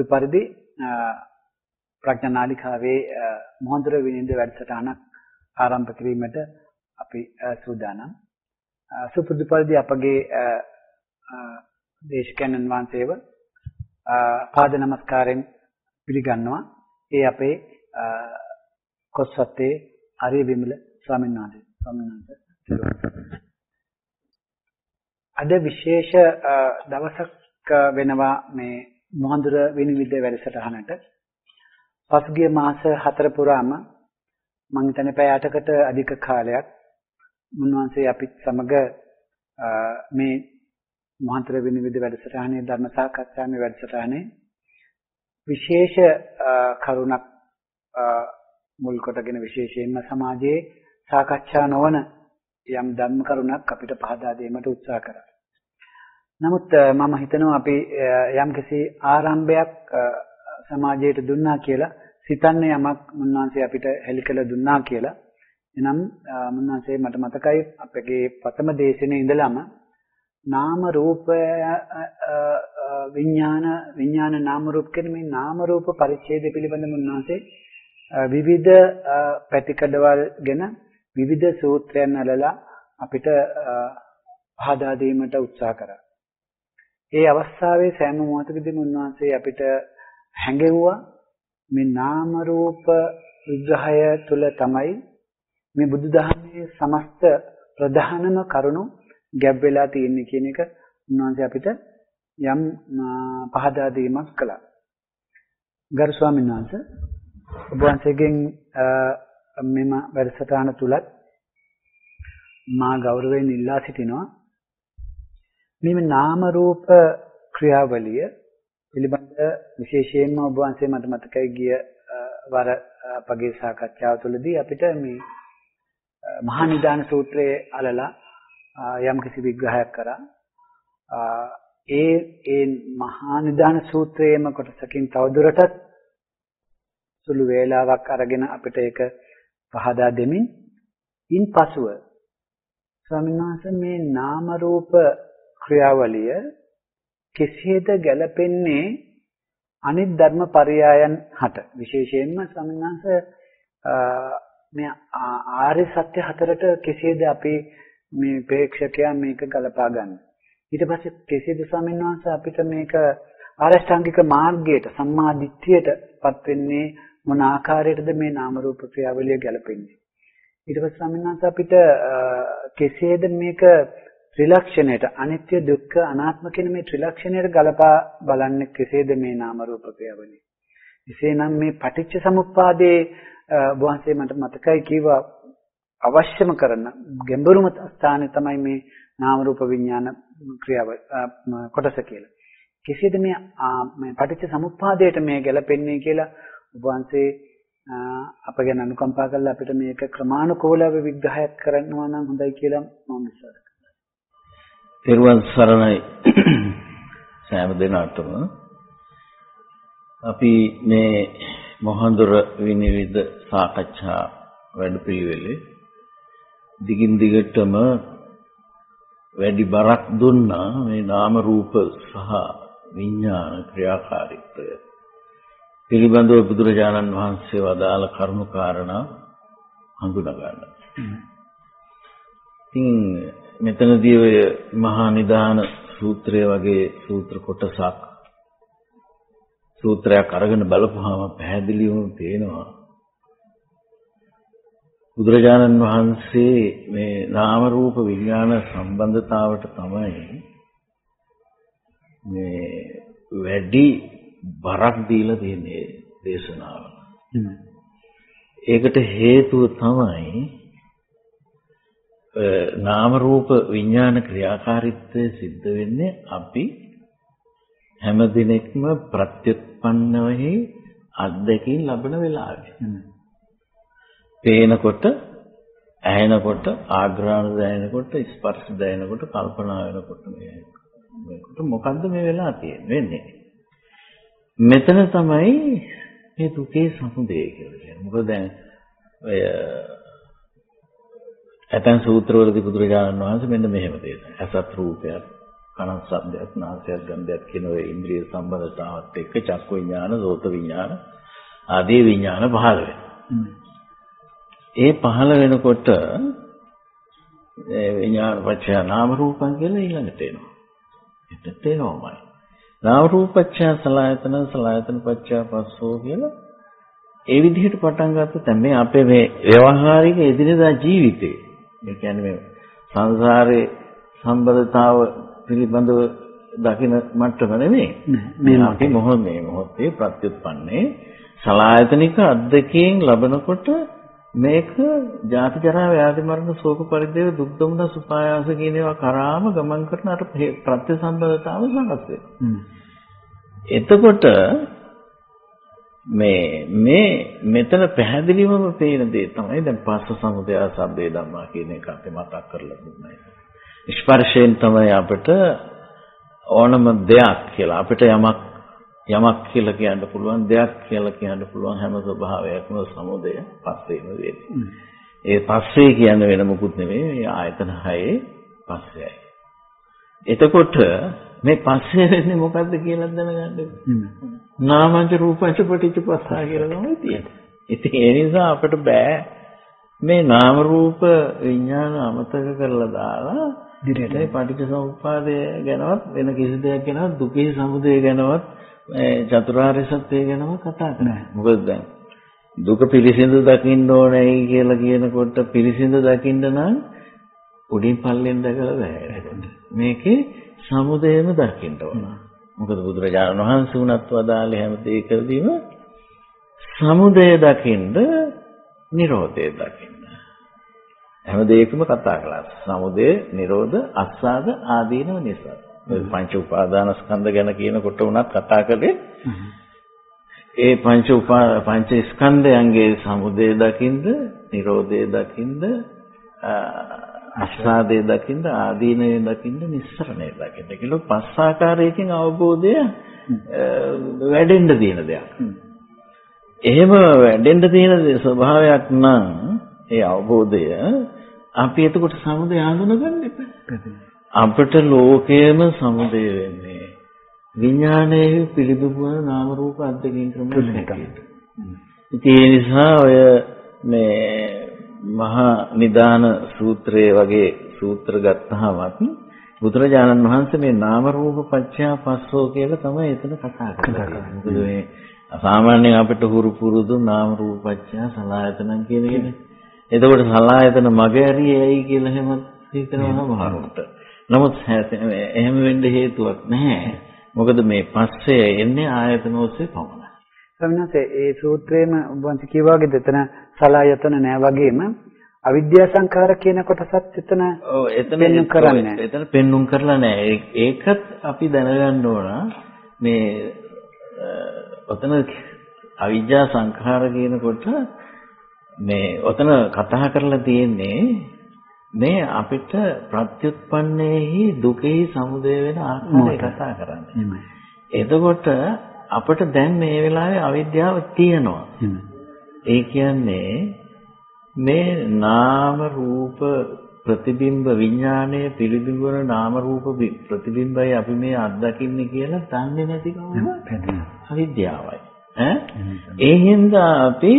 සියලු දෙනාටම අදත් සුපුරුදු පරිදි ප්‍රඥා නාලිකාවේ මොහොඳුර විනින්ද වැඩසටහනක් ආරම්භ කිරීමට අපි සූදානම්. සුපුරුදු පරිදි අපගේ දේශකයන්න් වහන්සේව පාද නමස්කාරයෙන් පිළිගන්නවා. ඒ අපේ කොස්වත්තේ ආර්ය විමල ස්වාමීන් වහන්සේ. ස්වාමීන් වහන්සේ. අද විශේෂ දවසක් වෙනවා මේ මොහඳුර විනිවිද වැඩසටහනට. පසුගිය මාස 4 පුරාම මම හිතන්නේ පැය 8කට අධික කාලයක් මුන්වන්සේ අපිත් සමග මේ මොහඳුර විනිවිද වැඩසටහනේ ධර්ම සාකච්ඡාවේ වැඩසටහනේ විශේෂ කරුණක් මුල් කොටගෙන විශේෂයෙන්ම සමාජයේ සාකච්ඡා නොවන යම් ධර්ම කරුණක් අපිට පහදා දෙීමට උත්සාහ කරා. නමුත් මම හිතනවා අපි යම්කිසි ආරම්භයක් සමාජයට දුන්නා කියලා සිතන්න යමක් මුන්වන්සේ අපිට හෙළි කළ දුන්නා කියලා. එනම් මුන්වන්සේ මට මතකයි අපගේ ප්‍රථම දේශනේ ඉඳලම නාම රූප විඥාන විඥාන නාම රූප කියන මේ නාම රූප පරිච්ඡේද පිළිබඳ මුන්වන්සේ විවිධ පැතිකඩවල් ගැන විවිධ සූත්‍රයන් අලලා අපිට පහදා දීමට උත්සාහ කරා. ඒ අවස්ථාවේ සෑම මොහොතකදීම උන්වහන්සේ අපිට හැඟෙව්වා මේ නාම රූප විග්‍රහය තුළ තමයි මේ බුදුදහමේ සමස්ත ප්‍රධානම කරුණු ගැබ් වෙලා තියෙන්නේ කියන එක උන්වහන්සේ අපිට යම් පහදා දීමක් කළා. ගරු ස්වාමීන් වහන්සේ ඔබ වහන්සේගෙන් මෙම වැඩසටහන තුලත් මා ගෞරවයෙන් ඉල්ලා සිටිනවා මේ නාම රූප ක්‍රියාවලිය පිළිබඳ විශේෂයෙන්ම ඔබ වහන්සේ මට මතකයි ගිය වර අපගේ සාකච්ඡාව තුළදී අපිට මේ මහා නිදාන සූත්‍රයේ අලලා යම්කිසි විග්‍රහයක් කරා. ඒ ඒ මහා නිදාන සූත්‍රයේම කොටසකින් තවදුරටත් සුළු වේලාවක් අරගෙන අපිට ඒක පහදා දෙමින් ඉන්පසුව ස්වාමීන් වහන්සේ මේ නාම රූප ක්‍රියාවලිය කෙසේද ගැලපෙන්නේ අනිත් ධර්ම පරයයන් හට? විශේෂයෙන්ම සමිනාස මේ ආර්ය සත්‍ය හතරට කෙසේද අපි මේ ප්‍රේක්ෂකයා මේක ගලපා ගන්න? ඊට පස්සේ කෙසේද ස්වාමීන් වහන්සේ අපිට මේක ආරෂ්ඨාංගික මාර්ගයට සම්මා දිට්ඨියටපත් වෙන්නේ මොන ආකාරයකටද මේ නාම රූප ක්‍රියාවලිය ගැලපෙන්නේ ඊට පස්සේ ස්වාමීන් වහන්සේ අපිට කෙසේද මේක ත්‍රිලක්ෂණයට අනිත්‍ය දුක්ඛ අනාත්ම කියන මේ ත්‍රිලක්ෂණයට ගලපා බලන්නේ කෙසේද මේ නාම රූප ක්‍රියාවලිය. එසේනම් මේ පටිච්ච සමුප්පාදයේ වහන්සේ මට මතකයි කිව්වා අවශ්‍යම කරන ගැඹුරුම ස්ථානය තමයි මේ නාම රූප විඥාන ක්‍රියාව කොටස කියලා. කෙසේද මේ මේ පටිච්ච සමුප්පාදයට මේ ගැලපෙන්නේ කියලා වහන්සේ අප ගැන අනුකම්පා කරලා අපිට මේක ක්‍රමානුකූලව විග්‍රහයක් කරනවා නම් හොඳයි කියලා මම විශ්වාස කරනවා. තෙරුවන් සරණයි. සෑම දිනකටම අපි මේ මොහඳුර විනිවිද සාකච්ඡා වැඩපිළිවෙලේ දිගින් දිගටම වැඩි බරක් දුන්නා මේ නාම රූප සහ විඥාන ක්‍රියාකාරීත්වය. පිළිබඳව බුදුරජාණන් වහන්සේ වදාළ කරුණු කාරණා හඳුනා ගන්න. ඉතින් මෙතනදී ඔය මහා නිදාන සූත්‍රය වගේ සූත්‍ර කොටසක් සූත්‍රයක් අරගෙන බලපුවාම පැහැදිලිවම පේනවා බුදුරජාණන් වහන්සේ මේ නාම රූප විඥාන සම්බන්ධතාවට තමයි මේ වැඩි බරක් දීලා තියෙන්නේ දේශනාව. ඒකට හේතුව තමයි නාම රූප විඥාන ක්‍රියාකාරීත්වය සිද්ධ වෙන්නේ අපි හැම දිනෙකම ප්‍රත්‍යুৎපන්නවෙහි අත්දැකීම් ලබන වෙලාවේ. පේනකොට, ඇහෙනකොට, ආග්‍රහණ දැනෙනකොට, ස්පර්ශ දැනෙනකොට, කල්පනා වෙනකොට මේකට මොකද්ද මේ වෙලා තියෙන්නේ? මෙතන තමයි මේ දුකේ සමුදය කියලා කියන්නේ. මොකද දැන් ඔය ඇතන් සූත්‍රවලදී බුදුරජාණන් වහන්සේ මෙන්න මෙහෙම දේශනා. අසත් රූපයක්, කන ශබ්දයක් නාසයක් ගන්ධයක් කියන ඔය ඉන්ද්‍රිය සම්බන්ධතාවත් එක්ක චක්කු විඥාන, සෝත විඥාන ආදී විඥාන පහළ වෙනවා. ඒ පහළ වෙනකොට ඒ විඥාන පත්‍ය නාම රූපං කියලා ඊළඟට එනවා. එතට එනවාමයි. නාම රූපච්ඡ සලආයතන සලආයතන පත්‍ය පස්සෝ කියලා ඒ විදිහට පටන් ගත්තොත් මේ අපේ මේ ව්‍යවහාරික එදිනෙදා ජීවිතේ ඒ කියන්නේ මේ සංසාරේ සම්බන්ධතාව පිළිබඳව දකින මට්ටම නෙමෙයි. මේ අපි මොහොත මේ මොහොතේ ප්‍රත්‍යুৎපන්නේ සලායතනික අද්දකයෙන් ලබනකොට මේක ජාති ජරා ව්‍යාධි මරණ ශෝක පරිදේව දුක් දුම්න සුපායාස කියන ඒවා කරාම ගමන් කරන අර ප්‍රත්‍ය සම්බන්ධතාව සකස් වෙනවා. එතකොට මේ මේ මෙතන පැහැදිලිවම පේන දේ තමයි දැන් පස්ස සමුදය සබ්බේ ධම්මා කියන එක අපි මතක් කරලා දුන්නා. ස්පර්ශයෙන් තමයි අපිට ඕනම දෙයක් කියලා අපිට යමක් යමක් කියලා කියන්න පුළුවන් දෙයක් කියලා කියන්න පුළුවන් හැම ස්වභාවයක්ම සමුදය පස්සේම වෙන්නේ. ඒ පස්සේ කියන්නේ වෙන මොකුත් නෙමෙයි මේ ආයතන හයේ පස්සෙයි. එතකොට මේ පස්සේ වෙන්නේ මොකද්ද කියලා දැනගන්න. නාමංච රූපංච පටිච්චපස්සා කියලා තමයි තියෙන්නේ. ඉතින් ඒ නිසා අපිට බෑ මේ නාම රූප විඥාන අමතක කරලා දාලා දිරේට පටිච්චසමුප්පාදය ගැනවත් වෙන කිසි දෙයක් ගැනවත් දුකේ සමුදය ගැනවත් චතුරාර්ය සත්‍ය ගැනවත් කතා කරන්නේ. මොකද දැන් දුක පිළිසිඳ දකින්න ඕනේ කියලා කියනකොට පිළිසිඳ දකින්න නම් උඩින් පල්ලෙන් දැකලා බෑ. මේකේ සමුදයම දකින්න ඕන. මොකද බුදුරජාණන් වහන්සේ උනත් වදාළේ හැම දෙයකදීම සමුදය දකින්න, නිරෝධය දකින්න. හැම දෙයකම කතා කළා. සමුදය, නිරෝධ, අස්සාද ආදීනව නිසා. පංච උපාදානස්කන්ධ ගැන කියනකොට උනත් කතා කළේ ඒ පංච උපා පංච ස්කන්ධයන්ගේ සමුදය දකින්ද, නිරෝධය දකින්ද, අස්සාදේ දකින්ද, ආදීනවේ දකින්ද, නිස්සරණය දකින්ද කියලා පස් ආකාරයකින් අවබෝධය වැඩෙන්න තියෙන දෙයක්. එහෙම වැඩෙන්න තියෙන ස්වභාවයක් නම් ඒ අවබෝධය අපි එතකොට සමුදය හඳුනගන්න එපා. අපට ලෝකයේම සමුදය වෙන්නේ විඥානයේ පිළිබිඹුවන නාම රූප අධ්‍යක්ෂින් ක්‍රමයකට. ඒ නිසා ඔය මේ මහා නිදාන සූත්‍රයේ වගේ සූත්‍ර ගත්තාමත් බුදුරජාණන් වහන්සේ මේ නාම රූප පත්‍යා පස්සෝ කියලා තමයි එතන කතා කරන්නේ. මොකද මේ සාමාන්‍යයෙන් අපිට හුරු පුරුදු නාම රූප පත්‍යා සලආයතන කියන එකනේ. එතකොට සලආයතන මගේ ඇරියයි කියලා එහෙම හිතනවා මහරුන්ට. නමුත් එහෙම වෙන්න හේතුවක් නැහැ. මොකද මේ පස්සේ එන්නේ ආයතන ඔස්සේ පමණයි. ස්වාමිනාසේ ඒ සූත්‍රයේම ඔබ වහන්සේ කියවා වගේ දෙතන සලායතන නෑ වගේම අවිද්‍යා සංඛාර කියන කොටසත් එතන ඔව් එතන කරන්නේ එතන පෙන්눔 කරලා නෑ. ඒකත් අපි දැනගන්න ඕන මේ ඔතන අවිද්‍යා සංඛාර කියනකොට මේ ඔතන කතා කරලා තියෙන්නේ මේ අපිට ප්‍රත්‍යুৎපන්නයේහි දුකෙහි සමුදය වෙන ආකාරය කතා කරන්නේ. එතකොට අපිට දැන් මේ වෙලාවේ අවිද්‍යාව තියෙනවා. ඒ කියන්නේ මේ නාම රූප ප්‍රතිබිම්බ විඥානයේ පිළිබිඹුන නාම රූප ප්‍රතිබිම්බයි අපි මේ අත්දකින්නේ කියලා දන්නේ නැතිකම අවිද්‍යාවයි. ඈ ඒ හින්දා අපි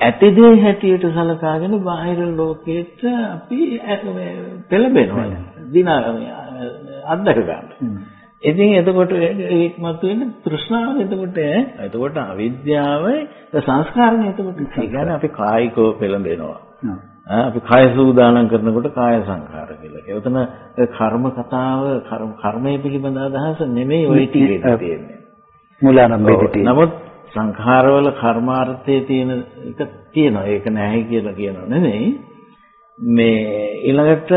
ඇතිදේ හැටියට සලකාගෙන බාහිර ලෝකයට අපි පෙළඹෙනවා. දින අත්දක ගන්න. ඉතින් එතකොට ඒකමතු වෙන තෘෂ්ණාව එතකොට එතකොට අවිද්‍යාව සංස්කාරණය එතකොට ඒ කියන්නේ අපි කායිකව පෙළඹෙනවා. අපි කාය සූදානම් කරනකොට කාය සංඛාර කියලා. එතන කර්ම කතාව කර්ම කර්මයේ පිළිබඳ අදහස නෙමෙයි ওই ටිකේ තියෙන්නේ. මුලාරම්භයේදී. නමුත් සංඛාරවල කර්මාර්ථයේ තියෙන එක තියෙනවා. ඒක නැහැ කියලා කියනවා නෙමෙයි. මේ ඊළඟට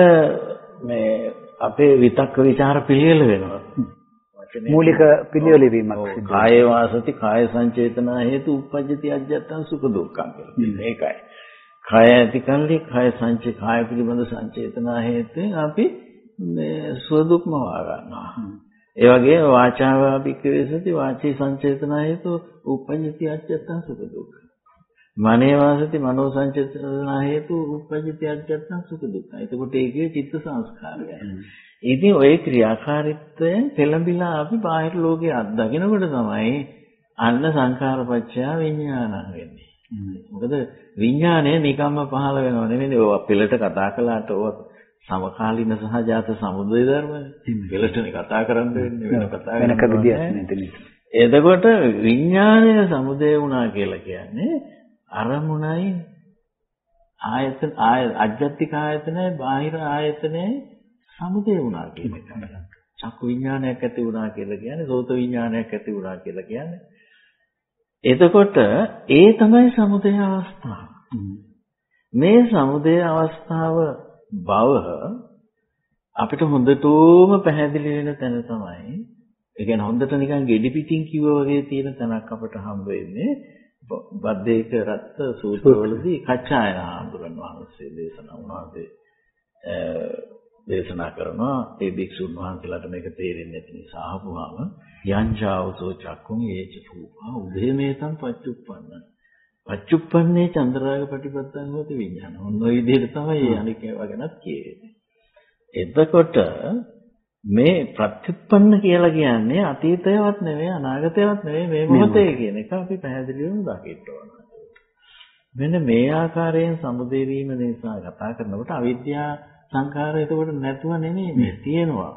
මේ අපේ විතක්ක ਵਿਚාර පිළියෙල වෙනවා. මූලික පිළිවෙල වීමක් සිදු කාය වාසති කාය සංචේතන හේතු උපජ්ජති අජ්ජත්තං සුඛ දුක්ඛං කියලා. මේකයි. කාය ඇති කල්ලි කාය සංචේ කාය පිළිබඳ සංචේතන හේතුවෙන් අපි මේ සුව දුක්ම වා ගන්නවා. ඒ වගේ වාචාව වික්‍රේසති වාචී සංචේතන හේතු උපජ්ජති අජ්ජත්තං සුඛ දුක්ඛ. මනේ වාසති මනෝ සංචේතනා හේතු උපජ්ජති අධ්‍යාත්ම සුඛ දුක්ඛ. එතකොට ඒකේ චිත්ත සංස්කාරය. ඉතින් ওই ක්‍රියාකාරීත්වයෙන් පෙළඹිලා අපි බාහිර ලෝකයේ අත්දකිනකොට තමයි අන්න සංඛාරපච්චය විඥාන වෙන්නේ. මොකද විඥානය නිකම්ම පහළ වෙනව නෙමෙයි ඔය පෙළට කතා කළාට ඔය සමකාලීන සහජාත සමුදය ධර්මනේ. පෙළටනේ කතා කරන්න වෙන්නේ වෙන කතා වෙන කරන්න කවිදියක් ඕනේ. නේද එතකොට විඥානය සමුදය වුණා කියලා කියන්නේ අරමුණයි ආයතන ආය අජ්ජත්තික ආයතනයි බාහිර ආයතනයි සමුදය වුණා කියන එක. චක්කු විඥානයක් ඇති වුණා කියලා කියන්නේ සෝත විඥානයක් ඇති වුණා කියලා කියන්නේ. එතකොට ඒ තමයි සමුදය අවස්ථාව. මේ සමුදය අවස්ථාව බව අපිට හොඳටම පැහැදිලි වෙන තැන තමයි ඒ කියන්නේ හොඳට නිකන් ගෙඩි පිටින් කිව්වා වගේ තියෙන තැනක් අපට හම්බ වෙන්නේ බද්දේක රත්ත සූත්‍රවලදී කච්චායන ආඳුරන් වහන්සේ දේශනා වුණාදී දේශනා කරනවා ඒ භික්ෂුන් වහන්සේලාට මේක තේරෙන්නේ නැති නිසා අහපුවාම යංචාවසෝ චක්කුම් ඒච භූපා උදේමේතං පච්චුප්පන්න පච්චුප්පන්නේ චන්ද්‍රාග ප්‍රතිපත්තං හොති විඥාන. ඔන්න ඔය විදිහට තමයි අනික ඒවා ගැනත් කියෙන්නේ. එතකොට මේ ප්‍රතිපන්න කියලා කියන්නේ අතීතයවත් නෙවෙයි අනාගතයවත් නෙවෙයි මේ මොහොතේ කියන එක අපි පැහැදිලිවම දකින්න ඕන. මෙන්න මේ ආකාරයෙන් සමුදේ වීම නිසා කතා කරනකොට අවිද්‍යාව සංඛාරය එතකොට නැතුව නෙමෙයි මේ තියෙනවා.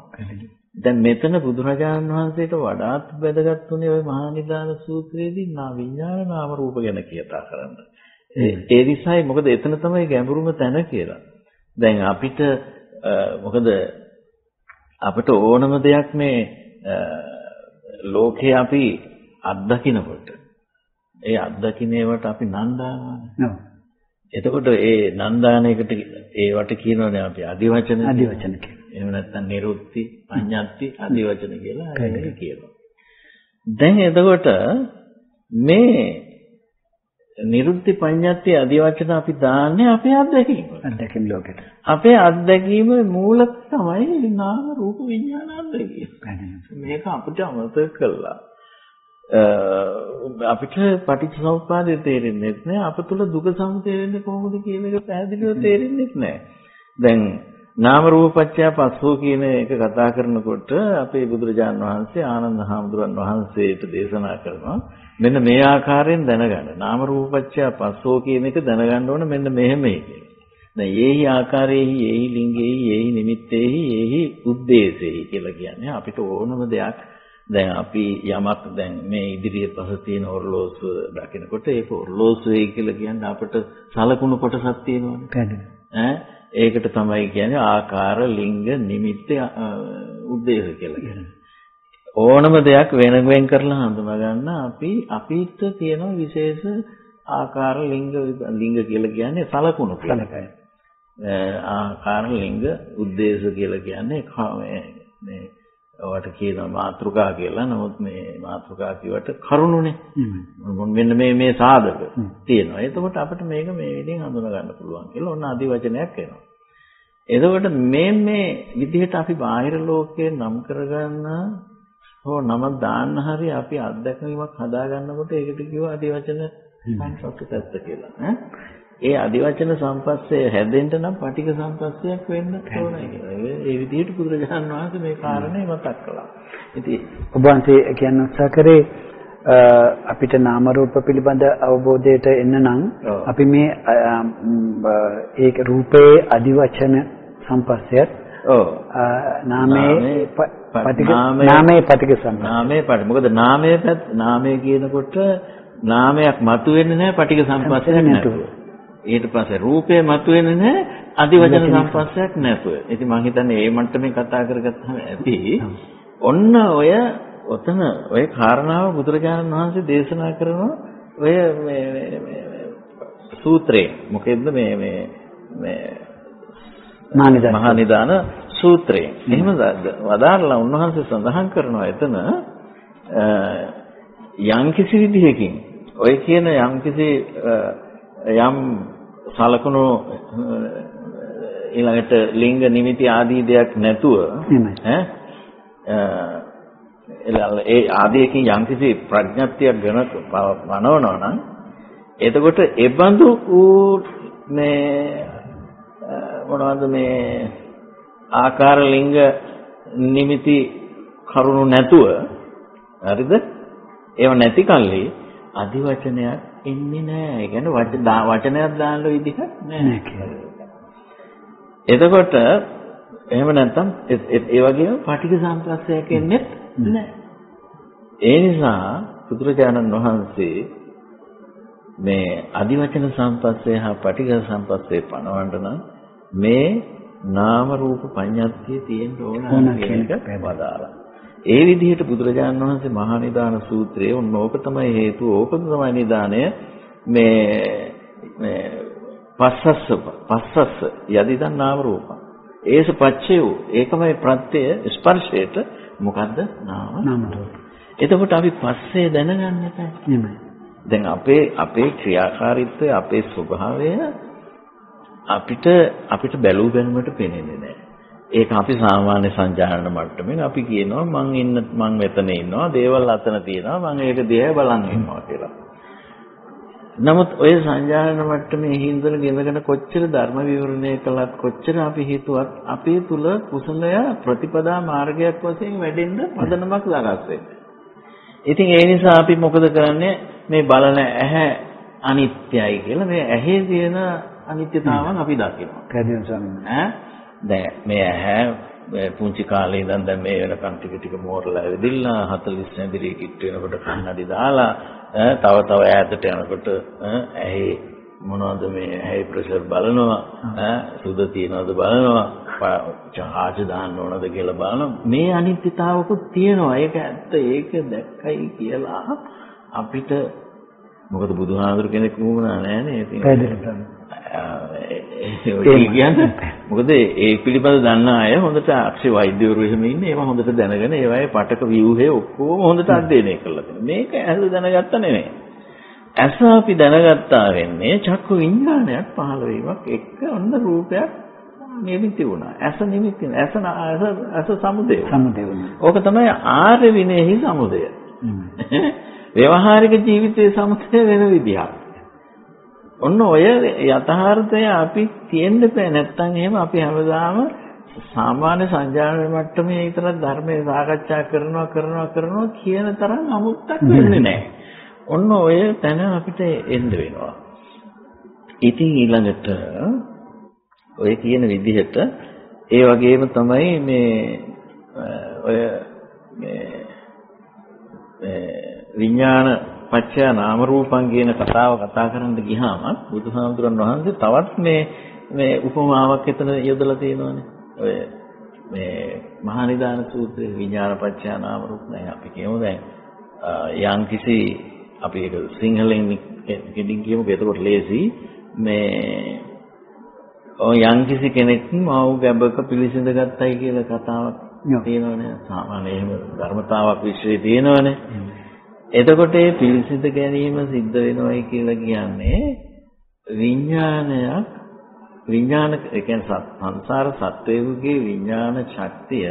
දැන් මෙතන බුදුරජාණන් වහන්සේට වඩාත් වැදගත් උනේ ওই මහා නිදාන සූත්‍රයේදී නා විඥාන නාම රූප ගැන කියතා කරන්න. ඒ නිසායි මොකද එතන තමයි ගැඹුරුම තැන කියලා. දැන් අපිට මොකද අපිට ඕනම දෙයක් මේ ලෝකේ අපි අත්දකිනකොට ඒ අත්දකින්නේවට අපි නන්දානවානේ. එතකොට ඒ නන්දානයකට ඒවට කියනවානේ අපි අදිවචන අදිවචන කියලා. එහෙම නැත්නම් නිරුත්ති, පඤ්ඤාත්ති, අදිවචන කියලා ඒක කියනවා. දැන් එතකොට මේ නිරුත්ති පඤ්ඤාත්ති අදිවචන අපි දාන්නේ අපේ අත්දැකීම. අත්දැකීම් ලෝකෙට. අපේ අත්දැකීම මූල තමයි නාම රූප විඥාන අත්දැකීම. මේක අපිට අමතක කළා. අපිට පටිච්චසමුප්පාදය තේරෙන්නේ නැහැ. අප තුල දුක සමුදය වෙන්නේ කොහොමද කියන එක පැහැදිලිව තේරෙන්නේ නැහැ. දැන් නාම රූප පත්‍ය පස්සෝ කියන එක කතා කරනකොට අපේ බුදුරජාන් වහන්සේ ආනන්ද හාමුදුරන් වහන්සේට දේශනා කරනවා මෙන්න මේ ආකාරයෙන් දැනගන්න. නාම රූප පත්‍ය පස්සෝ කියන එක දැනගන්න ඕන මෙන්න මෙහෙමයි කියලා. දැන් යේහි ආකාරයේහි යේහි ලිංගයේහි යේහි නිමිත්තේහි යේහි උද්දේශේහි කියලා කියන්නේ අපිට ඕනම දෙයක් දැන් අපි යමක් දැන් මේ ඉදිරියේ පස තියෙන ඔරලෝසුව දකිනකොට ඒක ඔරලෝසුවේ කියලා කියන්නේ අපිට සලකුණු කොටසක් තියෙනවනේ. පැහැදිලි. ඈ ඒකට තමයි කියන්නේ ආකාර ලිංග නිමිත්ත උද්දේශ කියලා කියන්නේ. ඕනම දෙයක් වෙන වෙන කරලා හඳුනා ගන්න අපි අපිට තියෙන විශේෂ ආකාර ලිංග ලිංග කියලා කියන්නේ සලකුණු කියලා. ආකාර ලිංග උද්දේශ කියලා කියන්නේ මේ ඔයාට කියනවා මාත්‍රිකා කියලා. නමුත් මේ මාත්‍රිකා කියවට කරුණුනේ. මෙන්න මේ මේ සාධක තියෙනවා. එතකොට අපිට මේක මේ විදිහෙන් හඳුනා ගන්න පුළුවන් කියලා ඔන්න අදි වචනයක් එනවා. එතකොට මේ මේ විදිහට අපි බාහිර ලෝකේ නම් කරගන්න හෝ නම දාන්න හරි අපි අත්දැකීමක් හදා ගන්නකොට ඒකට කියව අදි වචන සංස්කෘතත්ත කියලා. ඒ අදිවචන සම්පස්සේ හැදෙන්න නම් පටික සම්පස්සයක් වෙන්න ඕනේ කියලා. ඒ විදිහට බුදුරජාණන් වහන්සේ මේ කාරණේ මතක් කළා. ඉතින් ඔබ වහන්සේ කියන්න උත්සාහ කරේ අපිට නාම රූප පිළිබඳ අවබෝධයට එන්න නම්. අපි මේ ඒක රූපේ අදිවචන සම්පස්සයත් ඔව් නාමයේ පටික නාමයේ- පටික සම්පස්ස. නාමයේ පටි. මොකද නාමයේ නාමයේ කියනකොට නාමයක් මතුවෙන්නේ නැහැ පටික සම්පස්සයක් නැතුව. ඊට පස්සේ රූපේ මතුවෙන්නේ නැහැ අදිවචන සම්පස්සයක් නැතුව. ඉතින් මම හිතන්නේ මේ මට්ටමේ කතා කරගත්තාම ඇති. ඔන්න ඔය ඔතන ඔය කාරණාව බුදුරජාණන් වහන්සේ දේශනා කරනවා ඔය මේ සූත්‍රේ. මොකෙද්ද මේ මේ මේ. මහා නිදාන සූත්‍රය. එහෙම වදාරලා උන්වහන්සේ සඳහන් කරනවා එතන යම්කිසි විදිහකින් ඔය කියන යම්කිසි යම් සලකුණු ඊළඟට ලිංග නිමිති ආදී දෙයක් නැතුව. ඈ ඒ ආදීකින් යම්කිසි ප්‍රඥප්තියක් ගන වනවනවා නම් එතකොට එබඳු මේ මොනවද මේ ආකාර ලිංග නිමිති කරුණු නැතුව හරිද? ඒව නැති කල්ලි අදිවචනයක් එන්නේ නැහැ. ඒ කියන්නේ වචනයක් දාන්න විදිහක් නැහැ. කියලා. එතකොට එහෙම නැත්නම් ඒ- වගේම පටිඝ සම්පස්සයක් එන්නේ නැහැ. ඒ නිසා බුදුරජාණන් වහන්සේ මේ අදිවචන සම්පස්සේ හා පටිඝ සම්පස්සේ පනවන්න නම් මේ නාම රූප පඤ්ඤාත්තිය තියෙන්න ඕන කියන එක වදාළා. ඒ විදිහට බුදුරජාණන් වහන්සේ මහා නිදාන සූත්‍රයේ උන් ඕක තමයි හේතුව ඕක තමයි නිදානය මේ මේ පස්සස්ස පස්සස්ස යදිදන් නාම රූපං ඒස පච්චයෝ ඒකමයි ප්‍රත්‍යය ස්පර්ශයට මොකද්ද නාම නාම රූප. එතකොට අපි පස්සේ දැනගන්න එපා නෙමෙයි. දැන් අපේ අපේ ක්‍රියාකාරීත්වය අපේ ස්වභාවය අපිට අපිට බැලූ බැලමට පේන්නේ නැහැ. ඒක අපි සාමාන්‍ය සංජානන මට්ටමින් අපි කියනවා මං ඉන්න මං මෙතන ඉන්නවා දේවල් අතන තියෙනවා මං ඒක දිහා බලන් ඉන්නවා කියලා. නමුත් ඔය සංජානන මට්ටමේ හිඳන ගෙනගෙන කොච්චර ධර්ම විවරණය කළත් කොච්චර අපි හිතුවත් අපේ තුල කුසලය ප්‍රතිපදා මාර්ගයක් වශයෙන් වැඩෙන්න පදනමක් දාගස්. ඉතින් ඒ නිසා අපි මොකද කරන්නේ මේ බලන ඇහැ අනිත්‍යයි කියලා මේ ඇහි තියෙන අනිත්‍යතාවන් අපි දකිනවා. පැහැදිලි ස්වාමීන් වහන්සේ. ඈ දැන් මේ ඇහැ මේ පුංචි කාලේ ඉඳන් දැන් මේ වෙනකන් ටික ටික මෝරලා ඇවිදිලා 40 නැදිරිය කිට්ට වෙනකොට කන්නඩි දාලා ඈ තව තව ඈතට යනකොට ඈ ඇහි මොනවද මේ ඇහි ප්‍රෙෂර් බලනවා ඈ සුද තියනවද බලනවා චාර්ජ් දාන්න ඕනද කියලා බලනවා. මේ අනිත්‍යතාවකුත් තියෙනවා. ඒක ඇත්ත ඒක දැක්කයි කියලා අපිට මොකද බුදුහාඳුර කෙනෙක් වුණා නෑනේ ඉතින්. පැහැදිලි ස්වාමීන් ඒ කියන්නේ මොකද ඒ පිළිබඳ දන්න අය හොඳට අක්ෂි වෛද්‍යවරු එහෙම ඉන්නේ ඒවා හොඳට දැනගෙන ඒවායේ පටක ව්‍යුහය ඔක්කොම හොඳට අධ්‍යයනය කරලා තියෙනවා මේක ඇහල දැනගත්ත නෙමෙයි. ඇස අපි දැනගත්තා වෙන්නේ චක්කු විඥානයක් පහළ වීමක් එක්ක ඔන්න රූපයක් නිමිති වුණා. ඇස නිමිති ඇස ඇස ඇස සමුදය වුණා. සමුදේ වුණා. ඕක තමයි ආර්ය විනයෙහි සමුදය. නෙමෙයි. ව්‍යවහාරික ජීවිතයේ සමුදය වෙන විදිහක් ඔන්න ඔය යථාර්ථය අපි තියෙන්න බෑ නැත්තම් එහෙම අපි හැමදාම සාමාන්‍ය සංජානන මට්ටමේ විතරක් ධර්මයේ සාකච්ඡා කරනවා කරනවා කරනවා කියන තරම් අමුත්තක් වෙන්නේ නැහැ. ඔන්න ඔය තැන අපිට එන්න වෙනවා. ඉතින් ඊළඟට ඔය කියන විදිහට ඒ වගේම තමයි මේ ඔය මේ විඥාන පත්‍ය නාම රූපං කියන කතාව කතා කරන්න ගියාම බුදුහාමුදුරන් වහන්සේ තවත් මේ මේ උපමාවක් එතන යොදලා තියෙනවානේ. ඔය මේ මහා නිදාන සූත්‍රයේ විඥාන පත්‍ය නාම රූප නෑ. අපි කියමු දැන් යම් කිසි අපි ඒක සිංහලෙන් කෙටින් කියමු එතකොට ලේසි. මේ ඔය යම් කිසි කෙනෙක් මව් ගැබක පිළිසිඳ ගත්තයි කියලා කතාවක්. තියෙනවනේ. සාමාන්‍ය එහෙම ධර්මතාවක් විශ්වයේ තියෙනවනේ එතකොට ඒ පිළිසිඳ ගැනීම සිද්ධ වෙනවයි කියලා කියන්නේ විඥානයක් විඥාන ඒ කියන්නේ සංසාර සත්වයේ විඥාන ශක්තිය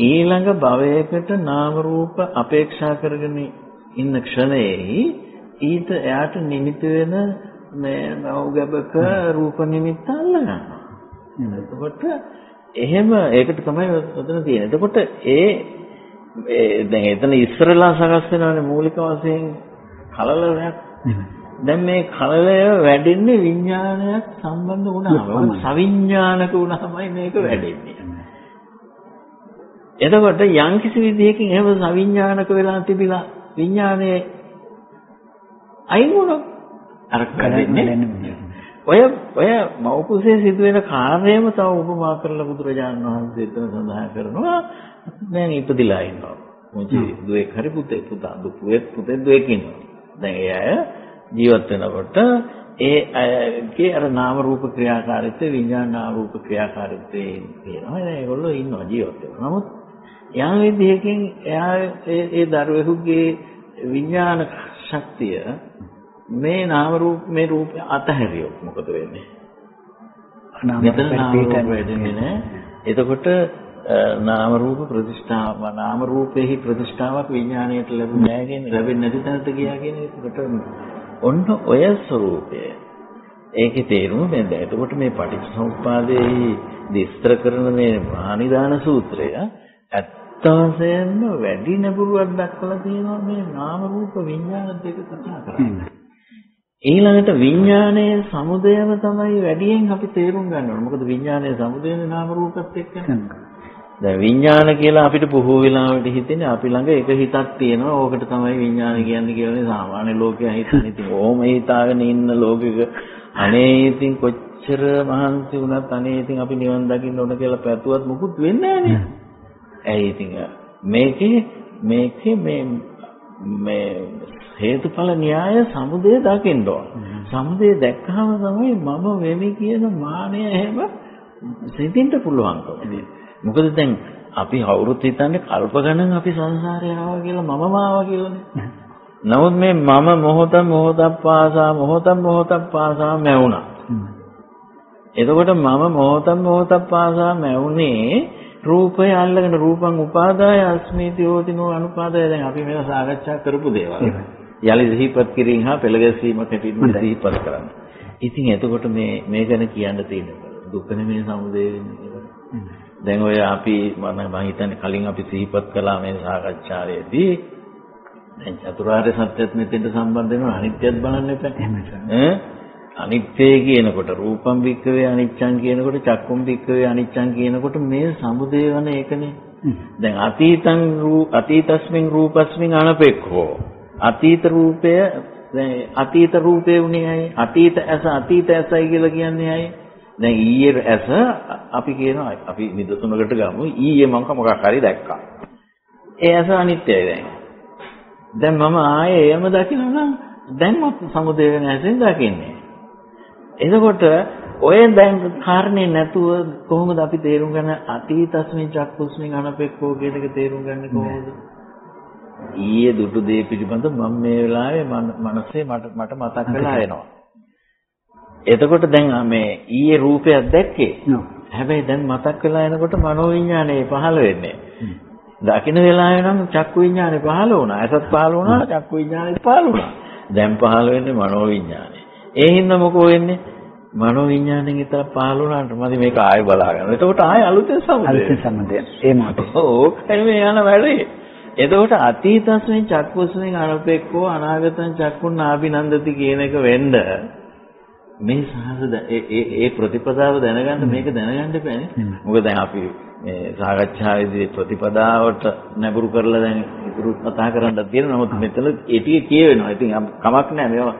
ඊළඟ භවයකට නාම රූප අපේක්ෂා කරගෙන ඉන්න ක්ෂණයේ ඊට එයාට නිමිති වෙන මේ නවගබක රූප නිමිත්ත අල්ලගන්නවා. එතකොට එහෙම ඒකට තමයි උතන තියෙන්නේ. එතකොට ඒ ඒ දැන් එතන ඉස්සරලා සකස් වෙනවනේ මූලික වශයෙන් කලලයක්. දැන් මේ කලලය වැඩෙන්නේ විඥානයක් සම්බන්ධ වුණාම. සවිඥානික වුණාමයි මේක වැඩෙන්නේ. එතකොට යම් කිසි විදිහකින් එහෙම සවිඥානික වෙලා තිබිලා විඥානයේ අයින් වුණොත් අර කරන්නේ ඔය ඔය මෞකුසේ සිදුවෙන කාර්යයම තව උපමා කරලා බුදුරජාණන් වහන්සේ එතන සඳහන් කරනවා දැන් ඉපදිලා ඉන්නවා. මොකද දුවෙක් හරි පුතේ පුතා දුපුවෙක් පුතේ දුවෙක් ඉන්නවා. දැන් ඒ අය ජීවත් වෙනකොට ඒ අයගේ අර නාම රූප ක්‍රියාකාරීත්වය විඥාන නාම රූප ක්‍රියාකාරීත්වයේ තියෙනවා. දැන් ඒගොල්ලෝ ඉන්නවා ජීවත් වෙනවා. නමුත් යම් විදිහකින් එයා ඒ දරුවෙකුගේ විඥාන ශක්තිය මේ නාම රූප මේ රූප අතහැරියොත් මොකද වෙන්නේ? මෙතන නාම රූප වෙන්නේ නැහැ. එතකොට නාම රූප ප්‍රතිෂ්ඨාව නාම රූපෙහි ප්‍රතිෂ්ඨාවක් විඥාණයට ලැබුණේ නැහැ කියන්නේ ලැබෙන්නේ නැති තැනට ගියා කියන්නේ එතකොට ඔන්න ඔය ස්වરૂපය. ඒකේ තේරුම මෙන්න. එතකොට මේ පටිච්චසමුප්පාදයේ විස්තර කරන මේ මහනිදාන සූත්‍රය ඇත්ත වශයෙන්ම වැඩි නැඹුරුවක් දක්වලා තියෙනවා මේ නාම රූප විඥාන දෙක කතා කරන්නේ. ඊළඟට විඥානයේ සමුදයම තමයි වැඩියෙන් අපි තේරුම් ගන්න ඕනේ. මොකද විඥානයේ සමුදයනේ නාම රූපත් එක්කනේ. දැන් විඥාන කියලා අපිට බොහෝ වෙලාවට හිතෙන්නේ අපි ළඟ එක හිතක් තියෙනවා. ඕකට තමයි විඥාන කියන්නේ කියලානේ සාමාන්‍ය ලෝකයා හිතන්නේ. ඉතින් ඕම හිතාගෙන ඉන්න ලෝකෙක අනේ ඉතින් කොච්චර මහන්සි වුණත් අනේ ඉතින් අපි නිවන් දකින්න ඕන කියලා පැතුවත් මුකුත් වෙන්නේ නැහැ ඇයි ඉතින් මේකේ මේකේ මේ මේ හේතුඵල න්‍යාය සමුදය දකින්න ඕන. සමුදය දැක්කහම තමයි මම වෙමි කියන මානය එහෙම සිතින්ට පුළුවන්කම තියෙන්නේ. මොකද දැන් අපි අවුරුත් හිතන්නේ කල්ප ගණන් අපි සංසාරේ ආවා කියලා මමම ආවා කියලානේ. නමුත් මේ මම මොහොත මොහොතක් පාසා මොහොත මොහොතක් පාසා මැවුණා. එතකොට මම මොහොත මොහොතක් පාසා මැවුනේ රූපය අල්ලගෙන රූපං උපාදාය අස්මීති හෝතිනෝ අනුපාදාය දැන් අපි මේවා සාකච්ඡා කරපු දේවල්. යලි සිහිපත් කිරීම හා පෙළ ගැසීම කැටින් සිහිපත් කරන්න. ඉතින් එතකොට මේ මේ ගැන කියන්න තියෙන දුක නෙමෙයි සමුදය වෙන්නේ. දැන් ඔය අපි මම හිතන්නේ කලින් අපි සිහිපත් කළා මේ සාකච්ඡාවේදී දැන් චතුරාර්ය සත්‍යත් මෙතෙන්ට සම්බන්ධ වෙනවා අනිත්‍යත් බලන්න එපා. ඈ අනිත්‍ය කියනකොට රූපම් වික්කවේ අනිච්චං කියනකොට චක්කුම් වික්කවේ අනිච්චං කියනකොට මේ සමුදේවන එකනේ. දැන් අතීතං අතීතස්මින් රූපස්මින් අනපෙක්ඛෝ. අතීත රූපය දැන් අතීත රූපේ උනේ ඇයි? අතීත ඇස අතීත ඇසයි කියලා කියන්නේ ඇයි? දැන් ඊයේ ඇස අපි කියනවා අපි නිදසුනකට ගමු ඊයේ මම මොකක් හරි දැක්කා. ඒ ඇස අනිත්‍යයි දැන්. දැන් මම ආයේ එයම දකිනවා නම් දැන් මම සමුදේ වෙන ඇසෙන් දකින්නේ. එතකොට ඔය දැන් කාරණේ නැතුව කොහොමද අපි තේරුම් ගන්න අතීතස්මින් චක්කුස්මින් අනපෙක්කෝ කියන එක තේරුම් ගන්න කොහොමද? ඊයේ දුටු දේ පිළිබඳ මම මේ වෙලාවේ මනසේ මට මට මතක් වෙලා එනවා. එතකොට දැන් මේ ඊයේ රූපයක් දැක්කේ. හැබැයි දැන් මතක් වෙලා එනකොට මනෝවිඤ්ඤාණය පහළ වෙන්නේ. දකින්න වෙලාවේ නම් චක්කු විඤ්ඤාණය පහළ වුණා. ඇසත් පහළ වුණා, චක්කු විඤ්ඤාණය පහළ වුණා. දැන් පහළ වෙන්නේ මනෝවිඤ්ඤාණය. ඒ හින්දා මොකෝ වෙන්නේ? මනෝවිඤ්ඤාණයෙන් විතර පහළ වුණාට මදි මේක ආයෙ බලා ගන්න. එතකොට ආයෙ අලුතෙන් සමුදය. අලුතෙන් සමුදය. ඒ මොහොතේ. ඕකයි මේ යන වැඩේ. එතකොට අතීතස්මෙන් චක්කුස්මෙන් අනපෙක්කෝ අනාගතං චක්කුන් ආභිනන්දති කියන එක වෙන්න මේ සහසද ඒ ඒ ප්‍රතිපදාව දැනගන්න මේක දැනගන්න බෑනේ. මොකද දැන් අපි මේ සාකච්ඡාවේදී ප්‍රතිපදාවට නැඹුරු කරලා දැන් ඉතුරු කතා කරන්න තියෙන නමුත් මෙතන ඒ ටික කියවෙනවා. ඉතින් කමක් නැහැ මේවා.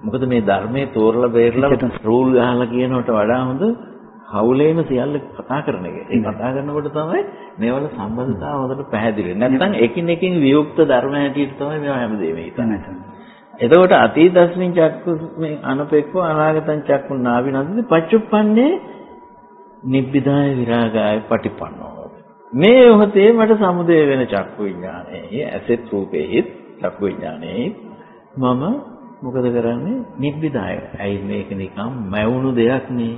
මොකද මේ ධර්මයේ තෝරලා බේරලා රූල් ගහලා කියනවට වඩා හොඳ හවුලේම සියල්ල කතා කරන එක. ඒ කතා කරනකොට තමයි මේවල සම්බන්ධතාව හොඳට පැහැදිලි වෙන්නේ. නැත්නම් එකින් එකින් වියුක්ත ධර්ම හැටියට තමයි මේවා හැමදේම හිතන්නේ. එතකොට අතීතස්මින් චක්කු මේ අනපෙක්කෝ අනාගතං චක්කු නාවිනන්දති පච්චුප්පන්නේ නිබ්බිදාය විරාගාය පටිපන්නෝ. මේ මොහොතේ මට සමුදය වෙන චක්කු විඥානයේ ඇසෙත් රූපෙහිත් චක්කු විඥානයේ මම මොකද කරන්නේ? නිබ්බිදාය. ඇයි මේක නිකම් මැවුණු දෙයක් නේ?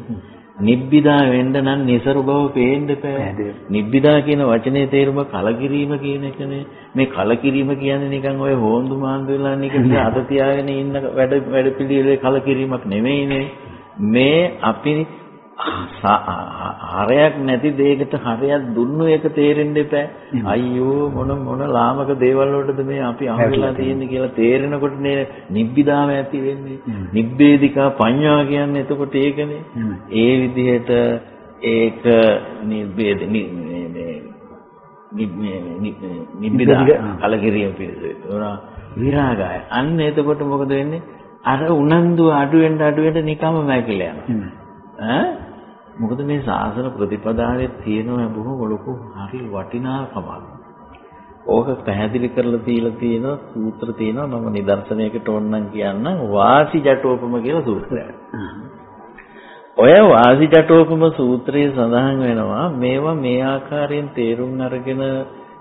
නිබ්බිදා වෙන්න නම් નિසරු බව පේන්න බෑ. නිබ්බිදා කියන වචනේ තේරුම කලකිරීම කියන එකනේ. මේ කලකිරීම කියන්නේ නිකන් ඔය හොඳු මාන්දු වෙලා නික අත තියාගෙන ඉන්න වැඩ වැඩ පිළිවෙලේ කලකිරීමක් නෙමෙයිනේ. මේ අපි හරයක් නැති දෙයකට හරයක් දුන්නු එක තේරෙන්න එපා. අයියෝ මොන මොන ලාමක දේවල් වලටද මේ අපි අහුවෙලා තියෙන්නේ කියලා තේරෙනකොට නේ නිබ්බිදාම ඇති වෙන්නේ. නිබ්බේධිකා පඤ්ඤා කියන්නේ එතකොට ඒකනේ. ඒ විදිහට ඒක නිබ්බේද නිබ්බිදා කලකිරීම පිළිසෙ. විරාගය. අන්න එතකොට මොකද වෙන්නේ? අර උනන්දු අඩු වෙන්න අඩු වෙන්න නිකම්ම මැකිලා යනවා. ඈ මොකද මේ සාසන ප්‍රතිපදාවේ තියෙන බොහොම ලොකු හරි වටිනාකමක්. ඕක පැහැදිලි කරලා තියලා තියෙන සූත්‍ර තියෙනවා මම නිදර්ශනයකට ඕනනම් කියන්නම් වාසි ජටෝපම කියලා සූත්‍රයක්. ඔය වාසි ජටෝපම සූත්‍රයේ සඳහන් වෙනවා මේවා මේ ආකාරයෙන් තේරුම් අරගෙන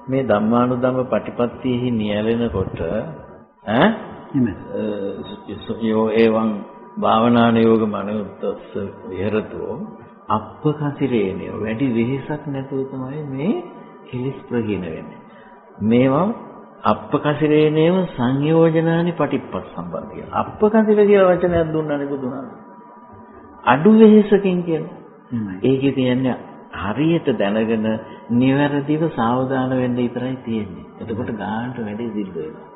මේ ධම්මානුධම්ම පටිපත්තියෙහි නියැලෙනකොට ඈ යෝ එවං භාවනානයෝග මනෝත්තස්ස විහෙරතෝ අප්පකසිරේනිය වැඩි වෙහෙසක් නැතුව තමයි මේ කෙලිස් ප්‍රහීන වෙන්නේ. මේවා අප්පකසිරේනේම සංයෝජනානි පටිප්පස්සම්පන්ති කියලා. අප්පකසිර කියලා වචනයක් දුන්නානේ බුදුහාම. අඩු වෙහෙසකින් කියන්නේ. ඒකේ තියෙන්නේ හරියට දැනගෙන නිවැරදිව සාවධාන වෙන්න විතරයි තියෙන්නේ. එතකොට ගානට වැඩි සිද්ධ වෙනවා.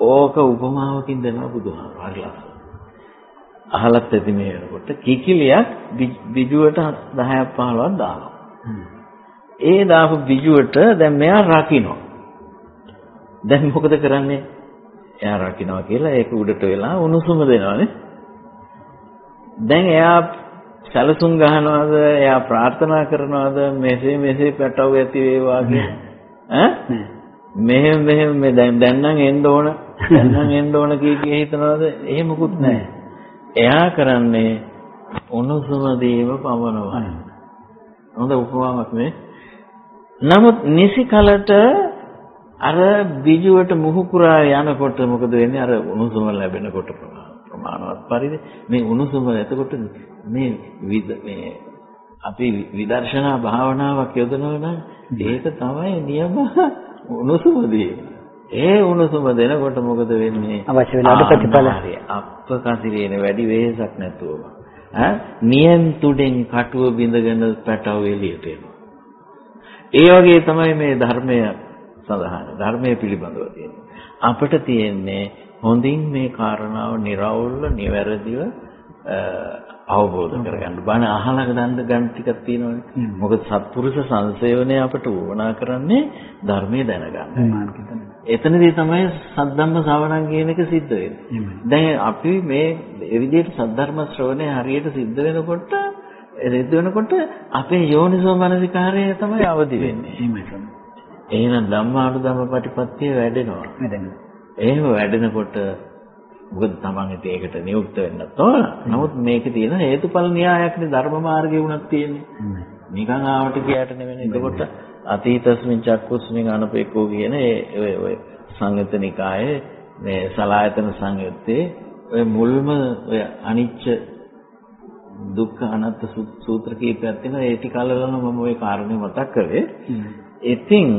ඕක උපමාවකින් දෙනවා බුදුහාම. හරි ලස්සන. අහලත් ඇති මේ වෙනකොට කිකිලියක් බිජුවට 10ක් 15ක් දානවා. ඒ දාපු බිජුවට දැන් මෙයා රකින්න. දැන් මොකද කරන්නේ? එයා රකින්නවා කියලා ඒක උඩට වෙලා උණුසුම දෙනවානේ. දැන් එයා සැලසුම් ගහනවාද? එයා ප්‍රාර්ථනා කරනවාද? මෙසේ මෙසේ පැටව ඇති වේවා කියලා. ඈ? මෙහෙම මෙහෙම දැන් දැන් නම් එන්න ඕන. දැන් නම් එන්න ඕන කී කී හිතනවාද? එහෙම මුකුත් නැහැ. එයා කරන්නේ උණුසුම දේව පවනවයි. හොඳ උපමාවක් මේ. නමුත් නිසි කලට අර බිජුවට මුහුකුරා යනකොට මොකද වෙන්නේ අර උණුසුම ලැබෙනකොට ප්‍රමාණවත් පරිදි මේ උණුසුම එතකොට මේ මේ අපි විදර්ශනා භාවනාවක් යොදනවා නම් ඒක තමයි නියම උණුසුම දීම. ඒ උණුසුම දෙනකොට මොකද වෙන්නේ? අවශ්‍ය වෙලාවට ප්‍රතිඵල. අප්ප කසිරේන වැඩි වෙහසක් නැතුවම. ඈ නියම් තුඩෙන් කටුව බිඳගෙන පැටව එළියට එනවා. ඒ වගේ තමයි මේ ධර්මය සඳහන්. ධර්මයේ පිළිබඳව තියෙන්නේ. අපිට තියෙන්නේ හොඳින් මේ කාරණාව निराවුල්ව නිවැරදිව අවබෝධ කරගන්න. බණ අහලා ගන්න ගන්න ටිකක් තියෙනවනේ. මොකද සත්පුරුෂ සංසේවනයේ අපට වුණා කරන්නේ ධර්මයේ දැනගන්න. එතනදී තමයි සද්ධම්ම ශ්‍රවණම් කියන එක සිද්ධ වෙන්නේ. දැන් අපි මේ ඒ විදිහට සද්ධර්ම ශ්‍රවණය හරියට සිද්ධ වෙනකොට සිද්ධ වෙනකොට අපේ යෝනිසෝ මනසිකාරය තමයි අවදි වෙන්නේ. එහෙනම් ධම්මානුධම්ම ප්‍රතිපත්තිය වැඩෙනවා. වැඩෙනවා. එහෙම වැඩෙනකොට මොකද තමන් ඒකට නියුක්ත වෙන්නත් ඕන. නමුත් මේකේ තියෙන හේතුඵල න්‍යායක්නේ ධර්ම මාර්ගය වුණත් තියෙන්නේ. නිකන් ආවට ගියාට නෙවෙයි. එතකොට අතීතස්මින් චක්කුස්මින් අනපේකෝ කියන ඒ ඔය සංයතනිකායේ මේ සලායතන සංයුත්තේ ඔය මුල්ම ඔය අනිච්ච දුක්ඛ අනාත්ම සූත්‍ර කීපයක් තියෙනවා. ඒ ටික අල්ලලා මම ওই කාරණේ මතක් කරේ. ඉතින්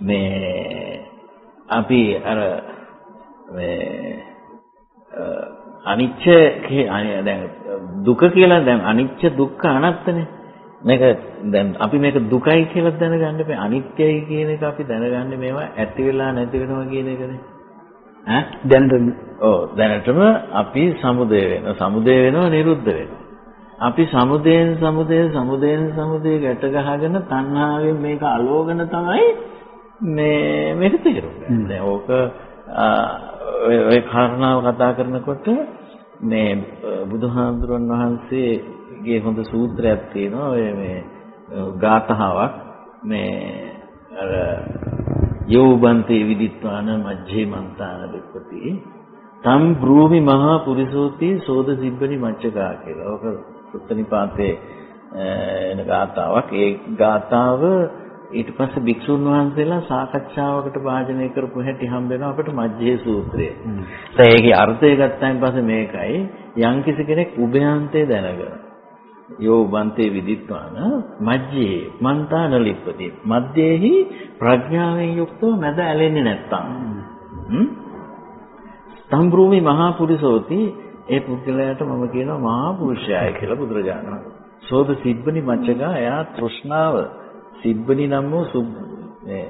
මේ අපි අර මේ අනිච්ච දැන් දුක කියලා දැන් අනිච්ච දුක්ඛ අනාත්තනේ. මේක දැන් අපි මේක දුකයි කියලා දැනගන්න බෑ. අනිත්‍යයි කියන එක අපි දැනගන්නේ මේවා ඇති වෙලා නැති වෙනවා කියන එකනේ. ඈ? දැනටම. ඔව්. දැනටම අපි සමුදය වෙනවා. සමුදය වෙනවා නිරුද්ධ වෙනවා. අපි සමුදයෙන් සමුදය සමුදයෙන් සමුදය ගැට ගහගෙන තණ්හාවෙන් මේක අලෝගන තමයි මේ මේක තේරුම් ගන්න. දැන් ඕක ඔය කාරණාව කතා කරනකොට මේ බුදුහාමුදුරන් වහන්සේගේ හොඳ සූත්‍රයක් තියෙනවා ඔය මේ ගාථාවක් මේ අර යෝබන්තේ විදිත්වාන මජ්ජේ මන්තාන දෙපති තම් බ්‍රූමි මහා පුරිසෝති සෝද සිබ්බනි මච්චකා කියලා. ඔක සුත්තනිපාතේ එන ගාථාවක්. ඒ ගාථාව ඊට පස්සේ භික්ෂුන් වහන්සේලා සාකච්ඡාවකට වාජනය කරපු හැටි හම්බ වෙනවා අපිට මජ්ජේ සූත්‍රය. දැන් ඒකේ අර්ථය ගත්තාන් පස්සේ මේකයි යම්කිසි කෙනෙක් උභයන්තේ දැනගෙන යෝ බන්තේ විදිත්වාන මජ්ජේ මන්තාන ලිප්පති මධ්‍යේහි ප්‍රඥාවෙන් යුක්තව මැද ඇලෙන්නේ නැත්තම් ස්තම්භූමි මහා පුරිසෝති ඒ පුද්ගලයාට මම කියනවා මහා පුරුෂයාය කියලා බුදුරජාණන්. සෝද සිබ්බනි මච්චගා එයා තෘෂ්ණාව සිබ්බනි නම් වූ මේ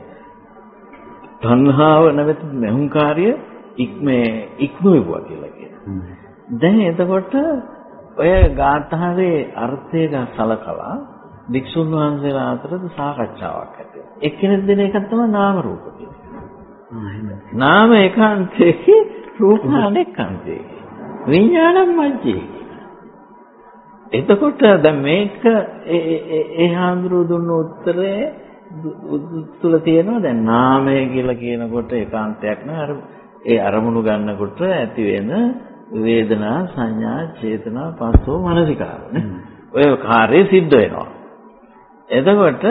තණ්හාව නැවති මෙහුම්කාර්ය ඉක්මේ ඉක්මවුවා කියලා කියනවා. දැන් එතකොට ඔය ගාථාවේ අර්ථය සලකලා වික්ෂුන් වහන්සේලා අතරද සාකච්ඡාවක් ඇති වෙනවා. එක්කෙනෙක් දෙන එක තමයි නාම රූප කියන්නේ. නාම ඒකාන්තයේ රූප අනෙකාන්තයේ. විඥානම් මැජේ. එතකොට දැන් මේක ඒ හාමුදුරුවෝ දුන්න උත්තරේ තුල තියෙනවා දැන් නාමය කියලා කියනකොට ඒකාන්තයක් නෑ අර ඒ අරමුණු ගන්නකොට ඇති වෙන වේදනා සංඥා චේතනා පස්සෝ මනසිකාරනේ ඔය කාර්යය සිද්ධ වෙනවා. එතකොට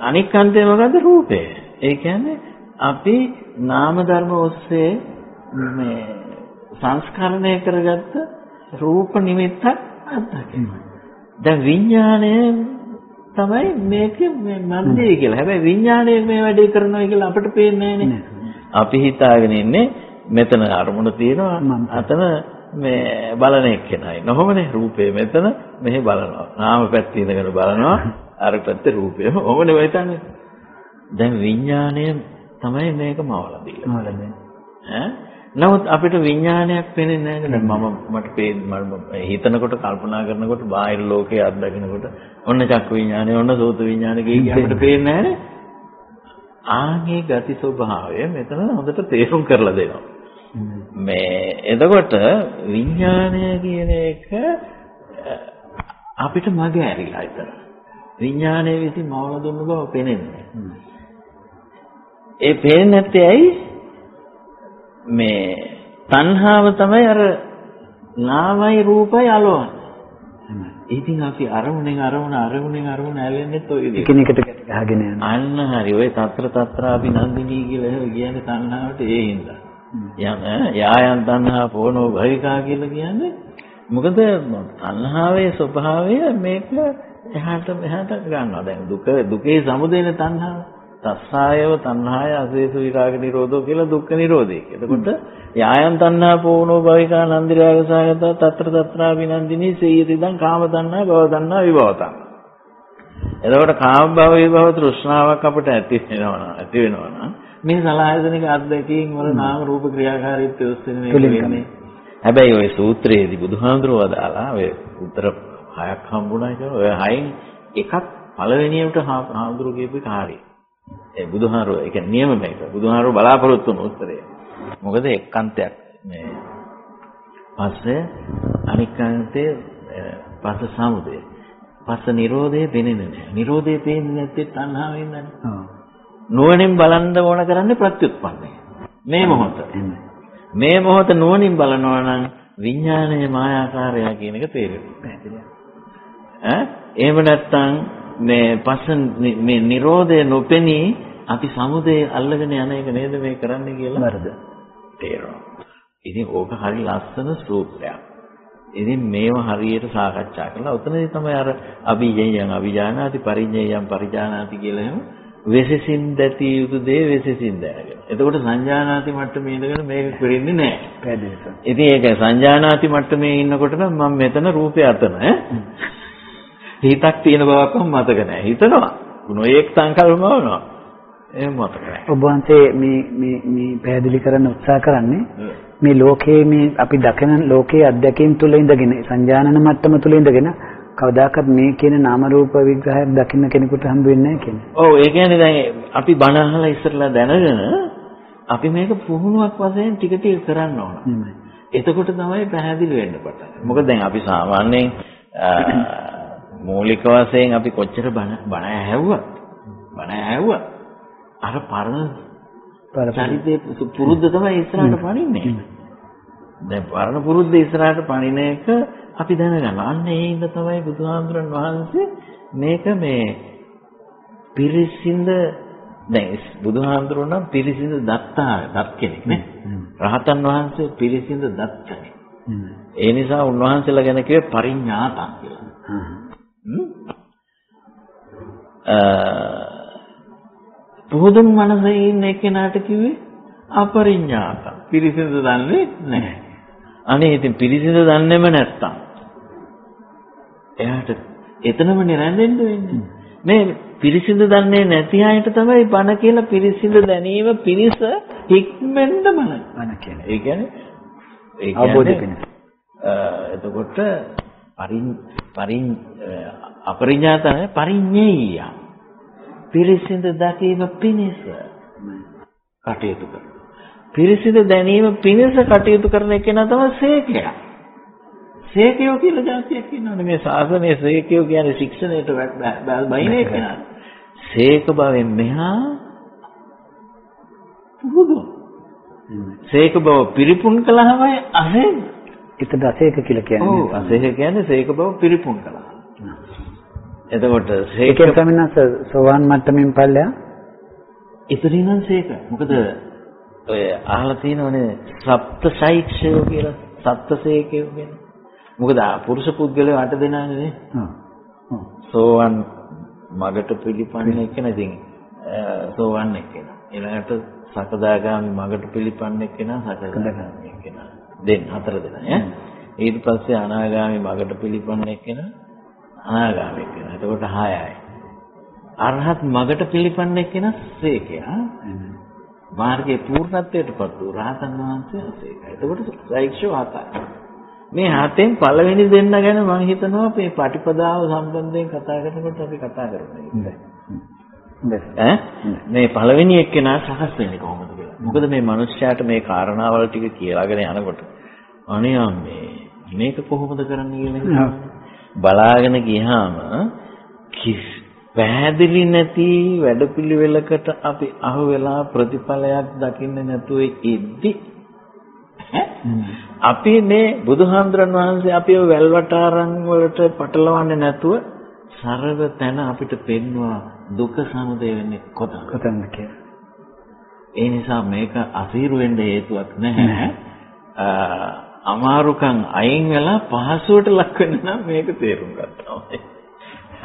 අනික් අන්තේ මොකද්ද? රූපය. ඒ කියන්නේ අපි නාම ධර්ම ඔස්සේ මේ සංස්කරණය කරගත්ත රූප නිමිත්තක් අත්දකිනවා. දැන් විඥාණය තමයි මේක මේ මන්දේ කියලා. හැබැයි විඥාණය මේ වැඩේ කරනවා කියලා අපිට පේන්නේ නැහැ අපි හිතාගෙන ඉන්නේ මෙතන අරමුණ තියෙනවා. අතන මේ බලන එක්කෙනයි. නොහොමනේ රූපේ මෙතන මෙහි බලනවා. නාම පැත්තේ ඉඳගෙන බලනවා අර පැත්තේ රූපේ. ඔහොමනේ ඔය හිතන්නේ. දැන් විඥාණය තමයි මේක මවලා දීලා. මොලනේ. ඈ නමුත් අපිට විඥානයක් පේන්නේ නැහැ නේද? මම මට මම හිතනකොට කල්පනා කරනකොට බාහිර ලෝකයේ අත්දකිනකොට ඔන්න චක්ක විඥානය ඔන්න සෝත විඥානය කිය අපිට පේන්නේ නැහැ ආගේ ගති ස්වභාවය මෙතන හොඳට තේරුම් කරලා දෙනවා. මේ එතකොට විඥානය කියන එක අපිට මග ඇරිලා ඉතන විඥානය විසින් මවල දුන්න බව පේන්නේ ඒ පේන්නේ නැත්තේ ඇයි මේ තණ්හාව තමයි අර නාමයි රූපයි අලවන්නේ. ඉතින් අපි අරමුණෙන් අරමුණ අරමුණෙන් අරමුණ ඇලෙන්නෙත් ඔය විදිහට. එකිනෙකට ගහගෙන යන. අන්න හරි. ඔය తත්‍ර తත්‍ර අපි නන්දිනී කියලා එහෙම කියන්නේ තණ්හාවට ඒ හින්දා. යම් යායන් තණ්හා පොනෝ භවිකා කියලා කියන්නේ මොකද තණ්හාවේ ස්වභාවය මේක එහාට මෙහාට ගන්නවා. දැන් දුක දුකේ සමුදයන තණ්හාව. තස්සායව තණ්හාය අසේසු විරාග නිරෝධෝ කියලා දුක්ඛ නිරෝධය. එතකොට යායන් තණ්හා පෝනෝ භවිකා නන්දිරාග සාගත తත්‍ර తත්‍රා විනන්දිනී සේයිතිදං කාම තණ්හා භව තණ්හා විභවතං. එතකොට කාම භව විභව තෘෂ්ණාවක් අපිට ඇති වෙනවා ඇති වෙනවා මේ සලායතනික අත්දැකීම් වල නාම රූප ක්‍රියාකාරීත්වය ඔස්සේ හැබැයි ওই සූත්‍රයේදී බුදුහාඳුරව දාලා ඔය උත්තර හයක් හම්බුණා කියලා ඔය හයින් එකක් පළවෙනියට හාඳුරු කියපු කාර්යය ඒ බුදුහාරෝ ඒ කියන්නේ නියම මේක. බුදුහාරෝ බලාපොරොත්තු වුණු උත්තරය. මොකද එක්කන්තයක් මේ පස්සේ අනික්කන්තේ පස්ස සමුදය. පස්ස නිරෝධය පෙනෙන්නේ නැහැ. නිරෝධය පේන්නේ නැත්තේ තණ්හාවෙන් නේද? නුවණින් බලන්න ඕන කරන්නේ ප්‍රත්‍යুৎපන්නය. මේ මොහොත. මේ මොහොත නුවණින් බලනවා නම් විඥානයේ මායාකාරය කියන එක තේරෙනවා. ඈ එහෙම නැත්නම් මේ පස්ස මේ Nirodha නොපෙනී අපි සමුදේ අල්ලගෙන යන එක නේද මේ කරන්නේ කියලා වරද. තේරෙනවා. ඉතින් ඕක හරි ලස්සන සූත්‍රයක්. ඉතින් මේව හරියට සාකච්ඡා කරලා උතනදී තමයි අර අභිජයයන් අභිජානාති පරිඥයයන් පරිජානාති කියලා එහෙම වෙසසින් දැතිය යුතු දේ වෙසසින් දැනගෙන. එතකොට සංජානාති මට්ටමේ ඉඳගෙන මේක කරෙන්නේ නැහැ. පැහැදිලි සර්. ඉතින් ඒක සංජානාති මට්ටමේ ඉන්නකොට නම් මම මෙතන රූපය අතන ඈ. හිතක් තියෙන බවක් මතක නැහැ. හිතනවා. නොයෙක් සංකල්පමවනවා. එහෙම මතක නැහැ. ඔබ වහන්සේ මේ මේ මේ පැහැදිලි කරන්න උත්සාහ කරන්නේ මේ ලෝකයේ මේ අපි දකින ලෝකයේ අධ්‍යක්ීම් තුල ඉඳගෙන සංජානන මට්ටම තුල ඉඳගෙන කවදාකවත් මේ කියන නාම රූප විග්‍රහයක් දකින්න කෙනෙකුට හම්බ වෙන්නේ නැහැ කියන්නේ. ඔව් ඒ කියන්නේ දැන් අපි බණ අහලා ඉස්සරලා දැනගෙන අපි මේක පුහුණුවක් වශයෙන් ටික ටික කරන්න ඕන. එතකොට තමයි පැහැදිලි වෙන්න පටන් ගන්නේ. මොකද දැන් අපි සාමාන්‍යයෙන් මූලික වශයෙන් අපි කොච්චර බණ බණ ඇහුවත් බණ ඇහුවත් අර පරණ චරිතයේ පු- පුරුද්ද තමයි ඉස්සරහට පනින්නේ. දැන් පරණ පුරුද්ද ඉස්සරහට පනින එක අපි දැනගන්න. අන්න ඒ හින්දා තමයි බුදුහාමුදුරන් වහන්සේ මේක මේ පිරිසිඳ දැන් බුදුහාමුදුරුවෝ නම් පිරිසිඳ දත්තා දත් කෙනෙක් නේ. රහතන් වහන්සේ පිරිසිඳ දත් කෙනෙක්. ඒ නිසා උන්වහන්සේලා ගැන කිව්වේ පරිඥාතං කියලා. පුදුම මනසේ ඉන්න එක්කෙනාට කිව්වේ අපරිඥාත. පිරිසිදු දන්නේ නැහැ. අනේ ඉතින් පිරිසිදු දන්නේම නැත්තම් එයාට එතනම නිරැඳෙන්න වෙන්නේ. මේ පිරිසිදු දන්නේ නැති අයට තමයි බණ කියලා පිරිසිදු දැනීම පිරිස හික්මෙන්න බණ. වන කියන්නේ. ඒ කියන්නේ ඒ කියන්නේ, එතකොට පරින් පරින් අපරිඥාත පරිඤ්ඤය පිරිසිදු දැකීම පිණිස කටයුතු කරනවා. පිරිසිදු දැනීම පිණිස කටයුතු කරන එකනා තමයි සේකයා. සේකයෝ කියලා જાතියක් ඉන්නවනේ මේ ශාසනයේ සේකයෝ කියන්නේ ශික්ෂණයට බයින එකනා. සේක භවෙන් මෙහා පුරුදු. සේක භව පිරිපුන් කළාමයි අහේ. ඒතද අසේක කියලා කියන්නේ. ඔව් අසේක කියන්නේ සේක භව පිරිපුන් කළා. එතකොට සේක ඒකෙන් සමිනස සෝවාන් මට්ටමින් පල්ලෙහා ඉතින් සේක. මොකද ඔය අහලා තියෙනවනේ සප්ත සෛක්ෂයෝ කියලා සප්ත සේකයෝ කියන්නේ. මොකද පුරුෂ පුද්ගලයෝ අට දෙනානේ. සෝවන් මගට පිළිපන්න එක්කන ඉතින් සෝවන් එක්කන. ඊළඟට සකදාගාමි මගට පිළිපන්න එක්කන සකදාගාමි එක්කන. දෙන්න හතර දෙනා ඈ. ඊට පස්සේ අනාගාමි මගට පිළිපන්න එක්කන අනාගාමි එක්කන. එතකොට 6යි. අරහත් මගට පිළිපන්න එක්කන සේකයා. මාර්ගයේ පූර්ණත්වයටපත් වූ රහතන් වහන්සේ අසේකයි. එතකොට සෛක්ෂව හතයි. මේ හතෙන් පළවෙනි දෙන්න ගැන මම හිතනවා මේ පටිපදාව සම්බන්ධයෙන් කතා කරනකොට අපි කතා කරන්නේ. ඈ මේ පළවෙනි එක්කෙනා සකස් වෙන්නේ කොහොමද කියලා. මොකද මේ මිනිස්යාට මේ කාරණාවල් ටික කියලාගෙන යනකොට අනේ මේ මේක කොහොමද කරන්නේ කියලා බලාගෙන ගියාම කිස් පැහැදිලි නැති වැඩපිළිවෙලකට අපි අහු වෙලා ප්‍රතිඵලයක් දකින්නේ නැතුව ඉද්දි. අපි මේ බුදුහාමුදුරන් වහන්සේ අපිව වැල්වටාරම් වලට පටලවන්නේ නැතුව සරල තැන අපිට පෙන්වුවා දුක සමුදය වෙන්නේ කොතනද? කොතනද කියලා. ඒ නිසා මේක අසීරු වෙන්න හේතුවක් නැහැ. අමාරුකම් අයින් වෙලා පහසුවට ලක් වෙන්න නම් මේක තේරුම් ගත්තා.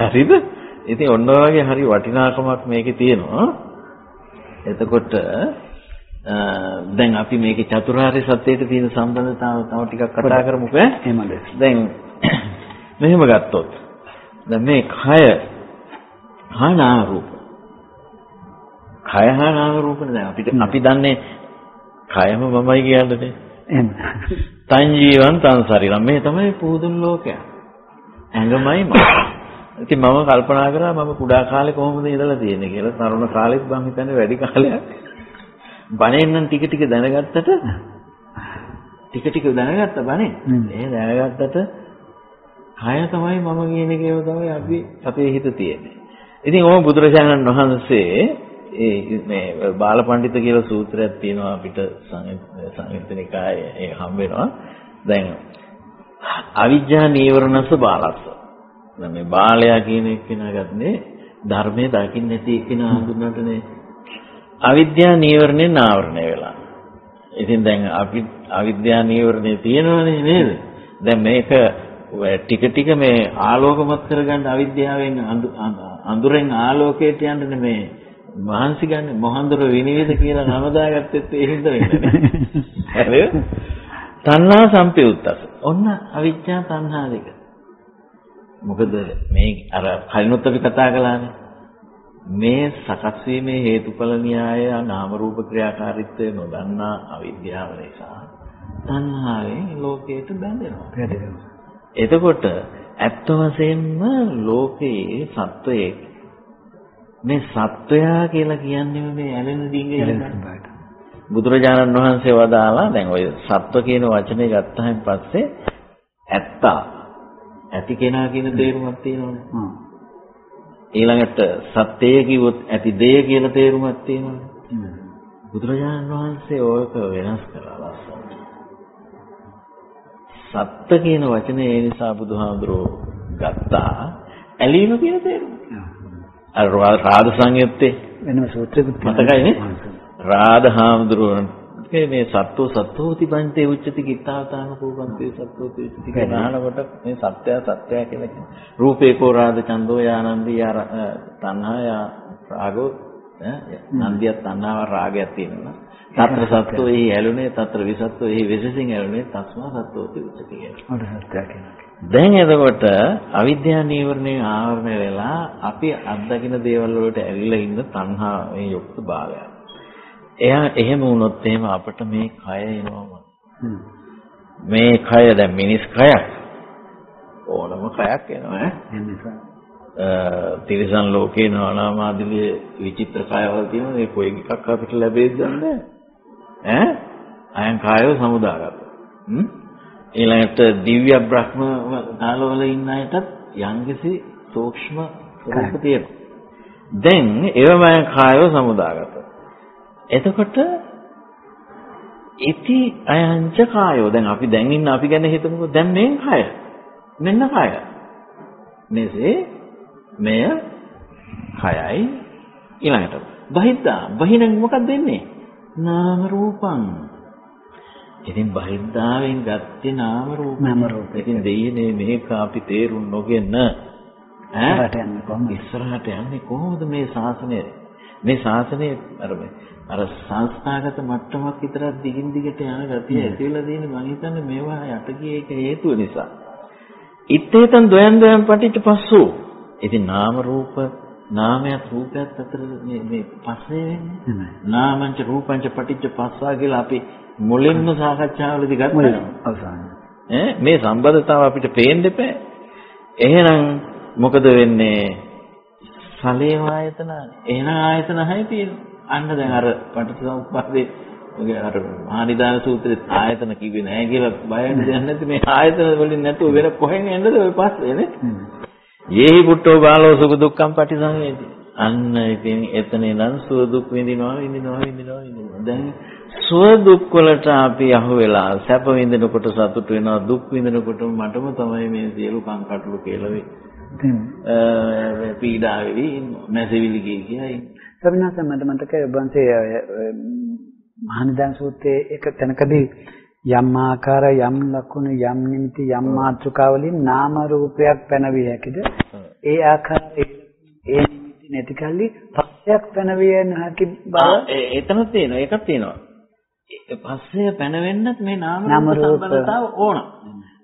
හරිද? ඉතින් ඔන්න ඔයගේ හරි වටිනාකමක් මේකේ තියෙනවා. එතකොට දැන් අපි මේකේ චතුරාර්ය සත්‍යයට තියෙන සම්බන්ධතාව තව ටිකක් කතා කරමුකෝ. එහෙමද? දැන් මෙහෙම ගත්තොත් දැන් මේ කය හා නාම රූප. කය හා නාම රූපනේ දැන් අපිට අපි දන්නේ කයම මමයි කියන්නේ. එහෙම. තන් ජීවන් තන් ශරීරම් මේ තමයි පුදුම ලෝකය. ඇඟමයි මම. ඉතින් මම කල්පනා කරා මම කුඩා කාලේ කොහොමද ඉඳලා තියෙන්නේ කියලා. තරුණ කාලෙත් මම හිතන්නේ වැඩි කාලයක් බණෙන් නම් ටික ටික දැනගත්තට ටික ටික දැනගත්ත බණෙන්. ඒ දැනගත්තට කය තමයි මම කියන එකේම තමයි අපි අපේ හිත තියෙන්නේ. ඉතින් ඕම බුදුරජාණන් වහන්සේ ඒ මේ බාලපඬිත කියලා සූත්‍රයක් තියෙනවා අපිට සංයුත්තනිකායේ ඒ හම් වෙනවා. දැන් අවිජ්ජා නීවරණස බාලස්ස. දැන් මේ බාලයා කියන එක කෙනාගත්නේ ධර්මයේ දකින්න නැති කෙනා හඳුනනටනේ අවිද්‍යා නීවරණේ නාවරණය වෙලා. ඉතින් දැන් අපි අවිද්‍යා නීවරණේ තියෙනවනේ නේද? දැන් මේක ටික ටික මේ ආලෝකමත් කරගන්න අවිද්‍යාවෙන් අඳුරෙන් ආලෝකයට යන්න මේ මහන්සි ගන්න මොහන්දර විනිවිද කියලා නම දාගත්තෙත් ඒ හින්දා වෙන්නේ. හරිද? තණ්හා සම්පයුත්තස. ඔන්න අවිද්‍යා තණ්හා දෙක. මොකද මේ අර කලිනුත් අපි කතා කළානේ. මේ සකස් වීමේ හේතුඵල න්‍යාය නාම රූප ක්‍රියාකාරීත්වය නොදන්නා අවිද්‍යාව නිසා තණ්හාවෙන් ලෝකයට බැඳෙනවා. බැඳෙනවා. එතකොට ඇත්ත වශයෙන්ම ලෝකයේ සත්වයේ මේ සත්වයා කියලා කියන්නේ මේ ඇලෙන දින්ගේ බුදුරජාණන් වහන්සේ වදාලා දැන් ඔය සත්ව කියන වචනේ ගත්තාන් පස්සේ ඇත්තා ඇති කෙනා කියන තේරුමක් තියෙනවනේ. ඊළඟට සත්‍යය කිව්වොත් ඇති දෙය කියන තේරුමක් තියෙනවනේ. බුදුරජාණන් වහන්සේ ඕක වෙනස් කළා ලස්සනට. සත්ත්‍ය කියන වචනේ ඒ නිසා බුදුහාමුදුරුවෝ ගත්තා ඇලීම කියන තේරුම. අර රාද සංයුත්තේ වෙනම සූත්‍රයකට මතකයිනේ? රාද හාමුදුරුවෝ මේ සත්ව සත්වෝති පංචේ උච්චති කිත්තාතාන කෝපන්තේ සත්වෝති උච්චති කියනකොට මේ සත්‍යය සත්‍යය කියලා කියන්නේ. රූපේ කෝ රාද චන්දෝ යානන්දී යා තණ්හා යා රාගෝ නන්දිය තණ්හාව රාගයක් තියෙනවා. తත්‍ර සත්වෝ එහි ඇලුනේ తත්‍ර විසත්වෝ එහි වෙසසින් ඇලුනේ තස්මා සත්වෝති උච්චති කියනවා. ඔන්න සත්‍යය කියනවා. දැන් එතකොට අවිද්‍යා නීවරණේ ආවරණය වෙලා අපි අත්දකින දේවල් වලට ඇලිලා ඉන්න තණ්හාවෙන් යුක්ත භාවය. එයා එහෙම වුණොත් එහෙම අපිට මේ කය එනවම. මේ කය දැන් මිනිස් කයක්. ඕනම කයක් එනවා ඈ. තිරිසන් ලෝකේ නානාමාදිලිය විචිත්‍ර කයවල් තියෙනවා මේ කොයි එකක් අපිට ලැබෙයිද දන්නේ ඈ අයන් කායව සමුදාගත්තා. හ්ම් ඊළඟට දිව්‍ය බ්‍රහ්ම දාලවල ඉන්න අයටත් යම්කිසි සූක්ෂම ස්වરૂප තියෙනවා. දැන් ඒවම කායව සමුදාගත්තා. එතකොට ඉති අයංච කායෝ දැන් අපි දැන් ඉන්න අපි ගැන හිතමුකෝ දැන් මේ කය. මෙන්න කය. මෙසේ මෙය කයයි ඊළඟට බහිද්දා බහිනෙන් මොකක්ද දෙන්නේ? නාම රූපං ඉතින් බහිද්ධාවෙන් ගත්තේ නාම රූප. නාම රූප. ඉතින් දෙයියනේ මේක අපි තේරුම් නොගෙන කොහොමද? ඉස්සරහට යන්නේ කොහොමද මේ ශාසනය? මේ ශාසනය අර අර සංස්ථාගත මට්ටමක් විතරක් දිගින් දිගට යන ගතිය ඇති වෙලා තියෙන මම හිතන්නේ මේවා යටගිය එක හේතුව නිසා. ඉත්තේතන් දොයන් දොයන් පටිච්ච පස්සෝ. ඉතින් නාම රූප නාමයක් රූපයක් අතර මේ මේ පස්සේ වෙන්නේ. නාමංච රූපංච පටිච්ච පස්සා කියලා අපි මුලින්ම සාකච්ඡාවලදී ගත්තා. අවසානයේ. ඈ මේ සම්බන්ධතාව අපිට පේන්න එපා. එහෙනම් මොකද වෙන්නේ? සලේව ආයතන එහෙනම් ආයතන හය තියෙනවා. අන්න දැන් අර පටිච්චසමුප්පාදේ ඔගේ අර මහනිදාන සූත්‍රයේ ආයතන කිව්වේ නැහැ කියලා බය වෙන්න දෙයක් නැති මේ ආයතන වලින් නැතුව වෙන කොහෙන් එන්නද ඔය පස්සේ නේ? යේහි පුට්ටෝ බාලෝ සුඛ දුක්ඛම් පටිසංවේදී. අන්න ඉතින් එතන ඉඳන් සුව දුක් විඳිනවා විඳිනවා විඳිනවා විඳිනවා. දැන් සුව දුක් වලට අපි අහු වෙලා සැප විඳිනකොට සතුට වෙනවා දුක් විඳිනකොට මටම තමයි මේ සියලු කංකටොළු කියලා වෙන්නේ. පීඩා වෙවි නැසෙවිලි කිය කියයි. සවිනාස මට මතකයි ඔබ වහන්සේ මහනිදාන සූත්‍රයේ එක තැනකදී යම් ආකාර යම් ලක්ෂණ යම් නිමිති යම් මාත්‍රකාව වලින් නාම රූපයක් පැනවිය හැකිද? ඒ ආකාරයේ ඒ නිමිති නැති කල්ලි පස්සයක් පැනවිය නොහැකි බව? එතන තියෙනවා ඒකක් තියෙනවා පස්සේ පැනවෙන්නත් මේ නාම රූප. සම්බන්ධතාව ඕන.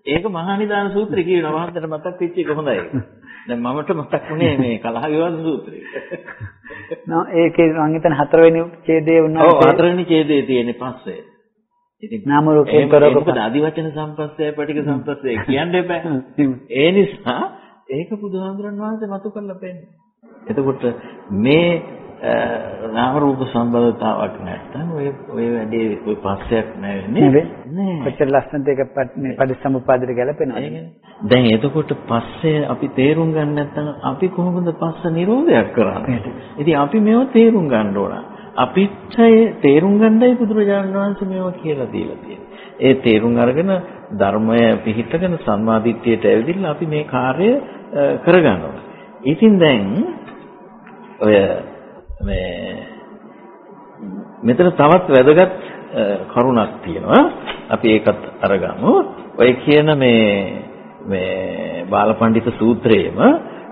ඒක මහා නිදාන සූත්‍රය කියනවා. මහත්තයට මතක් වෙච්ච එක හොඳයි. දැන් මමට මතක් වුණේ මේ කලහ විවාද සූත්‍රය. නෝ ඒකේ මම හිතන හතරවෙනි ඡේදයේ ඔව් උන්වහන්සේ හතරවෙනි ඡේදයේ තියෙන්නේ පස්සේ ඉතින් නාම රූපයෙන් කරපු මොකද? අදිවචන සම්පස්සය පටික සම්පස්සය කියන්න එපා. ඒ නිසා ඒක බුදුහාමුදුරන් වහන්සේ මතු කරලා පෙන්නනවා. එතකොට මේ නාම රූප සම්බන්ධතාවක් නැත්නම් ඔය ඔය වැඩේ ඔය පස්සයක් නැවෙන්නේ නෙවෙයි. නෑ. කොච්චර ලස්සනද ඒක මේ පරිසම්පාදයට ගැලපෙනවද. දැන් එතකොට පස්සේ අපි තේරුම් ගන්න නැත්නම් අපි කොහොමද පස්ස නිරෝධයක් කරන්නේ? ඉතින් අපි මේව තේරුම් ගන්න ඕන. අපිට තේරුම් ගන්නයි බුදුරජාණන් වහන්සේ මේව කියලා දීලා තියෙන්නේ. ඒ තේරුම් අරගෙන ධර්මය පිහිටගෙන සම්මාදිට්ඨියට ඇවිදින්න අපි මේ කාර්යය අ, කරගන්න ඕන. ඉතින් දැන් ඔය මේ මෙතන තවත් වැදගත් අ, කරුණක් තියෙනවා. අපි ඒකත් අරගමු. ඔය කියන මේ මේ බාලපඬිත සූත්‍රයේම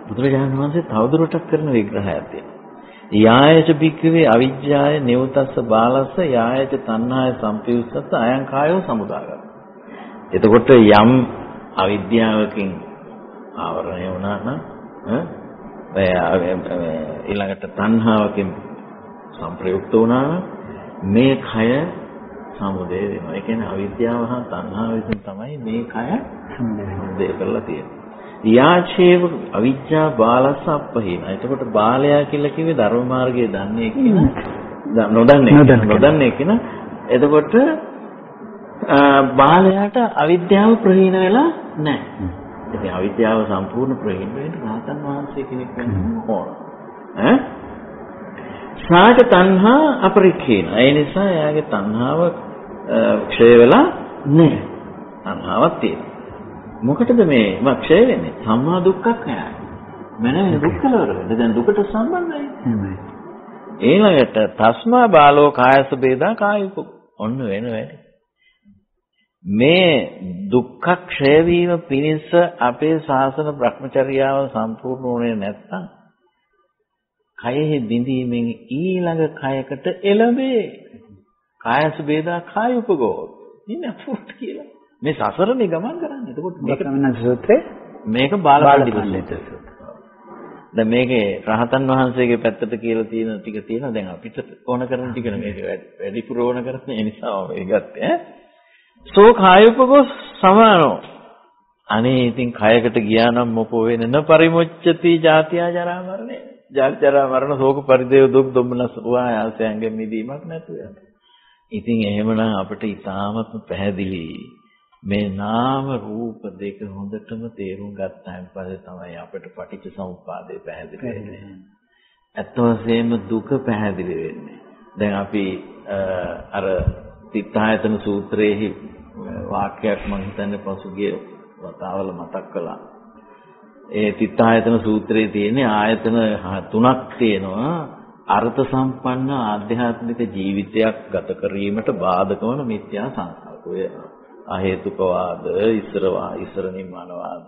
බුදුරජාණන් වහන්සේ තවදුරටත් කරන විග්‍රහයක් තියෙනවා. යායච භික්ඛවේ අවිජ්ජාය නියුතස්ස බාලස්ස යායච තණ්හාය සම්පයුස්සස අයං කායෝ සමුදාගත. එතකොට යම් අවිද්‍යාවකින් ආවරණය වුණා නම් ඈ ඊළඟට තණ්හාවකින් සංප්‍රයුක්ත වුණා නම් මේ කය සමුදය වෙනවා. ඒ කියන්නේ අවිද්‍යාව හා තණ්හාව විසින් තමයි මේ කය සමුදය කරලා තියෙන්නේ. යාචේව අවිජ්ජා බාලස්ස අපහින. එතකොට බාලයා කියලා කිව්වේ ධර්ම මාර්ගයේ දන්නේ කියන නොදන්නේ නොදන්න කියන. එතකොට බාලයාට අවිද්‍යාව ප්‍රහීන වෙලා නැහැ. ඉතින් අවිද්‍යාව සම්පූර්ණ ප්‍රහීන වෙන්න රහතන් වහන්සේ කෙනෙක් වෙන්න ඕන. ඈ? සාග තණ්හා අපරික්ෂේන. ඒ නිසා එයාගේ තණ්හාව ක්ෂය වෙලා නැහැ. තණ්හාවක් තියෙනවා. මොකටද මේ ක්ෂය වෙන්නේ? සම්මා දුක්ඛක් නෑ. මනම දුක් කලවර වෙන්න. දැන් දුකට සම්බන්ධයි. ඊළඟට තස්මා බාලෝ කායස බේදා කායුක ඔන්න වෙන වැඩි. මේ දුක්ඛ ක්ෂය වීම පිණිස අපේ ශාසන භ්‍රමචර්යාව සම්පූර්ණ වුණේ නැත්නම් කයෙහි බිඳීමෙන් ඊළඟ කයකට එළඹේ. කායස බේදා කායුපගෝ. ඉන්න අපුත් කියලා. මේ සසරනේ ගමන් කරන්නේ. එතකොට මේක මේක සූත්‍රේ මේක සූත්‍රය. දැන් මේකේ රහතන් වහන්සේගේ පැත්තට කියලා තියෙන ටික තියෙනවා. දැන් අපිට ඕන කරන ටික මේක වැඩි- වැඩිපුර ඕන කරන ඒ නිසා මම මේ ගත්තේ ඈ. සෝ කායුපගෝ සමානෝ. අනේ ඉතින් කයකට ගියා නම් මොකෝ වෙන්නේ න පරිමුච්ඡති ජාතියා ජරා මරණය. ජාති ජරා මරණ ශෝක පරිදේව දුක් දුම්නස් වායාසයෙන් මිදීමක් නැතුව යනවා. ඉතින් එහෙමනම් අපිට ඊටාමත්ම පැහැදිලි මේ නාම රූප දෙක හොඳටම තේරුම් ගත්තාන් පස්සේ තමයි අපිට පටිච්ච සමුප්පාදය පැහැදිලි වෙන්නේ. ඇත්ත වශයෙන්ම දුක පැහැදිලි වෙන්නේ. දැන් අපි අ, අර තිත්තායතන සූත්‍රයේහි අ, වාක්‍යයක් මම හිතන්නේ පසුගිය වතාවල මතක් කළා. ඒ තිත්තායතන සූත්‍රයේ තියෙන ආයතන හ- තුනක් තියෙනවා. අර්ථ සම්පන්න ආධ්‍යාත්මික ජීවිතයක් ගත කිරීමට බාධක වන මිත්‍යා සංකල්ප. ඔය අහේතුකවාද, ඉස්සරවා, ඉස්සර නිර්මාණවාද,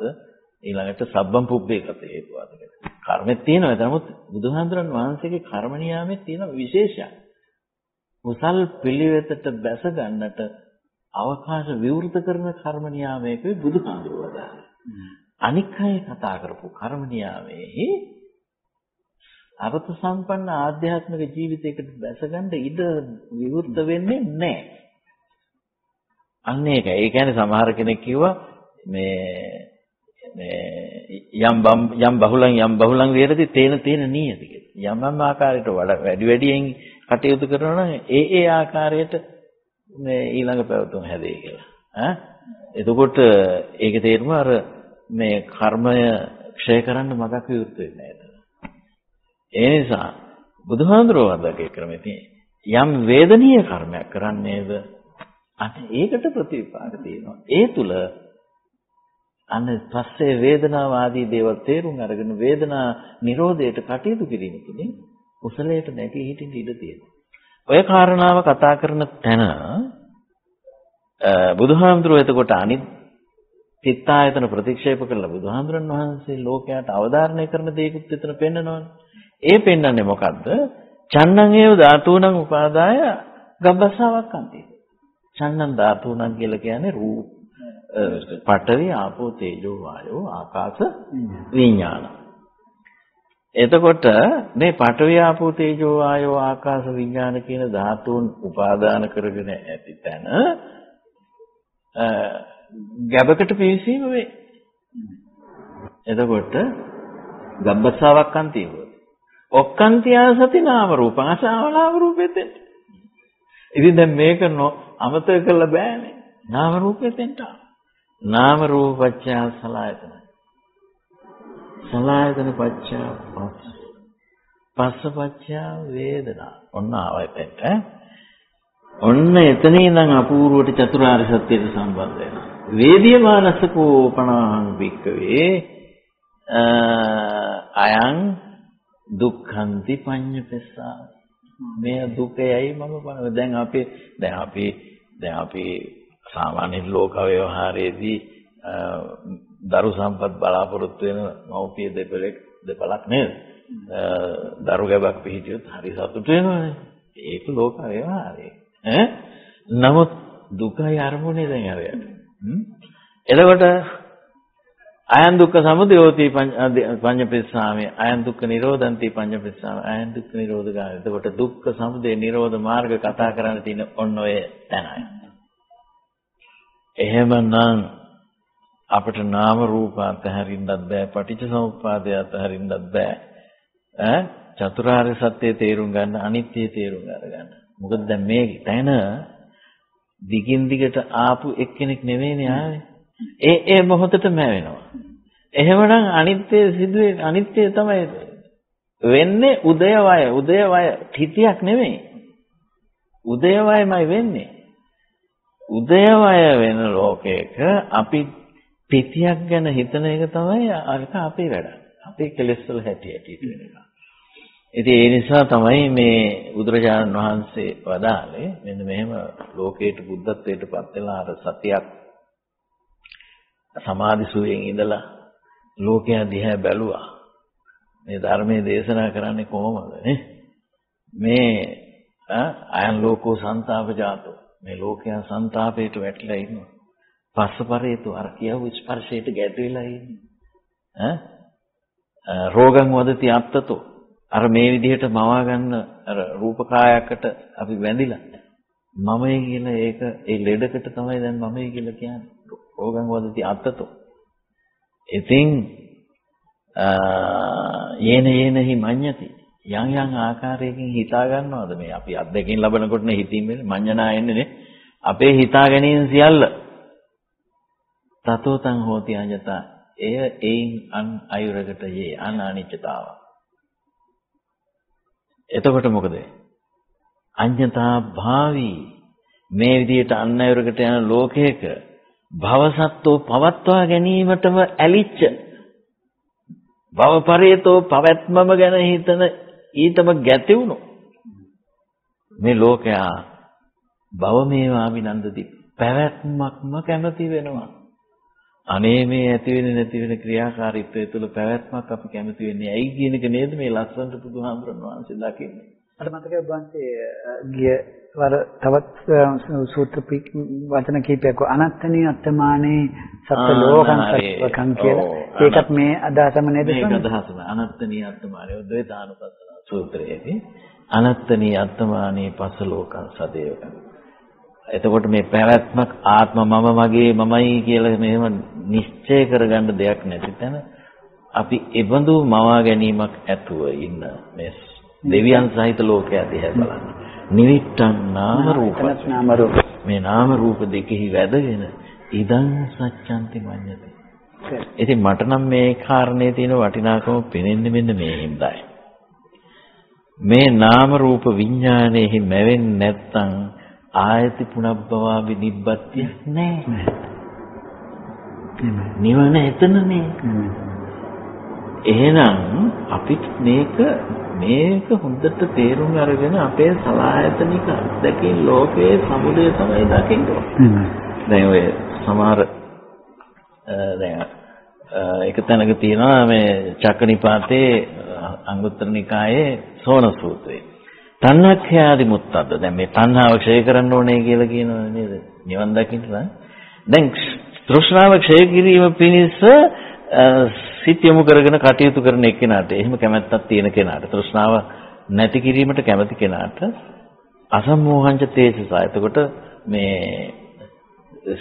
ඊළඟට සබ්බම් පුබ්බේ කත හේතුවාද කියලා. කර්මෙත් තියෙනවා. නමුත් බුදුහාඳුරන් වහන්සේගේ කර්ම නියාමයේ තියෙන විශේෂයක්. කුසල් පිළිවෙතට බැස ගන්නට අවකාශ විවෘත කරන කර්ම නියාමයකයි බුදුහාඳුර වදාළේ. අනික් අය කතා කරපු කර්ම නියාමයේ අර්ථ සම්පන්න ආධ්‍යාත්මික ජීවිතයකට බැසගන්න ඉඩ විවෘත වෙන්නේ නැහැ. අන්න ඒකයි. ඒ කියන්නේ සමහර කෙනෙක් කිව්වා මේ මේ යම් යම් බහුලං යම් බහුලං විහෙරති තේන තේන නීයති කියලා. යම් යම් ආකාරයට වඩා වැඩි වැඩියෙන් කටයුතු කරනවා නම් ඒ ඒ ආකාරයට මේ ඊළඟ පැවතුම් හැදේ කියලා. ඈ එතකොට ඒකේ තේරුම අර මේ කර්මය ක්ෂය කරන්න මගක් විවෘත වෙන්නේ නැහැ. ඒ නිසා බුදුහාඳුරෝ වදගේ ක්‍රමෙදී යම් වේදනීය කර්මයක් කරන්නේද අන්න ඒකට ප්‍රතිපාක තියෙනවා. ඒ තුල අන්න පස්සේ වේදනාව ආදී දේවල් තේරුම් අරගෙන වේදනා නිරෝධයට කටයුතු කිරීම තුළින් කුසලයට නැති හිටින්න ඉඩ තියෙනවා. ඔය කාරණාව කතා කරන තැන බුදුහාමුදුරුවෝ එතකොට අනිත් චිත්තායතන ප්‍රතික්ෂේප කළා බුදුහාමුදුරන් වහන්සේ ලෝකයට අවධාරණය කරන දේකුත් එතන පෙන්නනවනේ. ඒ පෙන්වන්නේ මොකද්ද? චන්නං ඒව ධාතුණං උපාදාය ගබ්බසාවක් අන්ති. චන්නං ධාතුණං කියලා කියන්නේ රූප පඨවි ආපෝ තේජෝ වායෝ ආකාශ විඥාන. එතකොට මේ පඨවි ආපෝ තේජෝ වායෝ ආකාශ විඥාන කියන ධාතුන් උපාදාන කරගෙන ඇති තැන ගැබකට පිවිසීම වේ. එතකොට ගබ්බසාවක් අන්තිමයි. ඔක්කාන්තියා සති නාම රූප ආශාවලාව රූපෙත් ඉතින් දැන් මේක අමතක කරලා බෑනේ නාම රූපෙත් නාම රූප පත්‍ය සලආයතන සලආයතන පත්‍ය පස්ස. පස්ස පත්‍ය වේදනා. ඔන්න ආවයිපෙට ඔන්න එතන ඉඳන් අපූර්වට චතුරාර්ය සත්‍යයට සම්බන්ධ වෙනවා. වේදියමානසකෝ පණාහං වික්කවේ අයං දුක්ඛන්ති පඤ්ඤපස්සා මේ දුකයයි මම බලන දැන් අපි දැන් අපි දැන් අපි සාමාන්‍ය ලෝක ව්‍යවහාරයේදී දරු සම්පත් බලාපොරොත්තු වෙන මව්පිය දෙපළෙක් දෙපළක් නේද? දරු ගැබක් පිහිටියොත් හරි සතුට වෙනවනේ. ඒක ලෝක ව්‍යවහාරය ඈ? නමුත් දුකයි අරමුණේ දැන් හරියට එතකොට අයන් දුක්ඛ සමුදයෝති පඤ්ඤපෙස්සාමේ අයන් දුක්ඛ නිරෝධන්ති පඤ්ඤපෙස්සාමේ අයන් දුක්ඛ නිරෝධ ගාන. එතකොට දුක්ඛ සමුදය නිරෝධ මාර්ග කතා කරන්න තියෙන ඔන්න ඔය තැනයි. එහෙමනම් අපිට නාම රූප අතහරින්නත් බෑ පටිච්ච සමුප්පාදය අතහරින්නත් බෑ ඈ චතුරාර්ය සත්‍ය තේරුම් ගන්න අනිත්‍ය තේරුම් ගන්න. මොකද දැන් මේ තැන දිගින් දිගට ආපු එක්කෙනෙක් නෙවෙයිනේ ආවේ. ඒ ඒ මොහොතට මැවෙනවා. එහෙමනම් අනිත්‍ය සිදුවේ අනිත්‍ය තමයි වෙන්නේ උදයවය උදයවය තිතියක් නෙමෙයි. උදයවයමයි වෙන්නේ. උදයවය වෙන ලෝකයක අපි තිතියක් ගැන හිතන එක තමයි අරක අපේ වැඩ. අපේ කෙලෙස් වල හැටි හැටියට වෙන එක. ඉතින් ඒ නිසා තමයි මේ බුදුරජාණන් වහන්සේ වදාළේ මෙන්න මෙහෙම ලෝකයට බුද්ධත්වයට පත් වෙලා අර සතියක් සමාධි සුවයෙන් ඉඳලා ලෝකයා දිහා බැලුවා. මේ ධර්මයේ දේශනා කරන්නේ කොහොමද නේ? මේ අයන් ලෝකෝ සංతాප ජාතෝ. මේ ලෝකයා සංతాපයට වැටිලා ඉන්නවා. පස්සපරේතු අර කියව ස්පර්ශයට ගැටෙලා ඉන්නේ. ඈ රෝගං වදති අත්තතෝ. අර මේ විදිහට මවා ගන්න අර රූපකායයකට අපි වැඳිලා මමයි කියලා ඒක ඒ ලෙඩකට තමයි දැන් මමයි කියලා කියන්නේ. රෝගං වදති අත්තතෝ. ඉතින් යේන යේනහි මඤ්ඤති යම් යම් ආකාරයකින් හිතා ගන්නවද මේ අපි අත්දැකීම් ලබනකොටනේ හිතින් මඤ්ඤණා එන්නේ නේ අපේ හිතා ගැනීම සියල්ල තතෝ තං හෝති අඤ්ඤතා. එය එයින් අන් අයුරකට යේ අන අනිච්චතාව. එතකොට මොකද? අඤ්ඤතා භාවි. මේ විදිහට අන් අයුරකට යන ලෝකයක භවසත්ත්ව පවත්වා ගැනීමටම ඇලිච්ච භවපරේතෝ පවැත්මම ගැන හිතන ඊටම ගැටෙවුණු මේ ලෝකයා භව මේවා අභිනන්දති. පැවැත්මක්ම කැමති වෙනවා. අනේ මේ ඇති වෙන නැති වෙන ක්‍රියාකාරීත්වය තුළ පැවැත්මක් අපි කැමති වෙන්නේ ඇයි කියන එක නේද මේ ලස්සනට බුදුහාමුදුරන් වහන්සේ දකින්නේ. මට මතකයි වහන්සේ ගිය වර තවත් සූත්‍ර වචන කීපයක් අනත්තනී අත්තමානේ සත්ත්ව ලෝකං සත්වකං කියලා. ඒකත් මේ අදහසම නේද? මේක අදහසම අනත්තනී අත්තමානේ ද්වේතානුපස්සන සූත්‍රයේදී අනත්තනී අත්තමානේ පස්ස ලෝකං සදේවකං. එතකොට මේ පැවැත්මක් ආත්ම මම මගේ මමයි කියලා මෙහෙම නිශ්චය කරගන්න දෙයක් නැති තැන අපි එබඳු මවා ගැනීමක් ඇතුව ඉන්න මේ දෙවියන් සහිත ලෝකයා දිහා බලන්න. නිවිට්ටන් නාම රූප. නාම රූප. මේ නාම රූප දෙකෙහි වැදගෙන ඉදං සත්‍යන්ති මඤ්ඤති. ඉතින් මට නම් මේ කාරණේ තියෙන වටිනාකම පෙනෙන්නේ මෙන්න මේ හින්දායි. මේ නාම රූප විඥානයේහි මැවෙන්නේ නැත්තම් ආයති පුනබ්බවා විනිබ්බත්‍ය නැහැ. නිවන එතනනේ. එහෙනම් අපිට මේක මේක හොඳට තේරුම් අරගෙන අපේ සලායතනික අත්දැකීම් ලෝකයේ සමුදය තමයි දකින්න දැන් ඔය සමහර දැන් එක තැනක තියෙනවා මේ චක්කනිපාතේ අංගුත්තර නිකායේ සෝන සූත්‍රය. තණ්හක්ඛයාදි මුත්තද්ද? දැන් මේ තණ්හාව ක්ෂය කරන්න ඕනේ කියලා කියනවා නේද? නිවන් දකින්න නම් දැන් තෘෂ්ණාව ක්ෂය කිරීම පිණිස සිත යොමු කරගෙන කටයුතු කරන එක්කෙනාට එහෙම කැමැත්තක් තියෙන කෙනාට තෘෂ්ණාව නැති කිරීමට කැමති කෙනාට අසම්මෝහංච තේසසා. එතකොට මේ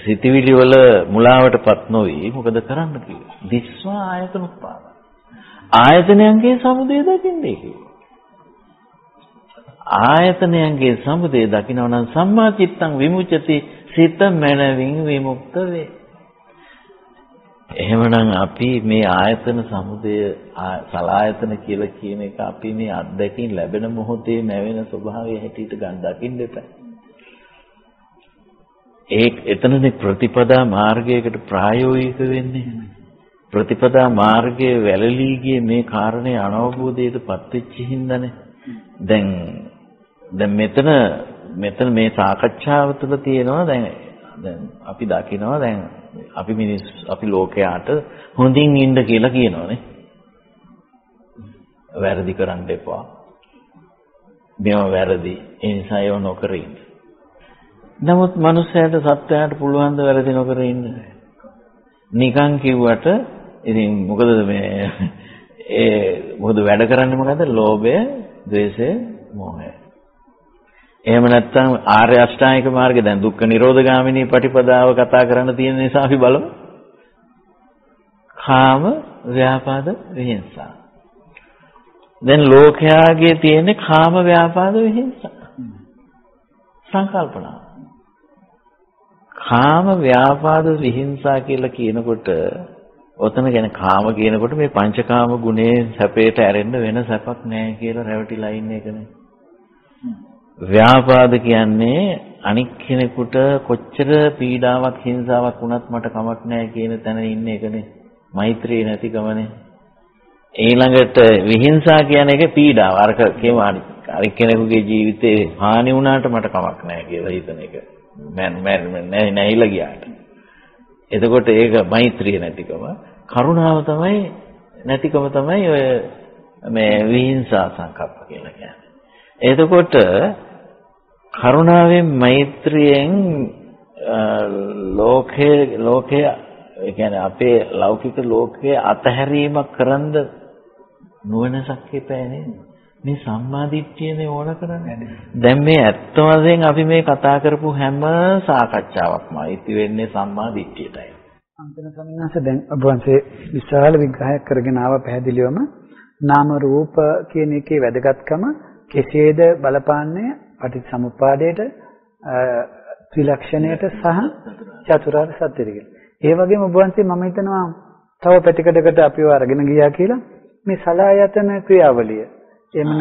සිතවිලි වල මුලාවටපත් නොවි මොකද කරන්න කිව්වේ දිස්වා ආයතන උත්පාද ආයතනයන්ගේ සමුදය දකින්නේ කිව්වා ආයතනයන්ගේ සමුදය දකිනවා නම් සම්මා චිත්තං විමුචති සිත මනවින් විමුක්ත වේ එහෙමනම් අපි මේ ආයතන සමුදය සලායතන කියලා කියන එක අපි මේ අත්දැකීම් ලැබෙන මොහොතේ නැවෙන ස්වභාවය හැටියට ගන්න දකින්න එපා. ඒ එතනනේ ප්‍රතිපදා මාර්ගයකට ප්‍රායෝගික වෙන්නේ. ප්‍රතිපදා මාර්ගයේ වැළලී ගියේ මේ කාරණේ අනවබෝධයට පත්වෙච්ච හින්දානේ. දැන් දැන් මෙතන මෙතන මේ සාකච්ඡාව තුළ තියෙනවා දැන් දැන් අපි දකිනවා දැන් අපි මිනිස් අපි ලෝකයාට හොඳින් ඉන්න කියලා කියනවානේ. වැරදි කරන්න එපා. මේවා වැරදි. ඒ නිසා ඒව නොකර ඉන්න. නමුත් මනුස්සයාට සත්වයාට පුළුවන් ද වැරදි නොකර ඉන්න? නිකන් කිව්වට ඉතින් මොකද මේ ඒ මොකද වැඩ කරන්නේ මොකද? ලෝභය, ද්වේෂය, මෝහය. එහෙම නැත්නම් ආර්ය අෂ්ටාංගික මාර්ගය දැන් දුක්ඛ නිරෝධගාමිනී පටිපදාව කතා කරන්න තියෙන නිසා අපි බලමු. කාම ව්‍යාපාද විහිංසා. දැන් ලෝකයාගේ තියෙන කාම ව්‍යාපාද විහිංසා. සංකල්පනා. කාම ව්‍යාපාද විහිංසා කියලා කියනකොට ඔතන ගැන කාම කියනකොට මේ පංචකාම ගුණේ සැපේට ඇරෙන්න වෙන සැපක් නැහැ කියලා රැවටිලා ඉන්න එකනේ. ව්‍යාපාද කියන්නේ අනික් කෙනෙකුට කොච්චර පීඩාවක් හිංසාවක් වුණත් මට කමක් නැහැ කියන තැන ඉන්න එකනේ. මෛත්‍රිය නැතිකමනේ. ඊළඟට විහිංසා කියන එක පීඩාව. අරක කියමු අනික් කෙනෙකුගේ ජීවිතේ හානි වුණාට මට කමක් නැහැ කියලා හිතන එක. මම මම නැහිලා ගියාට. එතකොට ඒක මෛත්‍රිය නැතිකම. කරුණාව තමයි නැතිකම තමයි ඔය මේ විහිංසා සංකප්ප කියලා කියන්නේ. එතකොට කරුණාවෙන් මෛත්‍රියෙන් ලෝකයේ ලෝකයේ ඒ කියන්නේ අපේ ලෞකික ලෝකයේ අතහැරීමක් කරන්ද නුවණසක් එපෑ නේද? මේ සම්මාදිට්ඨියනේ ඕන කරන්නේ. දැන් මේ ඇත්ත වශයෙන් අපි මේ කතා කරපු හැම සාකච්ඡාවක්ම ඉති වෙන්නේ සම්මාදිට්ඨියටයි. අන්තිම සම්මාස දැන් ඔබ වහන්සේ විශාල විග්‍රහයක් කරගෙන ආව පැහැදිලිවම නාම රූප කියන එකේ වැදගත්කම කෙසේද බලපාන්නේ පටිච්චසමුප්පාදයට ත්‍රිලක්ෂණයට සහ චතුරාර්ය සත්‍යයට කියලා. ඒ වගේම ඔබ වහන්සේ මම හිතනවා තව පැතිකඩකට අපිව අරගෙන ගියා කියලා මේ සලායතන ක්‍රියාවලිය. එමන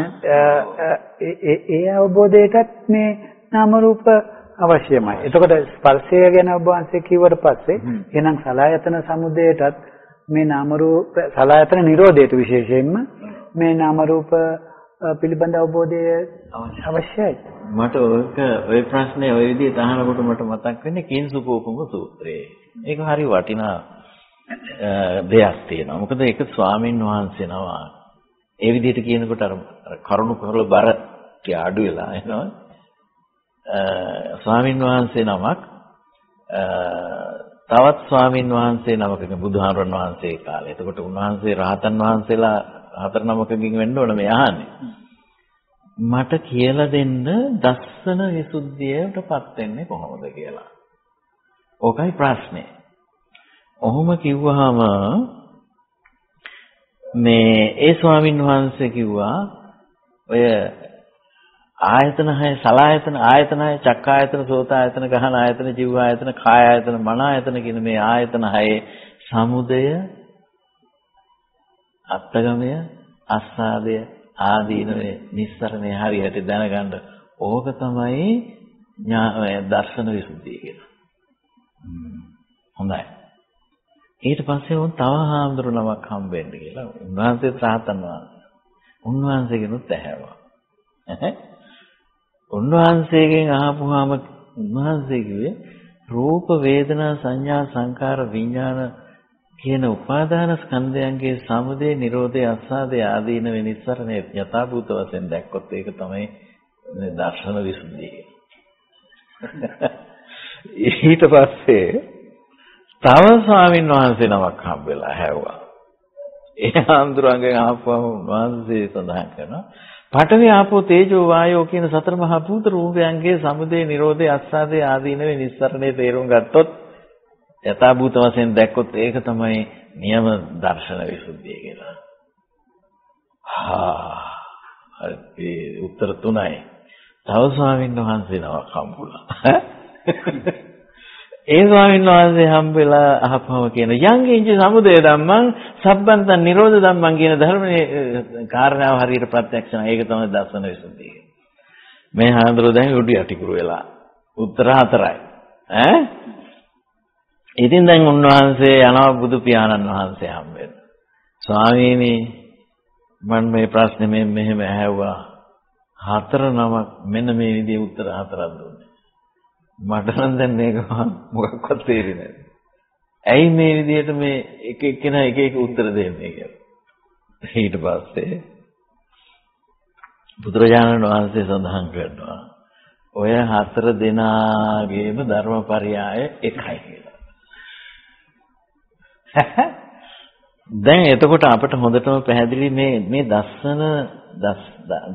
ඒ අවබෝධයටත් මේ නාම රූප අවශ්‍යමයි. එතකොට ස්පර්ශය ගැන ඔබ වහන්සේ කිව්වට පස්සේ එහෙනම් සලායතන සමුදයටත් මේ නාම රූප සලායතන නිරෝධයට විශේෂයෙන්ම මේ නාම රූප පිළිබඳ අවබෝධය අවශ්‍යයි. මට ඔක ওই ප්‍රශ්නේ ওই විදිහට අහනකොට මට මතක් වෙන්නේ කිංසුකෝපම සූත්‍රය. ඒක හරි වටිනා දෙයක් තියෙනවා. මොකද ඒක ස්වාමින් වහන්සේ නම ඒ විදිහට කියනකොට අර කරුණු කරල බර ටික අඩු වෙලා එනවා. ස්වාමින් වහන්සේ නමක් තවත් ස්වාමින් වහන්සේ නමකක බුදුහාමුදුරන් වහන්සේ කාලේ. එතකොට උන්වහන්සේ රහතන් වහන්සේලා හතර නමකකින් වෙන්න ඕන මේ අහන්නේ. මට කියලා දෙන්න දස්සන විසුද්ධියටපත් වෙන්නේ කොහොමද කියලා. ඕකයි ප්‍රශ්නේ. ඔහොම කිව්වහම මේ ඒ ස්වාමින් වහන්සේ කිව්වා ඔය ආයතන හය සලායතන ආයතන හය චක්කායතන සෝතායතන ගහන ආයතන ජීව ආයතන කාය ආයතන මන ආයතන කියන මේ ආයතන හයේ සමුදය අත්ගමය අස්සාදය ආදීනවේ නිස්සරණේ හරියට දැනගන්න ඕක තමයි දර්ශන විසුද්ධිය කියලා. හොඳයි. ඊට පස්සේ උන් තව හාමුදුරු නමක් හම්බෙන්න කියලා. උන්වහන්සේ ත්‍රාතන් වහන්සේ. උන්වහන්සේගෙනුත් ඇහැව්වා. උන්වහන්සේගෙන් අහපුවාම උන්වහන්සේ කිව්වේ රූප වේදනා සංඥා සංකාර විඥාන කියන උපාදාන ස්කන්ධයන්ගේ සමුදය නිරෝධය අස්සාදය ආදීන වෙනිස්සරණේ යථාභූත වශයෙන් දැක්කොත් ඒක තමයි දර්ශන විසුද්ධිය. ඊට පස්සේ තව ස්වාමීන් වහන්සේ නමක් හම්බෙලා හැවුවා. ඒ ආන්දරංගෙන් ආපුවම වහන්සේ සඳහන් කරනවා පඨවි ආපෝ තේජෝ වායෝ කියන සතර මහා භූත රූපයන්ගේ සමුදය නිරෝධය අස්සාදය ආදීනවේ නිස්සරණේ තේරුම් ගත්තොත් යථා භූත වශයෙන් දැක්කොත් ඒක තමයි නියම දර්ශන විසුද්ධිය කියලා. හා හරි උත්තර තුනයි. තව ස්වාමීන් වහන්සේ නමක් හම්බුණා. ඒ ස්වාමීන් වහන්සේ හම්බෙලා අහපම කියන යංගින්ච සමුදය ධම්මං සබ්බන්තං නිරෝධ ධම්මං කියන ධර්මයේ කාරණාව හරියට ප්‍රත්‍යක්ෂ නැහැ. ඒක තමයි දර්ශන විසුද්ධිය. මේ හාමුදුරුවෝ දැන් උඩු යටිකුරු වෙලා උත්තර හතරයි. ඈ ඉතින් දැන් උන්වහන්සේ යනවා බුදු පියාණන් වහන්සේ හම්බෙන්න. ස්වාමීනි මම මේ ප්‍රශ්නේ මේ මෙහෙම ඇහුවා. හතර නමක් මෙන්න මේ විදිහේ උත්තර හතරක් දුන්නේ. මට නම් දැන් මේක මොකක්වත් තේරෙන්නේ නැහැ. ඇයි මේ විදිහට මේ එක එක්කෙනා එක එක උත්තර දෙන්නේ කියලා. ඊට පස්සේ බුදුරජාණන් වහන්සේ සඳහන් කරනවා ඔය හතර දෙනාගේම ධර්මපරයය එකයි කියලා. දැන් එතකොට අපට හොඳටම පැහැදිලි මේ මේ දස්සන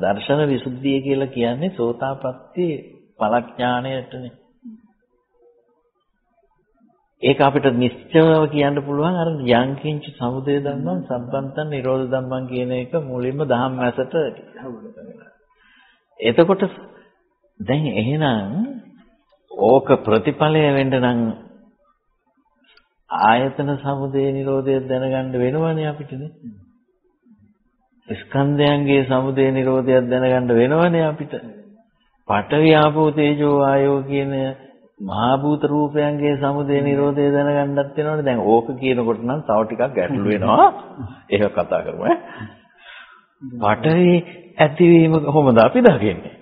දර්ශන විසුද්ධිය කියලා කියන්නේ සෝතාපට්ටි පලඥාණයටනේ. ඒක අපිට නිශ්චයව කියන්න පුළුවන් අර යංකින්ච සමුදය ධම්මං සම්බන්තන් නිරෝධ ධම්මං කියන එක මුලින්ම දහම් මැසට එතකොට දැන් එහෙනම් ඕක ප්‍රතිඵලය වෙන්න නම් ආයතන සමුදය නිරෝධය දැනගන්න වෙනවනේ අපිටනේ. ස්කන්ධයන්ගේ සමුදය නිරෝධයක් දැනගන්න වෙනවනේ අපිට. පඨවි ආපෝ තේජෝ ආයෝ කියන මහා භූත රූපයන්ගේ සමුදය නිරෝධය දැනගන්නත් වෙනවනේ. දැන් ඕක කියනකොට නම් තව ටිකක් ගැටලු වෙනවා. ඒක කතා කරමු ඈ. පඨවි ඇතිවීම කොහොමද අපි දකින්නේ?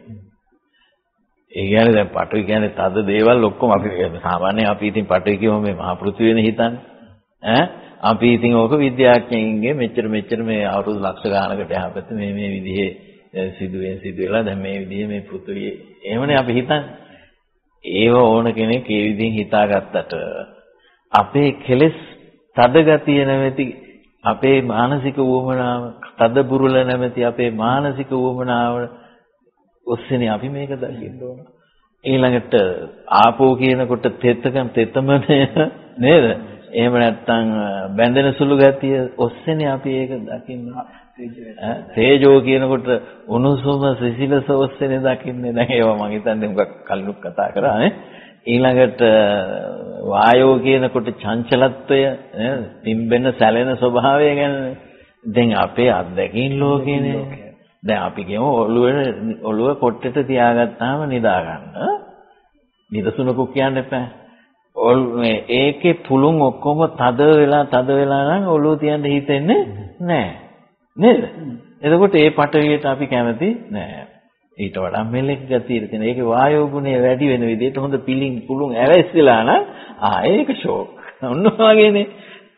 ඒ කියන්නේ දැන් පටවි කියන්නේ තද දේවල් ඔක්කොම අපි සාමාන්‍යයෙන් අපි ඉතින් පටවි කියවම මේ මහා පෘථිවියනේ හිතන්නේ. ඈ අපි ඉතින් ඕක විද්‍යාඥයින්ගේ මෙච්චර මෙච්චර මේ අවුරුදු ලක්ෂ ගානකට යහපත් මේ මේ විදිහේ සිදුවෙන් සිදු වෙලා දැන් මේ විදිහේ මේ පෘථිවිය එහෙමනේ අපි හිතන්නේ. ඒව ඕන කෙනෙක් ඒ විදිහෙන් හිතාගත්තට අපේ කෙලෙස් තද ගතිය නැමැති අපේ මානසික වුවමනාව තද බුරුල නැමැති අපේ මානසික වුවමනාව ඔස්සේනේ අපි මේක දකින්න ඕන. ඊළඟට ආපෝ කියනකොට තෙතකම් තෙතමනේ නේද? එහෙම නැත්නම් බැඳෙන සුළු ගතිය ඔස්සේනේ අපි ඒක දකින්න. තේජෝ කියනකොට උණුසුම සිසිලස ඔස්සේනේ දකින්නේ. දැන් ඒවා මම හිතන්නේ මොකක් කලිනුත් කතා කරා නේ. ඊළඟට වායෝ කියනකොට චංචලත්වය නේද? පිම්බෙන සැලෙන ස්වභාවය ගැන දැන් අපේ අත්දැකීම් ලෝකේනේ. දැන් අපි කියමු ඔළුවේ ඔළුව කොට්ටෙට තියාගත්තාම නිදා ගන්න. නිදසුනකුත් කියන්න එපා. මේ ඒකේ පුළුන් ඔක්කොම තද වෙලා තද වෙලා නම් ඔළුව තියන්න හිතෙන්නේ නැහැ. නේද? එතකොට ඒ පටවියට අපි කැමති නැහැ. ඊට වඩා මෙලෙක් ගතිය තියෙන. ඒකේ වායෝ ගුණය වැඩි වෙන විදිහට හොඳ පිලින් පුළුන් ඇවැස්සලා නම් ආ ඒක ෂෝක්. ඔන්න වගේනේ.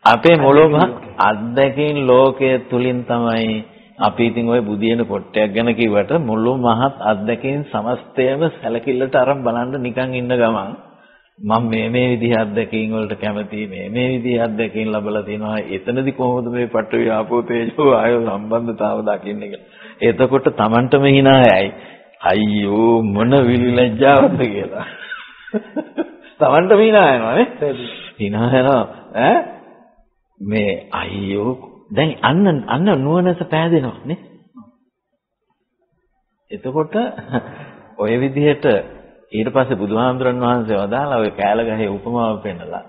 අපේ මුලම අත්දැකීම් ලෝකයේ තුලින් තමයි අපි ඉතින් ওই බුදියන කොටයක් ගැන කිව්වට මුළු මහත් අත්දැකීම් සමස්තයම සැලකිල්ලට අරන් බලන්න නිකන් ඉන්න ගමන් මම මේ මේ විදිහ අත්දැකීම් වලට කැමතියි මේ මේ විදිහ අත්දැකීම් ලැබලා තිනවා එතනදි කොහොමද මේ පටවි ආපෝ තේජෝ ආයෝ සම්බන්ධතාව දකින්නේ කියලා. එතකොට Tamanටම hina යයි. අයියෝ මොන විලිලැජ්ජාවක්ද කියලා. Tamanටම hina යනවා නේ. hina යනවා ඈ මේ අයියෝ දැන් අන්න අන්න නුවණස පෑදෙනවා නේ. එතකොට ඔය විදිහට ඊට පස්සේ බුදුහාමුදුරන් වහන්සේ වදාලා ඔය කෑල ගහේ උපමාව පෙන්නලා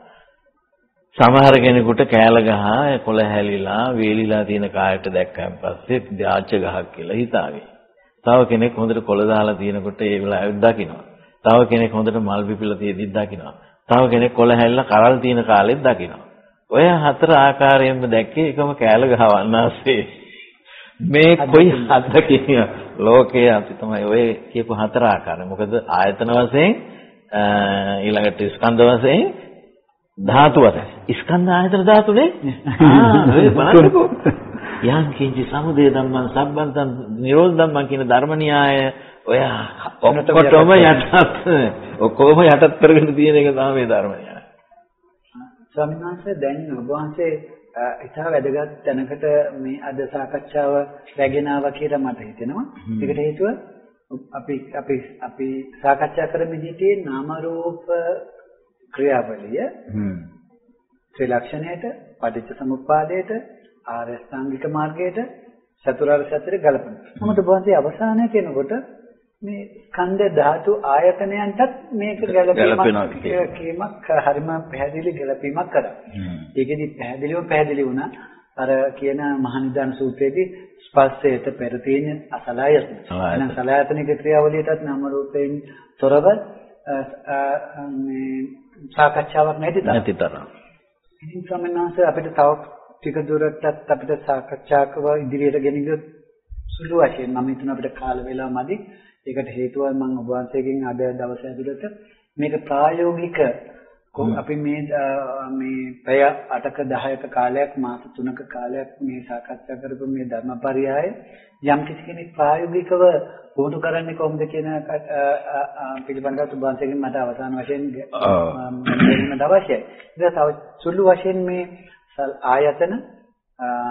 සමහර කෙනෙකුට කෑල ගහ කොළ හැලිලා වේලිලා තියෙන කායට දැක්කන් පස්සේ දාච්ච ගහක් කියලා හිතාවේ. තව කෙනෙක් හොඳට කොළ දාලා තියෙනකොට ඒ වෙලාවෙත් දකිනවා. තව කෙනෙක් හොඳට මල් පිපිලා තියෙද්දිත් දකිනවා. තව කෙනෙක් කොළ හැලිලා කරල් තියෙන කාලෙත් දකිනවා. ඔය හතර ආකාරයෙන්ම දැක්කේ එකම කෑල ගහ වන්නාසේ. මේ කොයි අත්දකින්න ලෝකයේ අපි තමයි ඔය කියපු හතර ආකාරය. මොකද ආයතන වශයෙන් ඊළඟට ස්කන්ධ වශයෙන් ධාතු වශයෙන්. ස්කන්ධ ආයතන ධාතුනේ. ආ ඔය බලන්නකෝ. යම් කිංචි සමුදය ධම්මං සම්බන්තං නිරෝධ ධම්මං කියන ධර්ම න්‍යාය ඔය ඔක්කොටම යටත් ඔක්කොම යටත් කරගෙන තියෙන එක තමයි මේ ධර්ම න්‍යාය. ස්වාමීන් වහන්සේ දැන් ඔබ වහන්සේ ඉතා වැදගත් තැනකට මේ අද සාකච්ඡාව රැගෙන ආවා කියලා මට හිතෙනවා. ඒකට හේතුව අපි අපි අපි සාකච්ඡා කරමින් සිටියේ නාම රූප ක්‍රියාවලිය ත්‍රිලක්ෂණයට, පටිච්ච සමුප්පාදයට, ආර්ය ස්ථාංගික මාර්ගයට, චතුරාර්ය සත්‍යයට ගලපන. මොකද බෝන්සේ අවසානය කියනකොට මේ ස්කන්ධ ධාතු ආයතනයන්ටත් මේක ගැලපීමක් කීමක් හරිම පැහැදිලි ගැලපීමක් කරා. ඒකෙදි පැහැදිලිව පැහැදිලි වුණා අර කියන මහනිදාන සූත්‍රයේදී ස්පර්ශයට පෙර තියෙන අසලයතන. එහෙනම් සලයතනික ක්‍රියාවලියටත් නාම රූපයෙන් තොරව මේ සාකච්ඡාවක් නැති තරම්. නැති තරම්. ඉතින් ස්වාමීන් අපිට තව ටික දුරටත් අපිට සාකච්ඡාකව ඉදිරියට ගෙනියොත් සුළු වශයෙන් මම හිතන අපිට කාල වේලාව මදි. ඒකට හේතුව මම ඔබ වහන්සේගෙන් අද දවස් ඇතුළත මේක ප්‍රායෝගික අපි මේ මේ පැය 8ක 10ක කාලයක් මාස 3ක කාලයක් මේ සාකච්ඡා කරපු මේ ධර්මපරියාය යම් කිසි කෙනෙක් ප්‍රායෝගිකව පුහුණු කරන්නේ කොහොමද කියන පිළිබඳව ඔබ වහන්සේගෙන් මට අවසාන වශයෙන් දෙන්න අවශ්‍යයි. ඒක තව සුළු වශයෙන් මේ ආයතන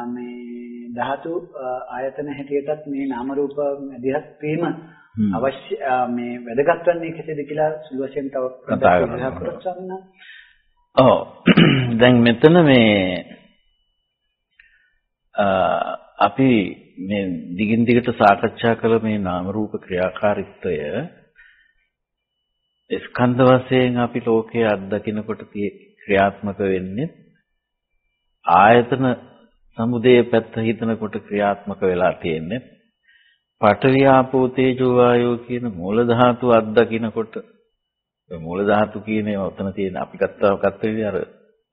මේ ධාතු ආයතන හැටියටත් මේ නාම රූප දිහත් වීම අවශ්‍ය මේ වැදගත් වන්නේ කෙසේද කියලා සුළු වශයෙන් තව කතා කරමු. ඔව්. දැන් මෙතන මේ අපි මේ දිගින් දිගට සාකච්ඡා කළ මේ නාම රූප ක්‍රියාකාරීත්වය ස්කන්ධ වශයෙන් අපි ලෝකයේ අත්දකිනකොට ක්‍රියාත්මක වෙන්නේ ආයතන සමුදේ පැත්ත හිතනකොට ක්‍රියාත්මක වෙලා තියෙන්නේ පඨවි ආපෝ තේජෝ වායෝ කියන මූල ධාතු අත්දකිනකොට ඒ මූල ධාතු කියන ඒවා උතන තියෙන අපි ගත්තා ගත්තේ අර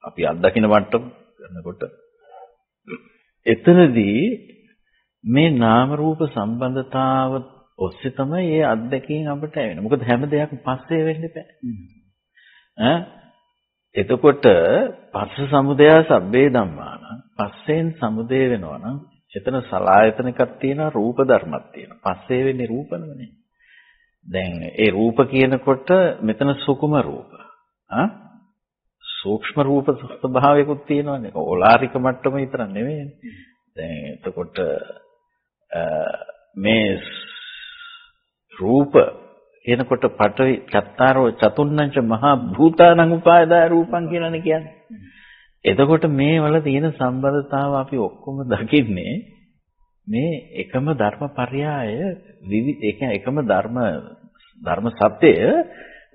අපි අත්දකින මට්ටම කරනකොට එතනදී මේ නාම රූප සම්බන්ධතාව ඔස්සේ තමයි මේ අත්දැකීම් අපිට ඇවෙන්නේ. මොකද හැම දෙයක්ම පස්සේ වෙන්න බෑ. ඈ එතකොට පස්ස සමුදය සබ්බේ ධම්මාන පස්සෙන් සමුදය වෙනවා නම් එතන සලායතන එකක් තියෙනවා රූප ධර්මයක් තියෙනවා. පස්සේ වෙන්නේ රූපනමනේ. දැන් ඒ රූප කියනකොට මෙතන සුකුම රූප. ආ සූක්ෂම රූප ස්වභාවයකුත් තියෙනවානේ. ඕලාරික මට්ටම විතර නෙමෙයි. දැන් එතකොට මේ රූප කියනකොට පඨවි චත්තාරෝ චතුන්නංච මහා භූතානං උපායදාය රූපං කියලානේ කියන්නේ. එතකොට මේ වල තියෙන සම්බන්ධතාව අපි ඔක්කොම දකින්නේ මේ එකම ධර්මපරයය විවිධ ඒ එකම ධර්ම ධර්ම සත්‍යය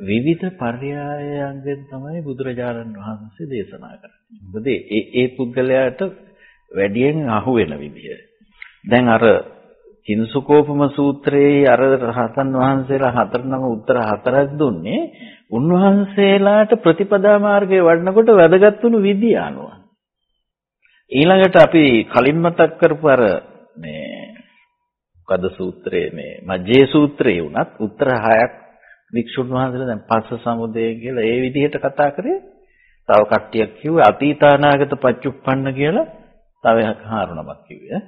විවිධ පරයයන්ගෙන් තමයි බුදුරජාණන් වහන්සේ දේශනා කරන්නේ. මොකද ඒ ඒ පුද්ගලයාට වැඩියෙන් අහු වෙන විදිය. දැන් අර කින්සුකෝපම සූත්‍රයේ අර රහතන් වහන්සේලා හතර නම උත්තර හතරක් දුන්නේ උන්වහන්සේලාට ප්‍රතිපදා මාර්ගයේ වඩනකොට වැදගත් වුණු විදිය අනුව. ඊළඟට අපි කලින් මතක් කරපු අර මේ මොකද සූත්‍රයේ මේ මජ්ජේ සූත්‍රයේ උනත් උත්තර හයක් වික්ෂුන් වහන්සේලා දැන් පස්ස සමුදය කියලා ඒ විදිහට කතා කරේ තව කට්ටියක් කිව්වේ අතීත අනාගත පච්චුප්පන්න කියලා තව හාරු නමක් කිව්වේ.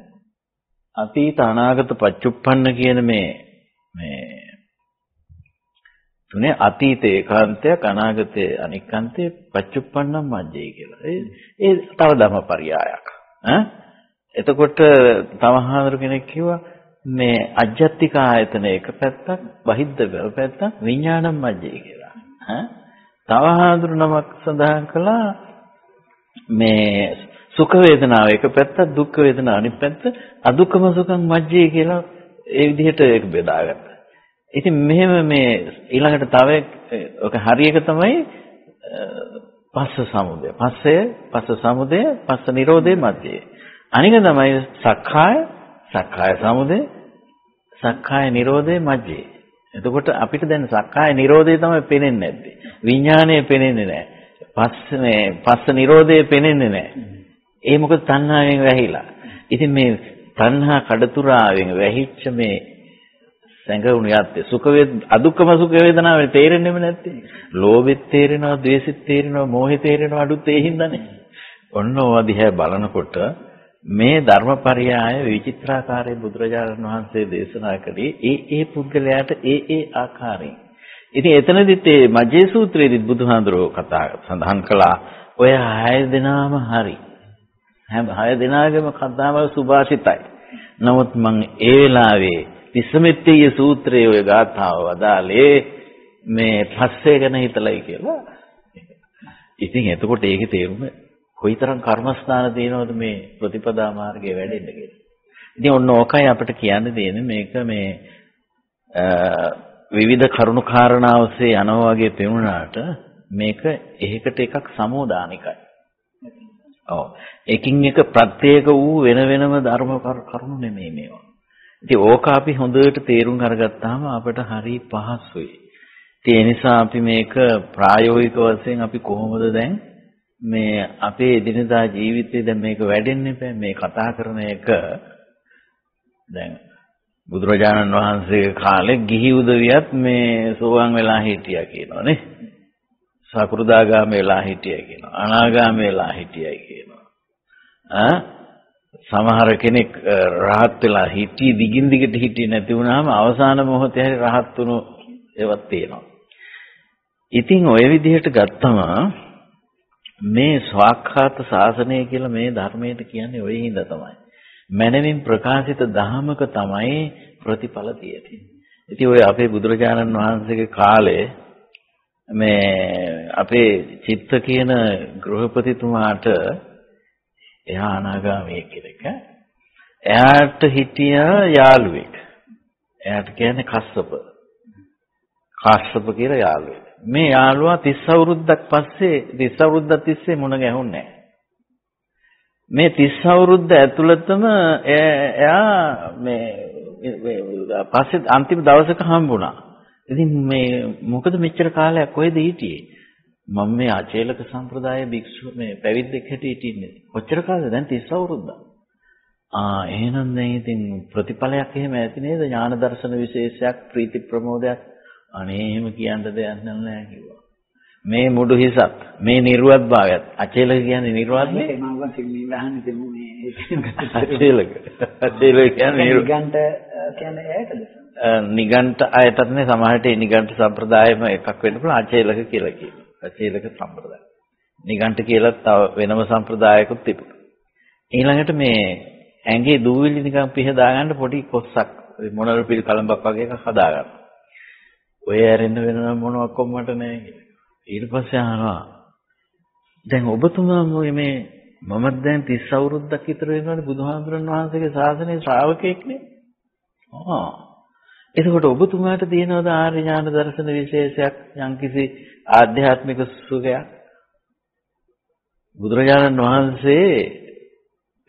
අතීත අනාගත පච්චුප්පන්න කියන මේ මේ තුනේ අතීතේ ඒකාන්තයක් අනාගතේ අනික්කාන්තේ පච්චුප්පන්නම් මජ්ජේ කියලා. ඒ ඒ තව ධම්මපරියායක්. ඈ එතකොට තමහාඳුර කෙනෙක් කිව්වා මේ අජ්ජත්තික ආයතන එක පැත්තක් බහිද්ද පැත්තක් විඥානම් මජ්ජේ කියලා. ඈ තවහාඳුර නමක් සඳහන් කළා මේ සුඛ වේදනාව එක පැත්තක් දුක්ඛ වේදනාව අනිත් පැත්ත අදුක්කම සුඛං මජ්ජේ කියලා ඒ විදිහට ඒක බෙදාගත්තා. ඉතින් මෙහෙම මේ ඊළඟට තව ඔක හරියක තමයි පස්ස සමුදය. පස්සය, පස්ස සමුදය, පස්ස නිරෝධය මැදේ. අනික තමයි සක්කාය, සක්කාය සමුදය, සක්කාය නිරෝධය මැදේ. එතකොට අපිට දැන් සක්කාය නිරෝධය තමයි පේන්නේ නැත්තේ. විඥාණය පේන්නේ නැහැ. පස්ස මේ පස්ස නිරෝධය පේන්නේ නැහැ. ඒ මොකද තණ්හාවෙන් වැහිලා. ඉතින් මේ තණ්හා කඩතුරාවෙන් වැහිච්ච මේ සැඟවුණු යත්තේ සුඛ වේද අදුක්කම සුඛ වේදනාවේ තේරෙන්නේම නැත්තේ. ලෝභෙත් තේරෙනවා, ද්වේෂෙත් තේරෙනවා, මෝහෙත් තේරෙනවා අඩුත් ඒ හින්දානේ. ඔන්න ඔය දිහා බලනකොට මේ ධර්මපරියාය විචිත්‍රාකාරයේ බුදුරජාණන් වහන්සේ දේශනා කළේ ඒ ඒ පුද්ගලයාට ඒ ඒ ආකාරයෙන්. ඉතින් එතනදිත් මේ මජ්ජේ සූත්‍රයේදීත් බුදුහාඳුරෝ කතා සඳහන් කළා ඔය හය දෙනාම හරි. හැම හය දෙනාගේම කතාවල සුභාෂිතයි. නමුත් මම ඒ වෙලාවේ විසමෙත්තේ සූත්‍රයේ ඔය ගාථාව වදාලේ මේ පස්සේ ගැන හිතලයි කියලා. ඉතින් එතකොට ඒකේ තේරුම කොයිතරම් කර්මස්ථාන තියෙනවද මේ ප්‍රතිපදා මාර්ගයේ වැඩෙන්න කියලා. ඉතින් ඔන්න ඕකයි අපිට කියන්න තියෙන්නේ මේක මේ විවිධ කරුණු කාරණා ඔස්සේ යනවා වගේ පෙනුනාට මේක එහෙකට එකක් සමෝදානිකයි. ඔව්. එකින් එක ප්‍රත්‍යේක වූ වෙන වෙනම ධර්ම කරුණු නෙමෙයි මේවා. ඉතින් ඕක අපි හොඳට තේරුම් අරගත්තාම අපිට හරි පහසුයි. ඉතින් ඒ නිසා අපි මේක ප්‍රායෝගික වශයෙන් අපි කොහොමද දැන් මේ අපේ එදිනදා ජීවිතේ දැන් මේක වැඩෙන්නේ බෑ මේ කතා කරන එක දැන් බුදුරජාණන් වහන්සේගේ කාලේ ගිහි උදවියත් මේ සෝවාන් වෙලා හිටියා කියනවානේ. සකෘදාගාම වෙලා හිටියා කියනවා. අනාගාම වෙලා හිටියයි කියනවා. ආ සමහර කෙනෙක් රහත් වෙලා හිටි දිගින් දිගට හිටියේ නැති වුනහම අවසාන මොහොතේ හරි රහත් වුණු ඒවත් තියෙනවා. ඉතින් ওই විදිහට ගත්තම මේ ස්වාක්ඛාත ශාසනය කියලා මේ ධර්මයට කියන්නේ ওই හින්දා තමයි. මනමින් ප්‍රකාශිත ධහමක තමයි ප්‍රතිඵල තියෙන්නේ. ඉතින් ඔය අපේ බුදුරජාණන් වහන්සේගේ කාලේ මේ අපේ චිත්ත කියන ගෘහපතිතුමාට එයා අනාගාමී කෙනෙක්. එයාට හිටියා යාළුවෙක්. එයාට කියන්නේ කස්සප. කස්සප කියලා යාළුවෙක්. මේ යාළුවා 30 අවුරුද්දක් පස්සේ 30 අවුරුද්දක් තිස්සේ මුණ ගැහුන්නේ මේ 30 අවුරුද්ද ඇතුළතම එයා මේ පස්සේ අන්තිම දවසක හම්බුණා. ඉතින් මේ මොකද මෙච්චර කාලයක් කොහෙද හිටියේ? මම මේ ආචේලක සම්ප්‍රදායේ භික්ෂුව මේ පැවිද්දෙක් හැටියට ඉන්නේ. කොච්චර කාලද? දැන් 30 අවුරුද්දක්. ආ එහෙනම් දැන් ඉතින් ප්‍රතිඵලයක් එහෙම ඇති නේද? ඥාන දර්ශන විශේෂයක්, ප්‍රීති ප්‍රමෝදයක්. අනේ එහෙම කියන්න දෙයක් නැහැ කිව්වා. මේ මුඩු හිසත්, මේ නිර්වත් භාවයත්. අචේලක කියන්නේ නිර්වත් නේ? මම වහන්සේ මේ අචේලක. අචේලක කියන්නේ නිගණ්ඨ කියන්නේ ඇයටද? නිගණ්ඨ අයටත් නේ සමහරට නිගණ්ඨ සම්ප්‍රදායෙම එකක් වෙන්න පුළුවන් අචේලක කියලා කියනවා. සීලක සම්ප්‍රදාය. නිගණ්ඨ කියලා තව වෙනම සම්ප්‍රදායකුත් තිබුණා. ඊළඟට මේ ඇඟේ දූවිලි නිකන් පිහ දාගන්න පොඩි කොස්සක් මොනර පිළි කලඹක් වගේ එකක් හදාගන්න. ඔය ඇරෙන්න වෙන මොනවක් කොම්මට නැහැ කියලා. ඊට පස්සේ අහනවා දැන් ඔබතුමා මේ මම දැන් 30 අවුරුද්දක් විතර වෙනවානේ බුදුහාමුදුරන් වහන්සේගේ ශාසනයේ ශ්‍රාවකෙක් නේ. ආ එතකොට ඔබතුමාට තියෙනවද ආර්ය ඥාන දර්ශන විශේෂයක් යම්කිසි ආධ්‍යාත්මික සුඛයක්? බුදුරජාණන් වහන්සේ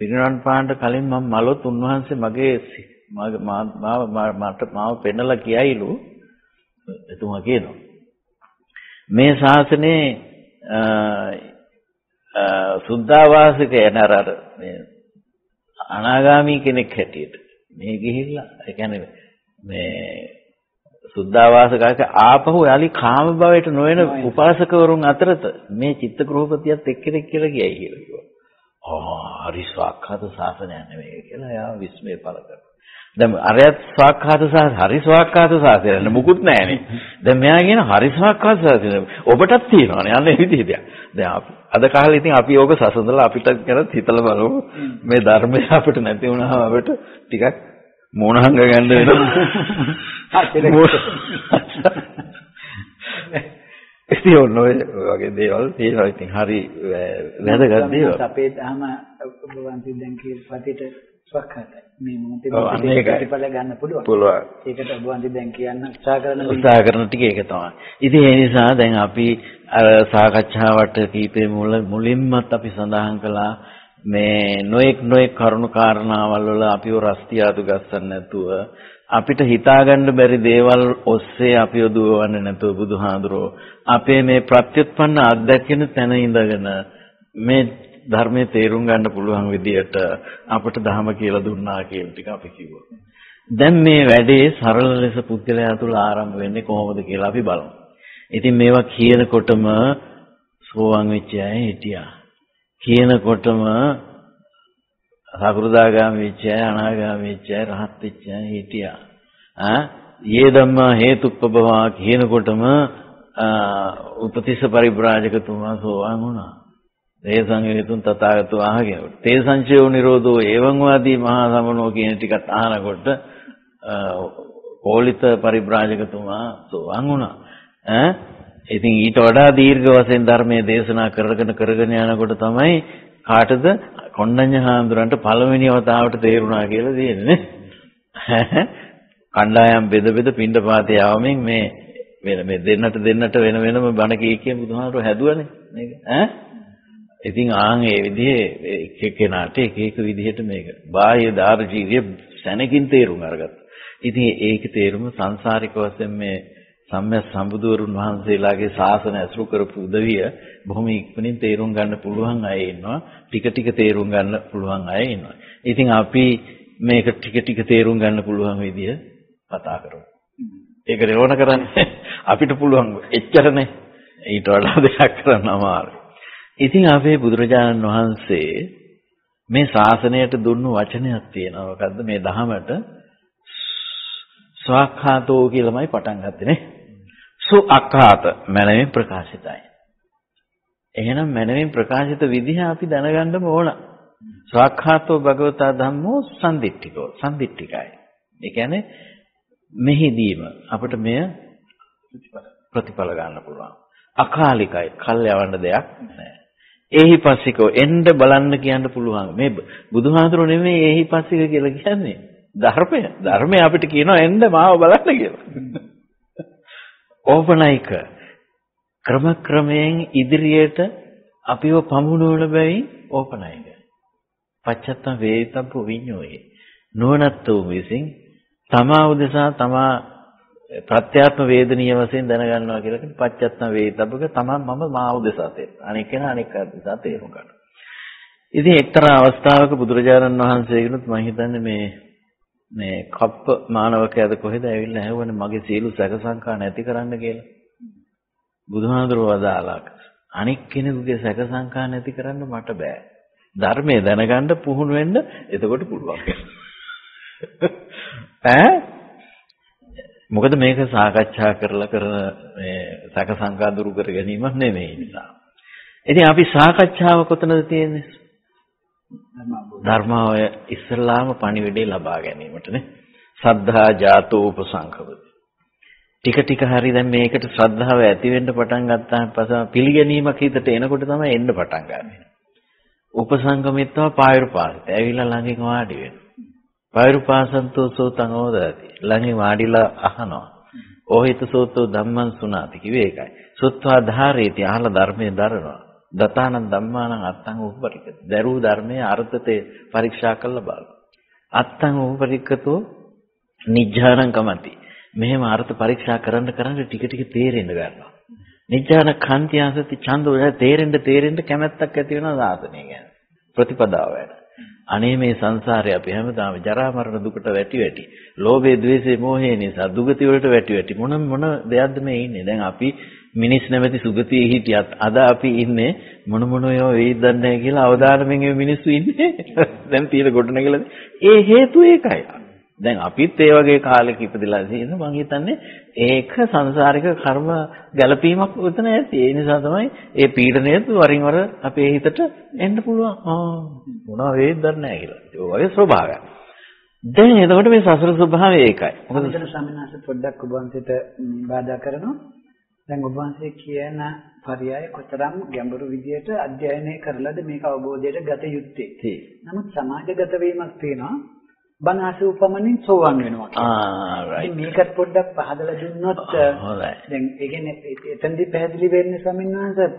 පිරිනවන් පාන්න කලින් මම මලොත් උන්වහන්සේ මගේ මාව මට මාව පෙන්නලා කියයිලු. එතුමා කියනවා. මේ ශාසනයේ සුද්ධාවාසික යන අර මේ අනාගාමී කෙනෙක් හැටියට. මේ ගිහිල්ලා ඒ කියන්නේ මේ සුද්ධාවාස කාලක ආපහු යාලි කාම භවයට නොවන උපාසකවරුන් අතරත මේ චිත්ත ගෘහපතියත් එක්කෙනෙක් කියලා කියයි කියලා කිව්වා. ආ හරි ස්වාක්ඛාත ශාසනයක් නෙමෙයි කියලා එයා විස්මය පළ කරනවා. දැන් අරයත් ස්වාක්ඛාත සාස හරි ස්වාක්ඛාත සාසනය මුකුත් නැහැනේ. දැන් මෙයා කියන හරි ස්වාක්ඛාත සාසනය ඔබටත් තියෙනවානේ අනේ විදිහට. දැන් අපි අද කාලේ ඉතින් අපි ඕක සසඳලා අපිට කරත් හිතලා බලමු මේ ධර්මය අපිට නැති වුණාම අපිට ටිකක් මොනහංග ගන්න වෙනවා. ඉතින් ඔන්න ඔය වගේ දේවල් තියෙනවා ඉතින් හරි වැදගත් දේවල්. අපේ දහම ඔබ වන්ති දැන් කියපතිට ස්වකහතයි. මේ මොහොතේ. ප්‍රතිඵල ගන්න පුළුවන්. පුළුවන්. ඒකට ඔබ වන්ති දැන් කියන්න උත්සාහ කරන උත්සාහ කරන ටික ඒක තමයි. ඉතින් ඒ නිසා දැන් අපි අර සාකච්ඡාවට කීපේ මුල මුලින්මත් අපි සඳහන් කළා මේ නොඑක් නොඑක් කරුණු කාරණාවල් වල අපිව රස්තියාදු ගස්සන්න නැතුව අපිට හිතාගන්න බැරි දේවල් ඔස්සේ අපිව දුවවන්න නැතුව බුදුහාඳුරෝ අපේ මේ ප්‍රත්‍යুৎපන්න අත්දැකෙන තැන ඉඳගෙන මේ ධර්මයේ තේරුම් ගන්න පුළුවන් විදියට අපට ධහම කියලා දුන්නා කියන ටික අපි කිව්වා. දැන් මේ වැඩේ සරල ලෙස පුද්ගලයා තුළ ආරම්භ වෙන්නේ කොහොමද කියලා අපි බලමු. ඉතින් මේවා කියනකොටම සෝවන් වෙච්ච අය හිටියා. කියනකොටම සකෘදාගාමී වෙච්ච අය අනාගාමී වෙච්ච අය රහත් වෙච්ච අය හිටියා. ආ යේ ධම්මා හේතුප්පබවා කියනකොටම උපතිස්ස පරිබ්‍රාජකතුමා සෝවාන් වුණා. ඒ සංයුතුන් තථාගතෝ අහගෙන. තේ සංචයෝ නිරෝධෝ එවං වාදී මහා සමනෝ කියන ටිකත් අහනකොට කෝලිත පරිබ්‍රාජකතුමා සෝවාන් වුණා. ඈ ඉතින් ඊට වඩා දීර්ඝ වශයෙන් ධර්මයේ දේශනා කරගෙන කරගෙන යනකොට තමයි කාටද කොණ්ඩඤ්ඤ හාමුදුරන්ට පළවෙනි වතාවට තේරුණා කියලා තියෙන්නේ කණ්ඩායම් බෙද බෙද පින්ඩ පාතේ ආවමින් මේ වෙන මේ දෙන්නට දෙන්නට වෙන වෙනම බණ කී කිය බුදුහාමුදුරුවෝ හැදුවනේ. මේක. ඈ? ඉතින් ආන් ඒ විදිහේ එක එක්කෙනාට එක එක විදිහට මේක බාහ්‍ය දාර්ශනිකය සැනකින් තේරුම් අරගත්තා. ඉතින් ඒකේ තේරුම සංසාරික වශයෙන් මේ සම්්‍ය සම්බුදුවරුන් වහන්සේලාගේ ශාසන ඇසුරු කරපු උදවිය බොහොම ඉක්මනින් තේරුම් ගන්න පුළුවන් අය ඉන්නවා. ටික ටික තේරුම් ගන්න පුළුවන් අය ඉන්නවා. ඉතින් අපි මේක ටික ටික තේරුම් ගන්න පුළුවන් විදිය කතා කරමු. ඒක රෝණ කරන්නේ අපිට පුළුවන් එච්චරනේ. ඊට වඩා දෙයක් කරන්න අමාරුයි. ඉතින් අපේ බුදුරජාණන් වහන්සේ මේ ශාසනයට දුන්නු වචනයක් තියෙනවා. මොකද්ද මේ දහමට ස්වාක්ඛාතෝ කියලාමයි පටන් ගත්තේ නේ. සු අක්ඛාත මනමින් ප්‍රකාශිතයි. එහෙනම් මනමින් ප්‍රකාශිත විදිහ අපි දැනගන්න ඕන. ස්වාක්ඛාතෝ භගවතා ධම්මෝ සම්දිට්ඨිකෝ සම්දිට්ඨිකයි. ඒ කියන්නේ මෙහිදීම අපිට මෙය ප්‍රතිඵල ගන්න පුළුවන්. අකාලිකයි. කල් යවන්න දෙයක් නැහැ. ඒහි පස්සිකෝ එන්න බලන්න කියන්න පුළුවන්. මේ බුදුහාඳුරු නෙමෙයි ඒහි පස්සික කියලා කියන්නේ. ධර්මය. ධර්මය අපිට කියනවා එන්න මාව බලන්න කියලා. ඕපනයික ක්‍රම ක්‍රමයෙන් ඉදිරියට අපිව පමුණුවන බැවින් ඕපනයික. පච්චත්ත වේතබ්බ විඤ්ඤෝයේ. නුවණත් වූ විසින් තමා උදෙසා තමා ප්‍රත්‍යාත්ම වේදනීය වශයෙන් දැනගන්නවා කියලා කියන පච්චත්ම වේතබ්බක තමන් මම මා උදෙසා තේරෙන. අනෙක් කෙනා අනෙක් උදෙසා තේරුම් ගන්නවා. ඉතින් එක්තරා අවස්ථාවක බුදුරජාණන් වහන්සේගෙනුත් මම හිතන්නේ මේ මේ කප්ප මානවකයාද කොහෙද ඇවිල්ලා ඇහුවනේ මගේ සියලු සැක සංකා නැති කරන්න කියලා. බුදුහාඳුරව වදාලා අනික් කෙනෙකුගේ සැක සංකා නැති කරන්න මට බෑ. ධර්මයේ දැනගන්න පුහුණු වෙන්න එතකොට පුළුවන්. ඈ මොකද මේක සාකච්ඡා කරලා කරන මේ සැක සංකා දුරු කර ගැනීමක් නෙමෙයි නිසා. ඉතින් අපි සාකච්ඡාව කොතනද තියෙන්නේ? ධර්මාවය ඉස්සල්ලාම පණිවිඩේ ලබා ගැනීමටනේ. සද්ධා ජාතෝ උපසංඛවති. ටික ටික හරි දැන් මේකට ශ්‍රද්ධාව ඇති වෙන්න පටන් ගත්තාන් පස්සේ පිළිගැනීමක් හිතට එනකොට තමයි එන්න පටන් ගන්නේ. උපසංගමිත්වා පායුරුපාසිත. ඇවිල්ලා ළඟින් වාඩි වෙනවා. පායුරුපාසන්තෝ සෝතං ඕදාති. ළඟින් වාඩිලා අහනවා. ඕහිත සෝතෝ ධම්මං සුනාති කිව්වේ ඒකයි. සුත්වා ධාරේති අහලා ධර්මයේ දරනවා. දතානං ධම්මානං අත්තං උපපරික්කත. දරූ ධර්මයේ අර්ථത്തെ පරීක්ෂා කරලා බලනවා. අත්තං උපපරික්කතෝ නිජ්ජානං කමති. මෙහෙම අර්ථ පරීක්ෂා කරන්න කරන්න ටික ටික තේරෙන්න ගන්නවා. නිජ්ජාන කාන්ති ආසති ඡන්දෝ තේරෙන්න තේරෙන්න කැමැත්තක් ඇති වෙනවා සාසනය ගැන. ප්‍රතිපදාව ගැන. අනේ මේ සංසාරේ අපි හැමදාම ජරා මරණ දුකට වැටි වැටි, ලෝභය, ද්වේෂය, මෝහය නිසා දුගති වලට වැටි වැටි මොන මොන දෙයක්ද මේ ඉන්නේ? දැන් අපි මිනිස් නැමැති සුගතියේ හිටියත් අද අපි ඉන්නේ මොන මොන ඒවා වෙයිද දන්නේ කියලා අවදානමෙන් මේ මිනිස්සු ඉන්නේ. දැන් තියෙන ගොඩනගලා ඒ හේතුව ඒකයි. දැන් අපිත් ඒ වගේ කාලෙක ඉපදලා ඉන්න මම හිතන්නේ ඒක සංසාරික කර්ම ගැළපීමක් උතන ඇති. ඒ නිසා තමයි ඒ පීඩනයත් වරින් වර අපේ හිතට එන්න පුළුවන්. ආ මොනවා වේද දන්නේ නැහැ කියලා. ඒ වගේ ස්වභාවයක්. දැන් එතකොට මේ සසර ස්වභාවය ඒකයි. මොකද මෙතන සම්මානස පොඩ්ඩක් ඔබ වහන්සේට බාධා කරනවා. දැන් ඔබ වහන්සේ කියන පරයය කොතරම් ගැඹුරු විදියට අධ්‍යයනය කරලාද මේක අවබෝධයට ගත යුත්තේ. නමුත් සමාජගත වීමක් තියෙනවා. බණ අසූපමණින් සෝවන් වෙනවා ආ රයිට් මේකත් පොඩ්ඩක් පහදලා දුන්නොත් හොඳයි දැන් ඒ කියන්නේ එතෙන්දි පැහැදිලි වෙන්නේ ස්වාමීන් වහන්සේ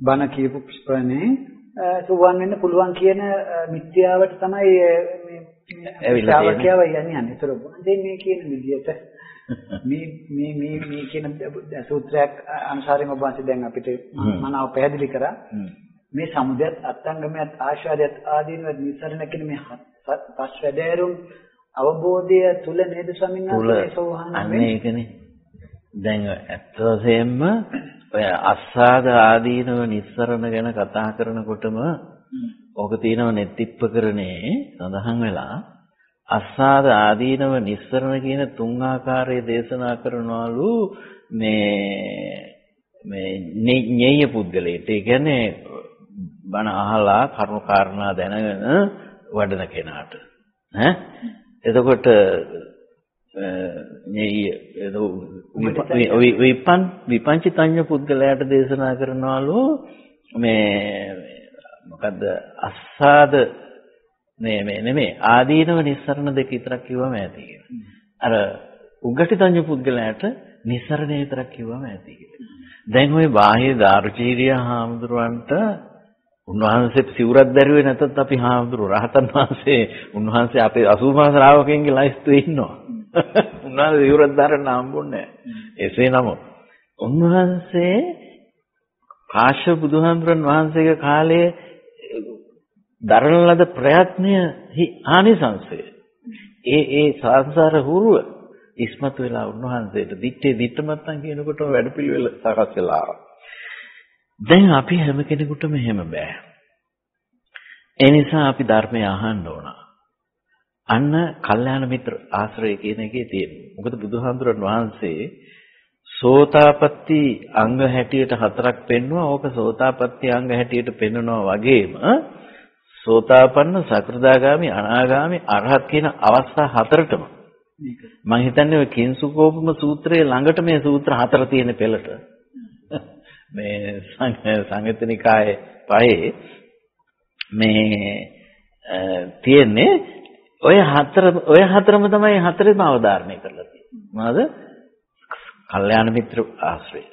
බණ කියපු ප්‍රශ්නේ සෝවන් වෙන්න පුළුවන් කියන මිත්‍යාවට තමයි මේ ඇවිල්ලා තියෙන්නේ. යන්නේ. ඒතර දැන් මේ කියන විදිහට. මේ මේ මේ මේ කියන සූත්‍රයක් අනුසාරයෙන් ඔබ දැන් අපිට මනාව පැහැදිලි කරා. මේ සමුදයත් අත්ංගමයත් ආශාරයත් ආදීනව නිසරණ කියන මේ පස් වැඩෑරුම් අවබෝධය තුල නේද ස්වාමීන් වහන්සේ? සෝහන් අන්න ඒකනේ. දැන් ඇත්ත වශයෙන්ම ඔය අස්සාද ආදීනව නිස්සරණ ගැන කතා කරනකොටම ඕක තියෙනව නෙත්තිප්පකරණේ සඳහන් වෙලා අස්සාද ආදීනව නිස්සරණ කියන තුන් ආකාරයේ දේශනා කරනවලු මේ මේ ඤෙය්‍ය පුද්ගලයෙක්. ඒ කියන්නේ බණ අහලා කරුණු කාරණා දැනගෙන වඩන කෙනාට ඈ එතකොට මේ විපන් විපංචිතඤ්ඤ පුද්ගලයාට දේශනා කරනවලු මේ මොකද්ද අස්සාද මේ මේ නෙමෙයි ආදීනව නිස්සරණ දෙක විතරක් කිව්වම ඇති කියලා. අර උග්ගටිතඤ්ඤ පුද්ගලයාට නිස්සරණය විතරක් කිව්වම ඇති කියලා. දැන් ওই බාහිර දාර්ශීරිය හාමුදුරුවන්ට උන්වහන්සේ සිවුරක් දැරුවේ නැතත් අපි හාමුදුරු රහතන් වහන්සේ උන්වහන්සේ අපේ 80 මාස ශ්‍රාවකයන්ගේ ලයිස්තුවේ ඉන්නවා. උන්වහන්සේ සිවුරක් දාරන්න හම්බුන්නේ එසේ නමුත් උන්වහන්සේ කාශ්‍යප බුදුහාමුදුරන් වහන්සේගේ කාලයේ දරන ලද ප්‍රයත්නය ආනිසංසය. ඒ ඒ සංසාර හුරුව ඉස්මතු වෙලා උන්වහන්සේට දිත්තේ දිත්තමත්තන් කියනකොට වැඩපිළිවෙල සකස් වෙලා දැන් අපි හැම කෙනෙකුටම එහෙම බෑ. ඒ නිසා අපි ධර්මය අහන්න ඕන. අන්න කල්යාණ මිත්‍ර ආශ්‍රය කියන එකේ තියෙනවා. මොකද බුදුහාමුදුරන් වහන්සේ සෝතාපට්ටි අංග හැටියට හතරක් පෙන්වුවා. ඕක සෝතාපට්ටි අංග හැටියට පෙන්වනවා වගේම සෝතාපන්න, සකෘදාගාමි, අනාගාමි, අරහත් කියන අවස්ථා හතරටම මම හිතන්නේ ඔය කිංසුකෝපම සූත්‍රයේ ළඟට මේ සූත්‍ර හතර තියෙන පෙළට මේ සංයුත්නිකායේ පහේ මේ තියෙන්නේ ඔය හතර ඔය හතරම තමයි හතරෙම අවධාරණය කරලා තියෙන්නේ. මොනවද? කල්යාණ මිත්‍ර ආශ්‍රය.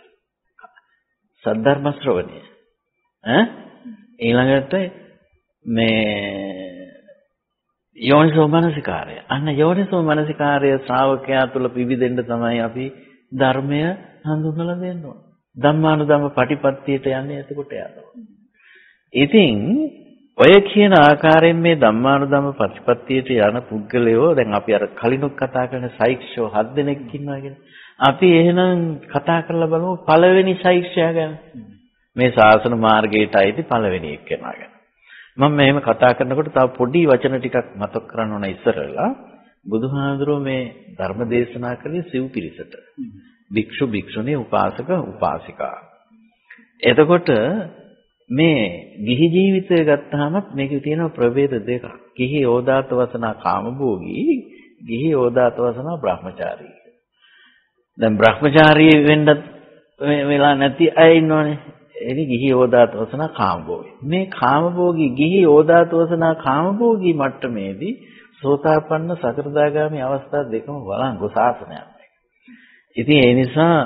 සද්ධර්ම ශ්‍රවණය. ඈ ඊළඟට මේ යෝනිසෝ මනසිකාරය. අන්න යෝනිසෝ මනසිකාරය ශ්‍රාවකයා තුළ පිවිදෙන්න තමයි අපි ධර්මය හඳුන්වලා දෙන්න ඕන. ධම්මානුධම්ම පටිපත්තියට යන්නේ එතකොට යනවා. ඉතින් ඔය කියන ආකාරයෙන් මේ ධම්මානුධම්ම පටිපත්තියට යන පුද්ගලයෝ දැන් අපි අර කලිනුත් කතා කරන සෛක්ෂෝ හත් දෙනෙක් ඉන්නවා කියන්නේ. අපි එහෙනම් කතා කරලා බලමු පළවෙනි සෛක්ෂයා ගැන. මේ ශාසන මාර්ගයට අයිති පළවෙනි එක්කෙනා ගැන. මම මෙහෙම කතා කරනකොට තව පොඩි වචන ටිකක් මතක් කරන්න ඕන ඉස්සරලා බුදුහාඳුරෝ මේ ධර්ම දේශනා කළේ සිව් පිරිසට. භික්ෂු භික්ෂුණී උපාසක උපාසිකා. එතකොට මේ ගිහි ජීවිතය ගත්තාම මේකේ තියෙන ප්‍රභේද දෙකක්. ගිහි යෝදාත වසනා කාමභෝගී, ගිහි යෝදාත වසනා බ්‍රහ්මචාරී. දැන් බ්‍රහ්මචාරී වෙන්නත් වෙලා නැති අය ඉන්නෝනේ. එනි ගිහි යෝදාත වසනා කාමභෝගී. මේ කාමභෝගී ගිහි යෝදාත වසනා කාමභෝගී මට්ටමේදී සෝතාපන්න සකෘදාගාමි අවස්ථා දෙකම වළංගු සාසනයක්. ඉතින් ඒ නිසා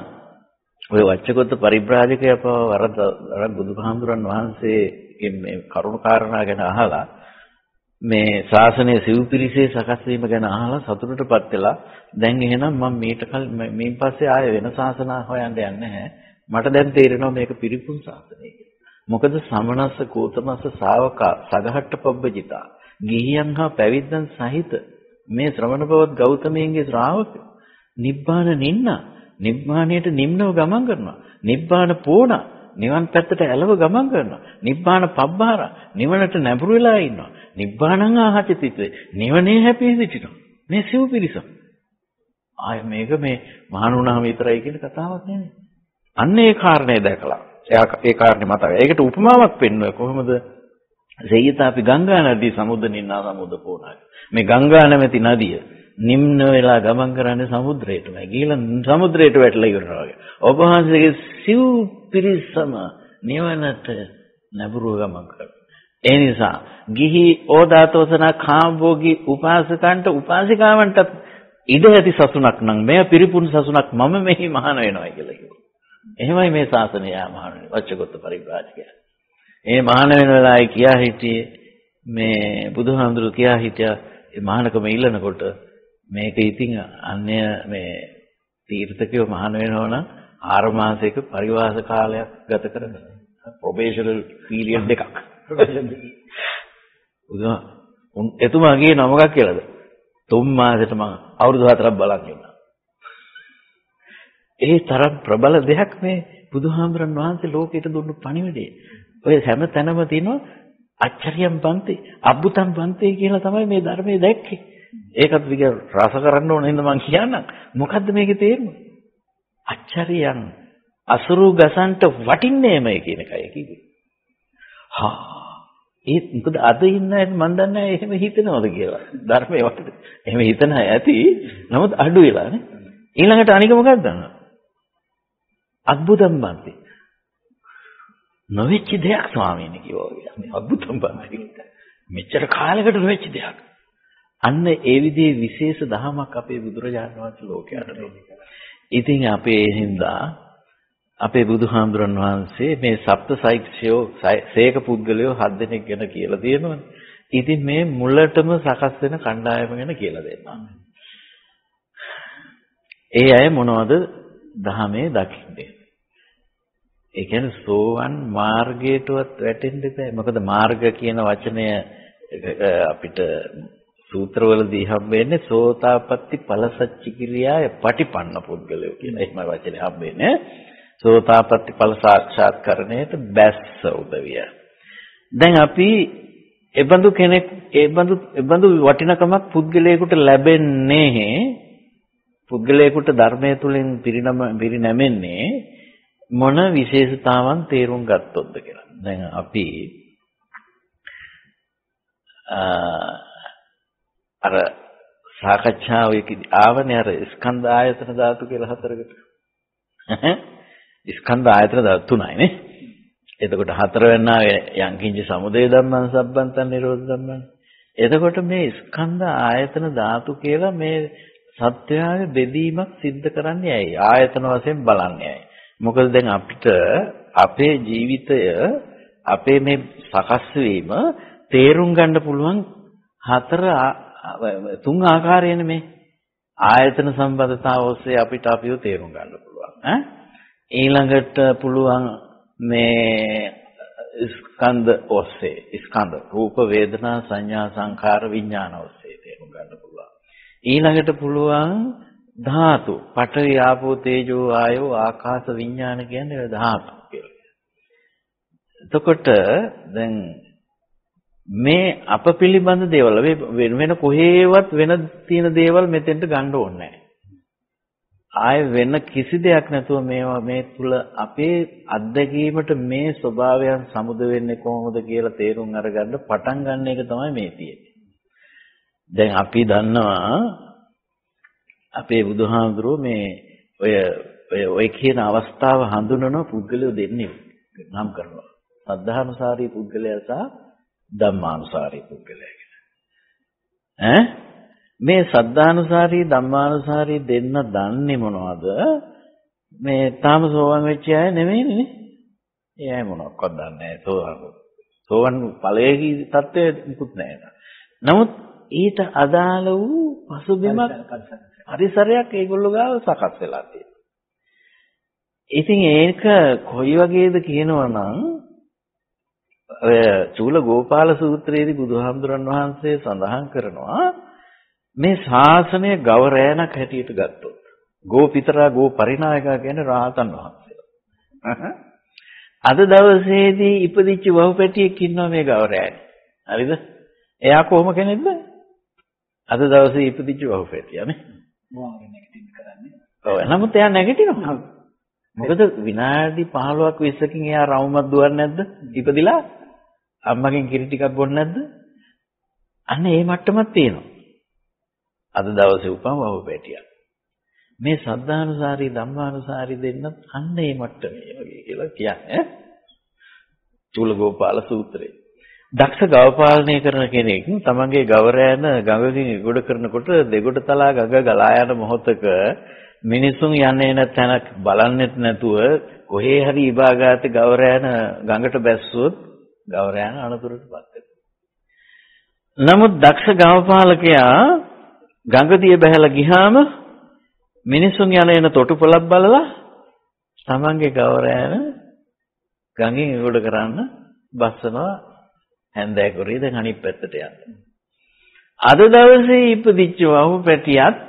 ඔය වච්චකොත්ත පරිබ්‍රාජකයා පව වරද බුදුහාමුදුරන් වහන්සේගෙන් මේ කරුණු කාරණා ගැන අහලා මේ ශාසනය සිව්පිරිසේ සකස් වීම ගැන අහලා සතුටටපත් වෙලා දැන් එහෙනම් මම මීට කල මේන් පස්සේ ආයෙ වෙන ශාසන හොයන්න යන්නේ නැහැ. මට දැන් තේරෙනවා මේක පිරිපුන් ශාසනය මොකද සමනස්ස කෝතමස්ස ශාවකා සගහට්ට පබ්බජිතා ගිහියන් හා පැවිද්දන් සහිත මේ ශ්‍රවණ බවත් ගෞතමයන්ගේ ශ්‍රාවකයෝ නිබ්බාන නින්න නිබ්බාණයට නිම්නව ගමන් කරනවා. නිබ්බාන පෝණ නිවන් පැත්තට ඇලව ගමන් කරනවා. නිබ්බාන පබ්බාර නිවනට නැඹුරු වෙලා ඉන්නවා. නිබ්බාණං ආහචිතිත නිවනේ හැපී සිටිනවා. මේ සිව් පිරිස. ආය මේක මේ මහණුණාම විතරයි කියන කතාවක් නෙමෙයි. අන්න ඒ කාරණේ දැකලා එයා ඒ කාරණේ මතකයි. ඒකට උපමාවක් පෙන්වුවා කොහොමද? සෙයිතාපි ගංගා නදී සමුද්ද නින්නා සමුද්ද පෝනායි. මේ ගංගා නැමැති නදිය නිම්න වෙලා ගමන් කරන්නේ සමුද්‍රයටමයි. ගිහලා සමුද්‍රයට වැටලා ඉවරනවා වගේ. ඔබ වහන්සේගේ සිව් පිරිසම නිවනට නැඹුරුව ගමන් කරනවා. ඒ නිසා ගිහි ඕදාතෝසන කාම්භෝගී උපාසකන්ට උපාසිකාවන්ට ඉඩ ඇති සසුනක් නම් මෙය පිරිපුන් සසුනක් මම මෙහි මහාන වෙනවා කියලා කිව්වා. එහෙමයි මේ ශාසනය මහාන වෙන්නේ. වච්චගොත්ත පරිබ්‍රාජකය. ඒ මහාන වෙන වෙලාවේ කියා හිටියේ මේ බුදුහාමුදුරු කියා හිටියා ඒ මහානකම ඉල්ලනකොට මේක ඉතින් අන්‍ය මේ තීර්ථකයෝ මහාන වෙනවා නම් ආර මාසයක පරිවාස කාලයක් ගත කරනවා. ප්‍රොබේෂනල් පීරියඩ් එකක්. උදා එතුමාගේ නම මොකක් කියලාද? තුන් මාසෙට මම අවුරුදු හතරක් බලන් ඉන්නවා. ඒ තරම් ප්‍රබල දෙයක් මේ බුදුහාමුදුරන් වහන්සේ ලෝකෙට දුන්නු පණිවිඩය. ඔය හැම තැනම තියෙනවා අච්චරියම් පන්ති, අබ්බුතම් පන්ති කියලා තමයි මේ ධර්මයේ දැක්කේ. ඒකත් විග රස කරන්න ඕන හින්දා මං කියන්නම්. මොකද්ද මේකේ තේරුම? අච්චරියන් අසුරු ගසන්ට වටින්නේමයි කියන එකයි කිව්වේ. හා ඒත් මොකද අද ඉන්න අය මන් දන්නේ නැහැ එහෙම හිතනවද කියලා. ධර්මයේ වටේ එහෙම හිතන අය ඇති. නමුත් අඩු වෙලා නේ. ඊළඟට අනික මොකක්ද දන්නවද? අද්භූතම් බන්ති. නොවෙච්ච දෙයක් ස්වාමීන් වහන්සේ කිව්වා. මේ අද්භූතම් බන්ති. මෙච්චර කාලයකට නොවෙච්ච දෙයක්. අන්න ඒ විදිහේ විශේෂ දහමක් අපේ බුදුරජාණන් වහන්සේ ලෝකයට දෙන්නේ. ඉතින් අපේ හින්දා අපේ බුදුහාමුදුරන් වහන්සේ මේ සප්ත සෛක්ෂයෝ සේක පුද්ගලයෝ හත් දෙනෙක් ගැන කියලා තියෙනවනේ. ඉතින් මේ මුලටම සකස් වෙන කණ්ඩායම ගැන කියලා දෙන්නවා. ඒ අය මොනවද දහමේ දකින්නේ? ඒ කියන්නේ සෝවන් මාර්ගයටවත් වැටෙන්න බෑ. මොකද මාර්ග කියන වචනය අපිට සූත්‍රවලදී හම්බෙන්නේ සෝතාපට්ටි ඵලසච්චි කිරියාය පටිපන්න පුද්ගලයෝ කියන එහෙම වචනේ හම්බෙන්නේ. සෝතාපට්ටි ඵල සාක්ෂාත් කරණයට බැස්ස උදවිය. දැන් අපි එබඳු කෙනෙක් එබඳු එබඳු වටිනකමක් පුද්ගලයෙකුට ලැබෙන්නේ පුද්ගලයෙකුට ධර්මය තුලින් පිරිනම පිරිනැමෙන්නේ මොන විශේෂතාවන් තේරුම් ගත්තොත්ද කියලා. දැන් අපි අර සාකච්ඡාවේදී ආවනේ අර ස්කන්ධ ආයතන ධාතු කියලා හතරකට. ස්කන්ධ ආයතන ධාතු තුනයි නේ. එතකොට හතරවෙනි යංකින්ච සමුදය ධම්මං සම්බන්තං නිරෝධ ධම්මං. එතකොට මේ ස්කන්ධ ආයතන ධාතු කියලා මේ සත්‍යයේ බෙදීමක් සිද්ධ කරන්නේ ඇයි? ආයතන වශයෙන් බලන්නේ ඇයි? මොකද දැන් අපිට අපේ ජීවිතය අපේ මේ සකස් වීම තේරුම් ගන්න පුළුවන් හතර තුන් ආකාරයෙන් මේ? ආයතන සම්බන්ධතාව ඔස්සේ අපිට අපිව තේරුම් ගන්න පුළුවන්. ඈ? ඊළඟට පුළුවන් මේ ස්කන්ධ ඔස්සේ ස්කන්ධ රූප වේදනා සංඥා සංකාර විඥාන ඔස්සේ තේරුම් ගන්න පුළුවන්. ඊළඟට පුළුවන් ධාතු පඨවි ආපෝ තේජෝ ආයෝ ආකාශ විඥාන කියන්නේ ධාතු කියලා. එතකොට දැන් මේ අප පිළිබඳ දේවල් වෙන වෙන කොහේවත් වෙන තියෙන දේවල් මෙතෙන්ට ගන්න ඕනේ ආය වෙන කිසි දෙයක් නැතුව මේවා මේ තුල අපේ අත්දැකීමට මේ ස්වභාවයන් සමුද වෙන්නේ කොහොමද කියලා තේරුම් අරගන්න පටන් ගන්න එක තමයි මේ තියෙන්නේ. දැන් අපි දන්නවා අපේ බුදුහාමුදුරුවෝ මේ ඔය ඔය ඔය කියන අවස්ථාව හඳුනන පුද්ගලයෝ දෙන්නේ නම් කරනවා. සද්ධානුසාරී පුද්ගලයා සහ ධම්මානුසාරී පුද්ගලයා කියලා. ඈ මේ සද්ධානුසාරී ධම්මානුසාරී දෙන්න දන්නේ මොනවද? මේ තාම සෝවන් වෙච්ච අය නෙමෙයිනේ. ඒ අය මොනවක්වත් දන්නේ නැහැ. සෝවන් සෝවන් ඵලයේ தත්ත්වය නිකුත් නැහැ. නමුත් ඊට අදාළ වූ පසුබිමක් පරිසරයක් ඒගොල්ලෝ ගාව සකස් වෙලා තියෙනවා. ඉතින් ඒක කොයි වගේද කියනවනම් ඔය චූල ගෝපාල සූත්‍රයේදී බුදුහාමුදුරන් වහන්සේ සඳහන් කරනවා මේ ශාසනය ගවරෑනක් හැටියට ගත්තොත් ගෝපිතරා ගෝ පරිනායකා කියන්නේ රාහතන් වහන්සේලා. අද දවසේදී ඉපදිච්ච වහුපැටියෙක් ඉන්නවා මේ ගවරෑනේ. හරිද? එයා කොහොම කෙනෙක්ද? අද දවසේ ඉපදිච්ච වහුපැටියානේ. මොනවද නැගිටින්න කරන්නේ? ඔව් නමුත් එයා නැගිටිනවා. මොකද විනාඩි 15ක් 20කින් එයා රවුමක් දුවන්නේ නැද්ද? ඉපදිලා අම්මගෙන් කිරි ටිකක් බොන්නේ නැද්ද? අන්න ඒ මට්ටමක් තියෙනවා. අද දවසේ උපන් වහුපැටියා. මේ සද්ධානුසාරී ධම්මානුසාරී දෙන්නත් අන්න ඒ මට්ටමේ වගේ කියලා කියන්නේ. චූලගෝපාල සූත්‍රය. දක්ෂ ගව පාලනය කරන කෙනෙක් තමන්ගේ ගවරෑන ගඟකින් ඉගොඩ කරනකොට දෙගොඩ තලා ගඟ ගලා යන මොහොතක මිනිසුන් යන්නේ නැ තැනක් බලන්නෙත් නැතුව කොහේ හරි ඉබාගාත ගවරෑන ගඟට බැස්සුවොත් ගවරෑන අනතුරටපත් නමුත් දක්ෂ ගවපාලකයා ගඟ දිය බහැලා ගියාම මිනිසුන් යන එන තොටුපළක් බලලා තමන්ගේ ගවරෑන ගඟෙන් ඉගොඩ කරන්න බස්සනවා හැන්දෑ කරේ දැන් අනිත් පැත්තට යන්න. අද දවසේ ඉපදිච්ච වහු පැටියත්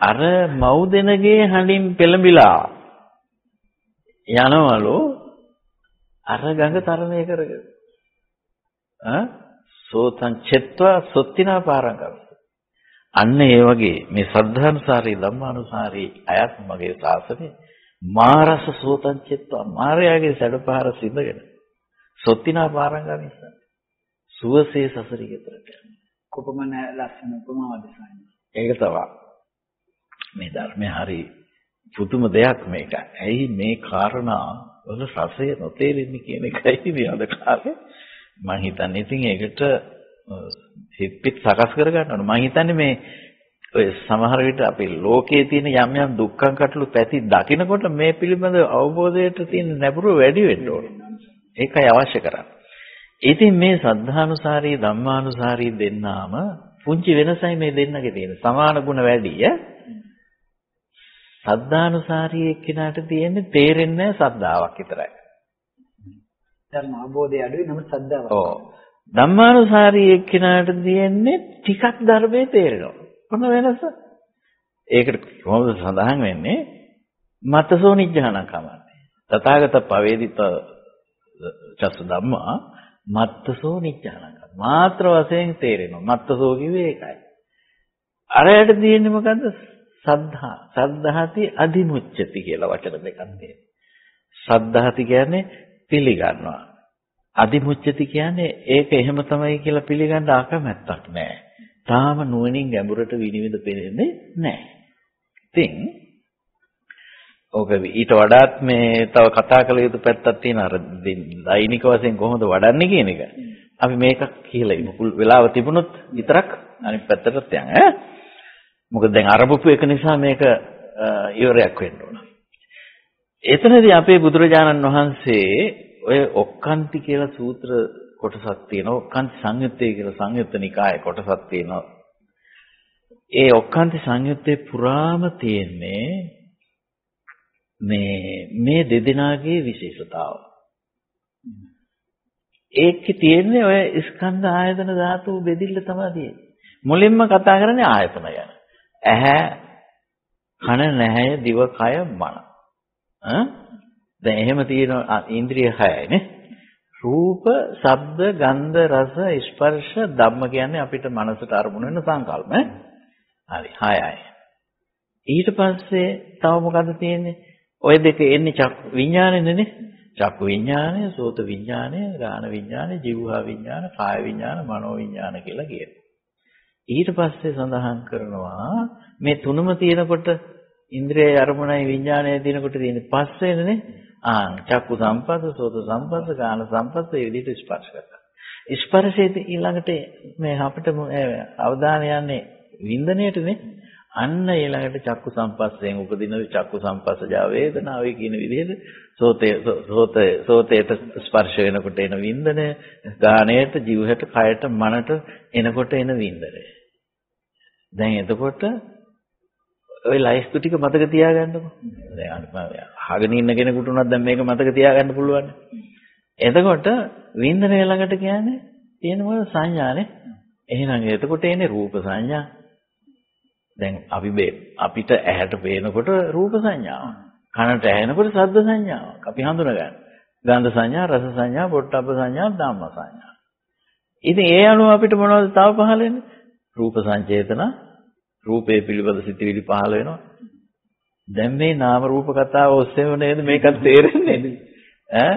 අර මව් දෙනගේ හඬින් පෙළඹිලා යනවලු අර ගඟ තරණය කරගෙන. ආ සෝතං චෙත්වා සොත්තිනා පාරංගම. අන්න ඒ වගේ මේ සද්ධානුසාරී ධම්මානුසාරී අයත් මගේ ශාසනේ මාරස සෝතං චෙත්වා මාර්යාගේ සැඩපහර සිඳගෙන සොත්තිනා පාරංගමිස සුවසේ සසරි ගෙතරට කොපමණ ලස්සන උපමාවද. ඒක තමයි. මේ ධර්මය හරි පුදුම දෙයක් මේක. ඇයි මේ කාරණා වල රසය නොතේරෙන්නේ කියන එකයි මේ අද කාලේ මම හිතන්නේ ඉතින් ඒකට හිතපිට සකස් කරගන්න ඕන. මම හිතන්නේ මේ ඔය සමහර විට අපේ ලෝකයේ තියෙන යම් යම් දුක්ඛං කටළු පැති දකිනකොට මේ පිළිබඳ අවබෝධයට තියෙන නැඹුරුව වැඩි වෙන්න ඕන. ඒකයි අවශ්‍ය කරන්නේ. ඉතින් මේ සද්ධානුසාරී ධම්මානුසාරී දෙන්නාම පුංචි වෙනසයි මේ දෙන්නගේ තියෙන. සමාන ගුණ වැඩි ඈ. සද්ධානුසාරී එක්කිනාට තියෙන්නේ තේරෙන්නේ සද්ධාාවක් විතරයි. ධර්ම අවබෝධය අඩුයි නමුත් සද්ධාව. ඔව්. ධම්මානුසාරී එක්කිනාට තියෙන්නේ ටිකක් ධර්මයේ තේරෙනවා. මොන වෙනස? ඒකට කොහොමද සඳහන් වෙන්නේ? මත්තසෝ නිජ්ජානං කමන්නේ. තථාගත පවේදිත චස්ස ධම්මා මත්තසෝ නිජ්ජානං. මාත්‍ර වශයෙන් තේරෙනවා. මත්තසෝ කිව්වේ ඒකයි. අරයට තියෙන්නේ මොකද්ද? සද්ධා. සද්ධාති අදිමුච්ඡති කියලා වචන දෙකක් තියෙනවා. සද්ධාති කියන්නේ පිළිගන්නවා. අදිමුච්ඡති කියන්නේ ඒක එහෙම තමයි කියලා පිළිගන්න අකමැත්තක් නැහැ. තාම නුවණින් ගැඹුරට විනිවිද පෙනෙන්නේ නැහැ. ඉතින් ඕක ඊට වඩාත් මේ තව කතා කළ යුතු පැත්තක් තියෙන අර දෛනික වශයෙන් කොහොමද වඩන්නේ කියන එක. අපි මේක කියලා ඉමු. වෙලාව තිබුණොත් විතරක් අනිත් පැත්තටත් යන්න ඈ. මොකද දැන් අරබපු එක නිසා මේක ඉවරයක් වෙන්න ඕන. එතනදී අපේ බුදුරජාණන් වහන්සේ ඔය ඔක්කාන්ති කියලා සූත්‍ර කොටසක් තියෙනවා. ඔක්කාන්ති සංයුත්තේ කියලා සංයුත්ත නිකායේ කොටසක් තියෙනවා. ඒ ඔක්කාන්ති සංයුත්තේ පුරාම තියෙන්නේ මේ මේ දෙදෙනාගේ විශේෂතාව. ඒකේ තියෙන්නේ ඔය ස්කන්ධ ආයතන ධාතු බෙදිල්ල තමයි තියෙන්නේ. මුලින්ම කතා කරන්නේ ආයතන ගැන. ඇහැ කන නැහැය දිව කය මන. ඈ දැන් එහෙම තියෙන ඉන්ද්‍රිය හයනේ. රූප, ශබ්ද, ගන්ධ, රස, ස්පර්ශ, ධම්ම කියන්නේ අපිට මනසට අරමුණු වෙන සංකල්ප ඈ. හරි, හයයි. ඊට පස්සේ තව මොකද තියෙන්නේ? ওই දෙක එන්නේ චක් විඥානෙනේ. චක්කු විඥානය, සෝත විඥානය, ගාන විඥානය, જીවහා විඥාන, කාය විඥාන, මනෝ විඥාන කියලා කියනවා. ඊට පස්සේ සඳහන් කරනවා මේ තුනම තියෙනකොට ඉන්ද්‍රියයි අරමුණයි විඥානයයි තියෙනකොට තියෙන පස්සේනේ. ආ චක්කු සම්පස්ස සෝත සම්පස්ස ගාන සම්පස්ස ඒ විදිහට ස්පර්ශ කරනවා. ස්පර්ශයේ ඊළඟට මේ අපිට අවධානය යන්නේ වින්දනයේටනේ. අන්න ඊළඟට චක්කු සම්පස්සයෙන් උපදින චක්කු සම්පස්සජා වේදනාවේ කියන විදිහට සෝතේ සෝතේ සෝතේට ස්පර්ශ වෙනකොට එන වින්දනය ගාණයට ජීවහට කයට මනට එනකොට එන වින්දනය දැන් එතකොට ওই ලයිස්තු ටික මතක තියාගන්නකො දැන් අහගෙන ඉන්න කෙනෙකුට උනත් දැන් මේක මතක තියාගන්න පුළුවන් එතකොට වින්දනය ළඟට කියන්නේ තියෙන මොකද සංඥානේ. එහෙනම් එතකොට එන්නේ රූප සංඥා. දැන් අපි අපිට ඇහැට පේනකොට රූප සංඥාවක්. කනට ඇහෙනකොට ශබ්ද සංඥාවක්. අපි හඳුනගන්න. ගන්ධ සංඥා, රස සංඥා, පොට්ටබ්බ සංඥා, ධම්ම සංඥා. ඉතින් ඒ අනුව අපිට මොනවද තව පහළ වෙන්නේ? රූප සංචේතන, රූපේ පිළිබඳ සිතිවිලි පහළ වෙනවා. දැන් මේ නාම රූප කතාව ඔස්සේම නේද මේකත් තේරෙන්නේ? ඈ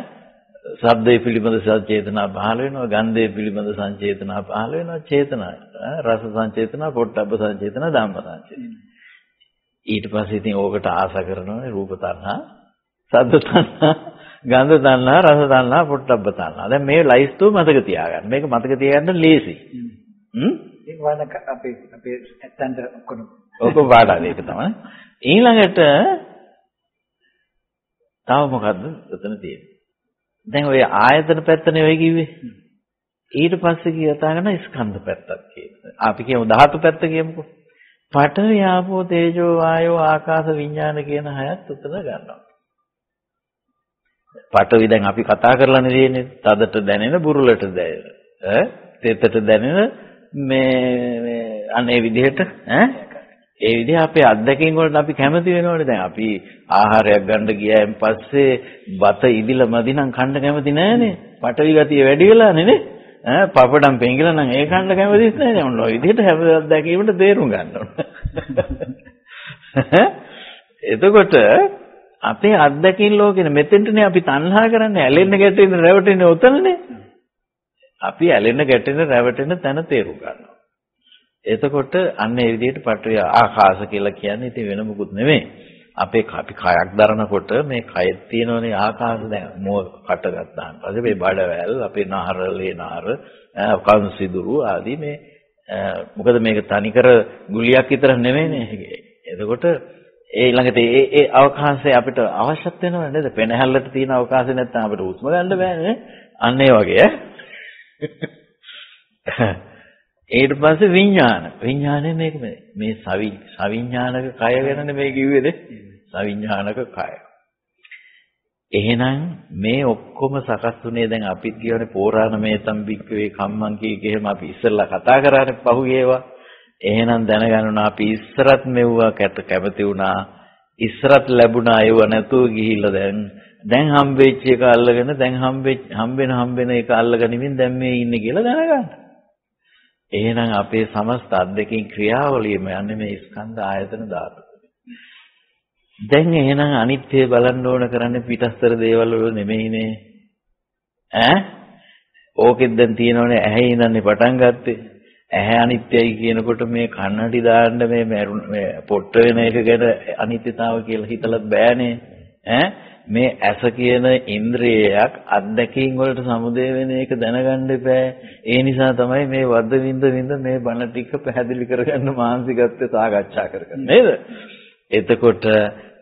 ශබ්දයේ පිළිබඳ සංචේතනා පහළ වෙනවා ගන්ධයේ පිළිබඳ සංචේතනා පහළ වෙනවා චේතනා රස සංචේතනා පොට්ටබ්බ සංචේතනා ධම්ම සංචේතනා ඊට පස්සේ ඉතින් ඕකට ආස කරනවා රූප තණ්හා, සද්ද තණ්හා, ගන්ධ තණ්හා, රස තණ්හා, පොට්ටබ්බ තණ්හා. දැන් මේ ලයිස්තුව මතක තියාගන්න. මේක මතක තියාගන්න ලේසි. හ්ම්? ඒක වන අපේ අපේ ඇත්තන්ට ඔක්කොම ඔක පාඩම් ඒක තමයි. ඊළඟට තව මොකද්ද එතන තියෙන්නේ? දැන් ඔය ආයතන පැත්තනේ ඔය කිව්වේ. ඊට පස්සේ කියවතාගෙන ස්කන්ධ පැත්තක් කියනවා. අපි කියමු ධාතු පැත්ත කියමුකෝ. පඨවි ආපෝ තේජෝ වායෝ ආකාශ විඥාන කියන හයත් උතන ගන්නවා. පඨවි දැන් අපි කතා කරලානේ තියෙන්නේ. තදට දැනෙන බුරුලට දැනෙන. ඈ තෙතට දැනෙන මේ මේ අනේ විදිහට ඈ ඒ විදිහ අපේ අත්දැකීම් වලට අපි කැමති වෙනවනේ දැන් අපි ආහාරයක් ගන්න ගියායින් පස්සේ බත ඉදිලා මදි නම් කන්න කැමති නෑනේ පටවි ගතිය වැඩි වෙලානේ නේ ඈ පපඩම් පෙඟිලා නම් ඒ කන්න කැමතිත් නෑනේ මොන ඔය විදිහට හැම අත්දැකීමට තේරුම් ගන්න ඕන. එතකොට අපේ අත්දැකීම් ලෝකෙනේ මෙතෙන්ටනේ අපි තණ්හා කරන්නේ. ඇලෙන්න ගැටෙන්න රැවටෙන්න උතනනේ. අපි ඇලෙන්න ගැටෙන්න රැවටෙන්න තැන තේරුම් ගන්නවා. එතකොට අන්න ඒ විදිහට පටවිය ආකාශ කියලා කියන්නේ ඉතින් වෙන මොකුත් නෙමෙයි. අපේ අපි කයක් දරනකොට මේ කයෙත් තියෙනවනේ ආකාශ දැන් මොව කට ගත්තාන් පස්සේ මේ බඩවැල් අපේ නහර ලේ නහර කන් සිදුරු ආදී මේ මොකද මේක තනිකර ගුලියක් විතර නෙමෙයිනේ. එතකොට ඒ ඊළඟට ඒ ඒ අවකාශය අපිට අවශ්‍යත් වෙනව නේද? පෙනහැල්ලට තියෙන අවකාශය නැත්නම් අපිට හුස්ම ගන්න බෑනේ. අන්න ඒ වගේ ඊට පස්සේ විඥාන. විඥානේ මේක මේ සවි සවිඥානික කය ගැනනේ මේ කිව්වේද? සවිඥානික කය. එහෙනම් මේ ඔක්කොම සකස් වුණේ දැන් අපිත් කියවනේ පෝරාණ මේතම් බික්කවේ කම්මං කී කියේම අපි ඉස්සෙල්ලා කතා කරානේ පහුගියේවා. එහෙනම් දැනගන්න අපි ඉස්සරත් මෙව්වා කැත කැමති වුණා. ඉස්සරත් ලැබුණා ඒව නැතුව ගිහිල්ලා දැන් දැන් හම්බෙච්ච එක අල්ලගෙන දැන් හම්බෙච්ච හම්බෙන හම්බෙන එක අල්ලගනිමින් දැන් මේ ඉන්නේ කියලා දැනගන්න. එහෙනම් අපේ සමස්ත අද්දකින් ක්‍රියාවලියම යන්නේ මේ ස්කන්ධ ආයතන ධාතු. දැන් එහෙනම් අනිත්‍ය බලන්න ඕන කරන්නේ පිටස්තර දේවල් වල නෙමෙයිනේ. ඈ? ඕකෙත් දැන් තියෙනවනේ ඇහැ ඉඳන්නේ පටන් ගත්තේ. ඇහැ අනිත්‍යයි කියනකොට මේ කන්නඩි දාන්න මේ මේ පොට්ට වෙන එක ගැන අනිත්‍යතාව කියලා හිතලත් බෑනේ. ඈ? මේ ඇස කියන ඉන්ද්‍රියයක් අත්දැකීම් වලට සමුදේ වෙන එක දැනගන්න එපා. ඒ නිසා තමයි මේ වද්ද විඳ විඳ මේ බණ ටික පැහැදිලි කරගන්න මානසිකත්වය සාකච්ඡා කරගන්නේ නේද? එතකොට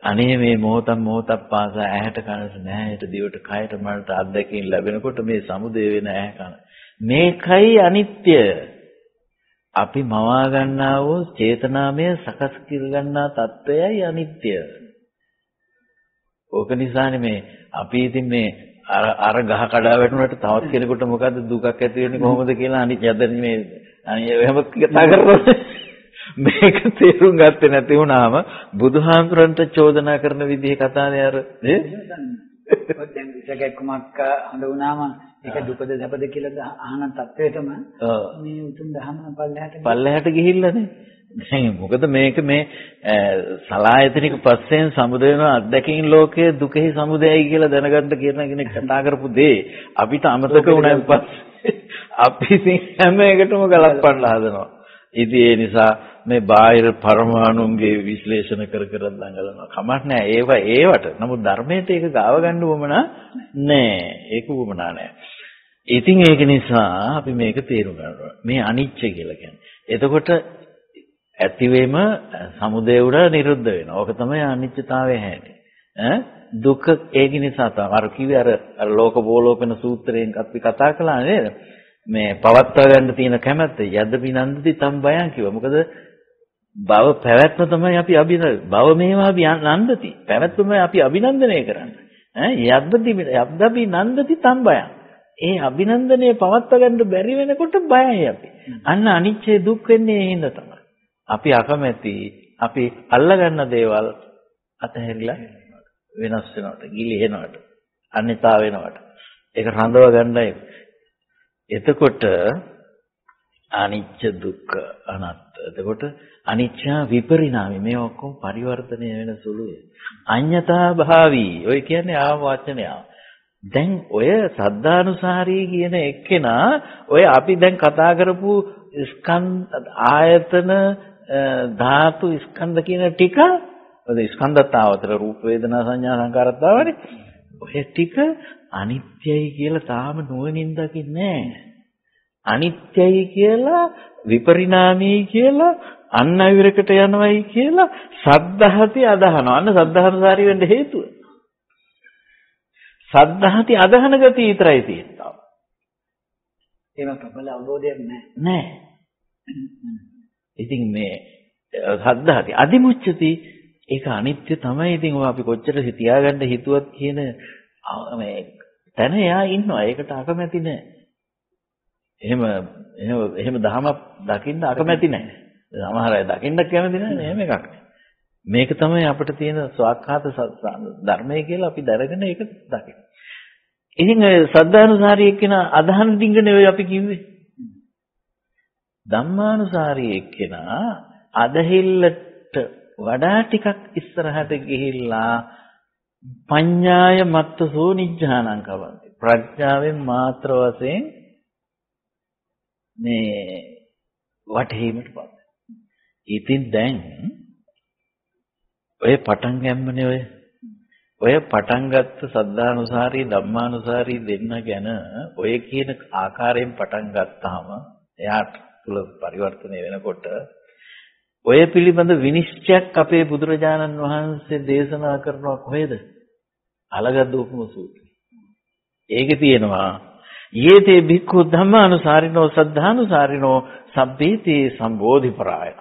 අනේ මේ මොහතම් මොහතක් පාස ඇහැට කනට නැහැට දිවට කයට මනට අත්දැකීම් ලැබෙනකොට මේ සමුදේ වෙන ඇහැ කන. මේකයි අනිත්‍ය. අපි මවා ගන්නා වූ චේතනාමය සකස් කර ගන්නා తත්වයයි අනිත්‍ය. ඕක නිසානේ මේ අපි ඉතින් මේ අර අර ගහ කඩා වැටුණාට තවත් කෙනෙකුට මොකද්ද දුකක් ඇති වෙන්නේ කොහොමද කියලා අනිත් යද්ද මේ එහෙම කතා කරනවා. මේක තේරුම් ගත්තේ නැති වුණාම බුදුහාමුදුරන්ට චෝදනා කරන විදිහේ කතානේ අර නේ? දැන් විසකෙක්කමක් හඳ වුණාම ඒක දුකද සැපද කියලා අහන තත්වයටම මේ උතුම් දහම පල්ලෙහාට පල්ලෙහාට ගිහිල්ලානේ දැන් මොකද මේක මේ සලායතනික පස්සෙන් සමුදය වෙන අත්දැකීම් ලෝකයේ දුකෙහි සමුදයයි කියලා දැනගන්න කියන කෙනෙක් කතා කරපු දේ අපිට අමතක වුණාන් පස්සේ අපි හැම එකටම ගලපන්න හදනවා. ඉතින් ඒ නිසා මේ බාහිර පරමාණුන්ගේ විශ්ලේෂණ කර කර දඟලනවා. කමක් නැහැ. ඒව ඒවට. නමුත් ධර්මයට ඒක ගාව ගන්න උවමනා නැහැ. ඒක උවමනා නැහැ. ඉතින් ඒක නිසා අපි මේක තේරුම් ගන්නවා. මේ අනිච්ච කියලා කියන්නේ. එතකොට ඇතිවෙම සමුදය උඩ නිරුද්ධ වෙනවා. ඕක තමයි අනිත්‍යතාවය හැටි. ඈ දුක ඒක නිසා තමයි අර කිව්වේ අර අර ලෝක බෝලෝපන සූත්‍රයෙන් අපි කතා කළා නේද? මේ පවත්වා ගන්න තියෙන කැමැත්ත යද්ද පිනන්දති තම් බයං කිව්වා. මොකද භව පැවැත්ම තමයි අපි අභින භව මේවා අපි නන්දති. පැවැත්මයි අපි අභිනන්දනය කරන්නේ. ඈ යද්දති යද්දපි නන්දති තම්බයන්. ඒ අභිනන්දනය පවත්වා ගන්න බැරි වෙනකොට බයයි අපි. අන්න අනිච්චේ දුක් වෙන්නේ ඒ හින්දා තමයි. අපි අකමැති අපි අල්ලගන්න දේවල් අතහැරිලා වෙනස් වෙනවට, ගිලිහෙනවට, අනිතා වෙනවට. ඒක රඳව ගන්නයි. එතකොට අනිච්ච දුක්ඛ අනාත්ත. එතකොට අනිච්චා විපරිණාමي මේ ඔක්කොම පරිවර්තනය වෙන සුළුයි. අඤ්‍යතා භාවී. ඔය කියන්නේ ආව වචනය. දැන් ඔය සද්ධානුසාරී කියන එක්කෙනා ඔය අපි දැන් කතා කරපු ස්කන්ධ ආයතන ධාතු ස්කන්ධ කියන ටික ඔය ස්කන්ධත් ආවතර රූප වේදනා සංඥා සංකාරත් ආවනේ. ඔය ටික අනිත්‍යයි කියලා තාම නුවණින් දකින්නේ. අනිත්‍යයි කියලා විපරිණාමී කියලා අන් අවිරකට යනවයි කියලා සද්ධාහති අදහනවා. අන්න සද්ධානුසාරී වෙන්න හේතුව. සද්ධාහති අදහන ගතිය විතරයි තියෙන්නේ. ඒවා ප්‍රබල අවබෝධයක් නැහැ. නැහැ. ඉතින් මේ සද්ධාහති අදිමුච්චති ඒක අනිත්‍ය තමයි. ඉතින් ඔය අපි කොච්චර තියාගන්න හිතුවත් කියන මේ තැන එයා ඉන්නවා. ඒකට අකමැති නැහැ. එහෙම එහෙම එහෙම දහමක් දකින්න අකමැති නැහැ. සමහර අය දකින්න කැමති නැහැ. එහෙම එකක් නෑ. මේක තමයි අපිට තියෙන ස්වාක්ඛාත ධර්මය කියලා අපි දැනගෙන ඒක දකින්න. ඉතින් ඔය සද්ධානුසාරී එක්කෙන අදහන ඩිංගනේ ඔය අපි කිව්වේ. ධම්මානුසාරී එක්කෙනා අදහිල්ලට වඩා ටිකක් ඉස්සරහට ගිහිල්ලා පඤ්ඤාය මත්තසෝ නිජ්ජානං කවන්ති. ප්‍රඥාවෙන් මාත්‍ර වශයෙන් මේ වටහීමටපත්. ඉතින් දැන් ඔය පටන් ගැම්මනේ ඔය ඔය පටන් ගත්ත සද්ධානුසාරී ධම්මානුසාරී දෙන්න ගැන ඔය කියන ආකාරයෙන් පටන් ගත්තාම එයාට තුල පරිවර්තනය වෙනකොට ඔය පිළිබඳ විනිශ්චයක් අපේ බුදුරජාණන් වහන්සේ දේශනා කරනවා කොහෙද? අලගද්දෝපම සූත්‍රය. ඒකේ තියෙනවා යේතේ භික්ඛු ධම්මානුසාරිනෝ සද්ධානුසාරිනෝ සබ්බේතේ සම්බෝධිපරායන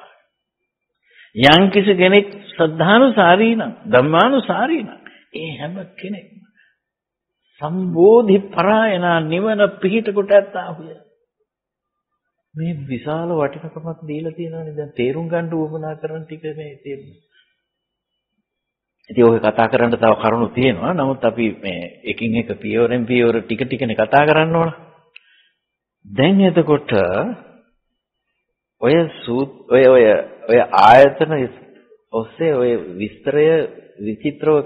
යම් කිසි කෙනෙක් සද්ධානුසාරී නම් ධම්මානුසාරී නම් ඒ හැම කෙනෙක්ම සම්බෝධිපරායන නිවන පිහිට කොට ඇත්තාහුය මේ විශාල වටිනකමක් දීලා තියෙනවානේ දැන් තේරුම් ගන්න උවමනා කරන ටික මේ තියෙන්නේ ඉතින් ඔය කතා කරන්න තව කරුණු තියෙනවා. නමුත් අපි මේ එකින් එක පියවරෙන් පියවර ටික ටිකනේ කතා කරන්න ඕන. දැන් එතකොට ඔය ඔය ඔය ඔය ආයතන ඔස්සේ ඔය විස්තරය විචිත්‍රව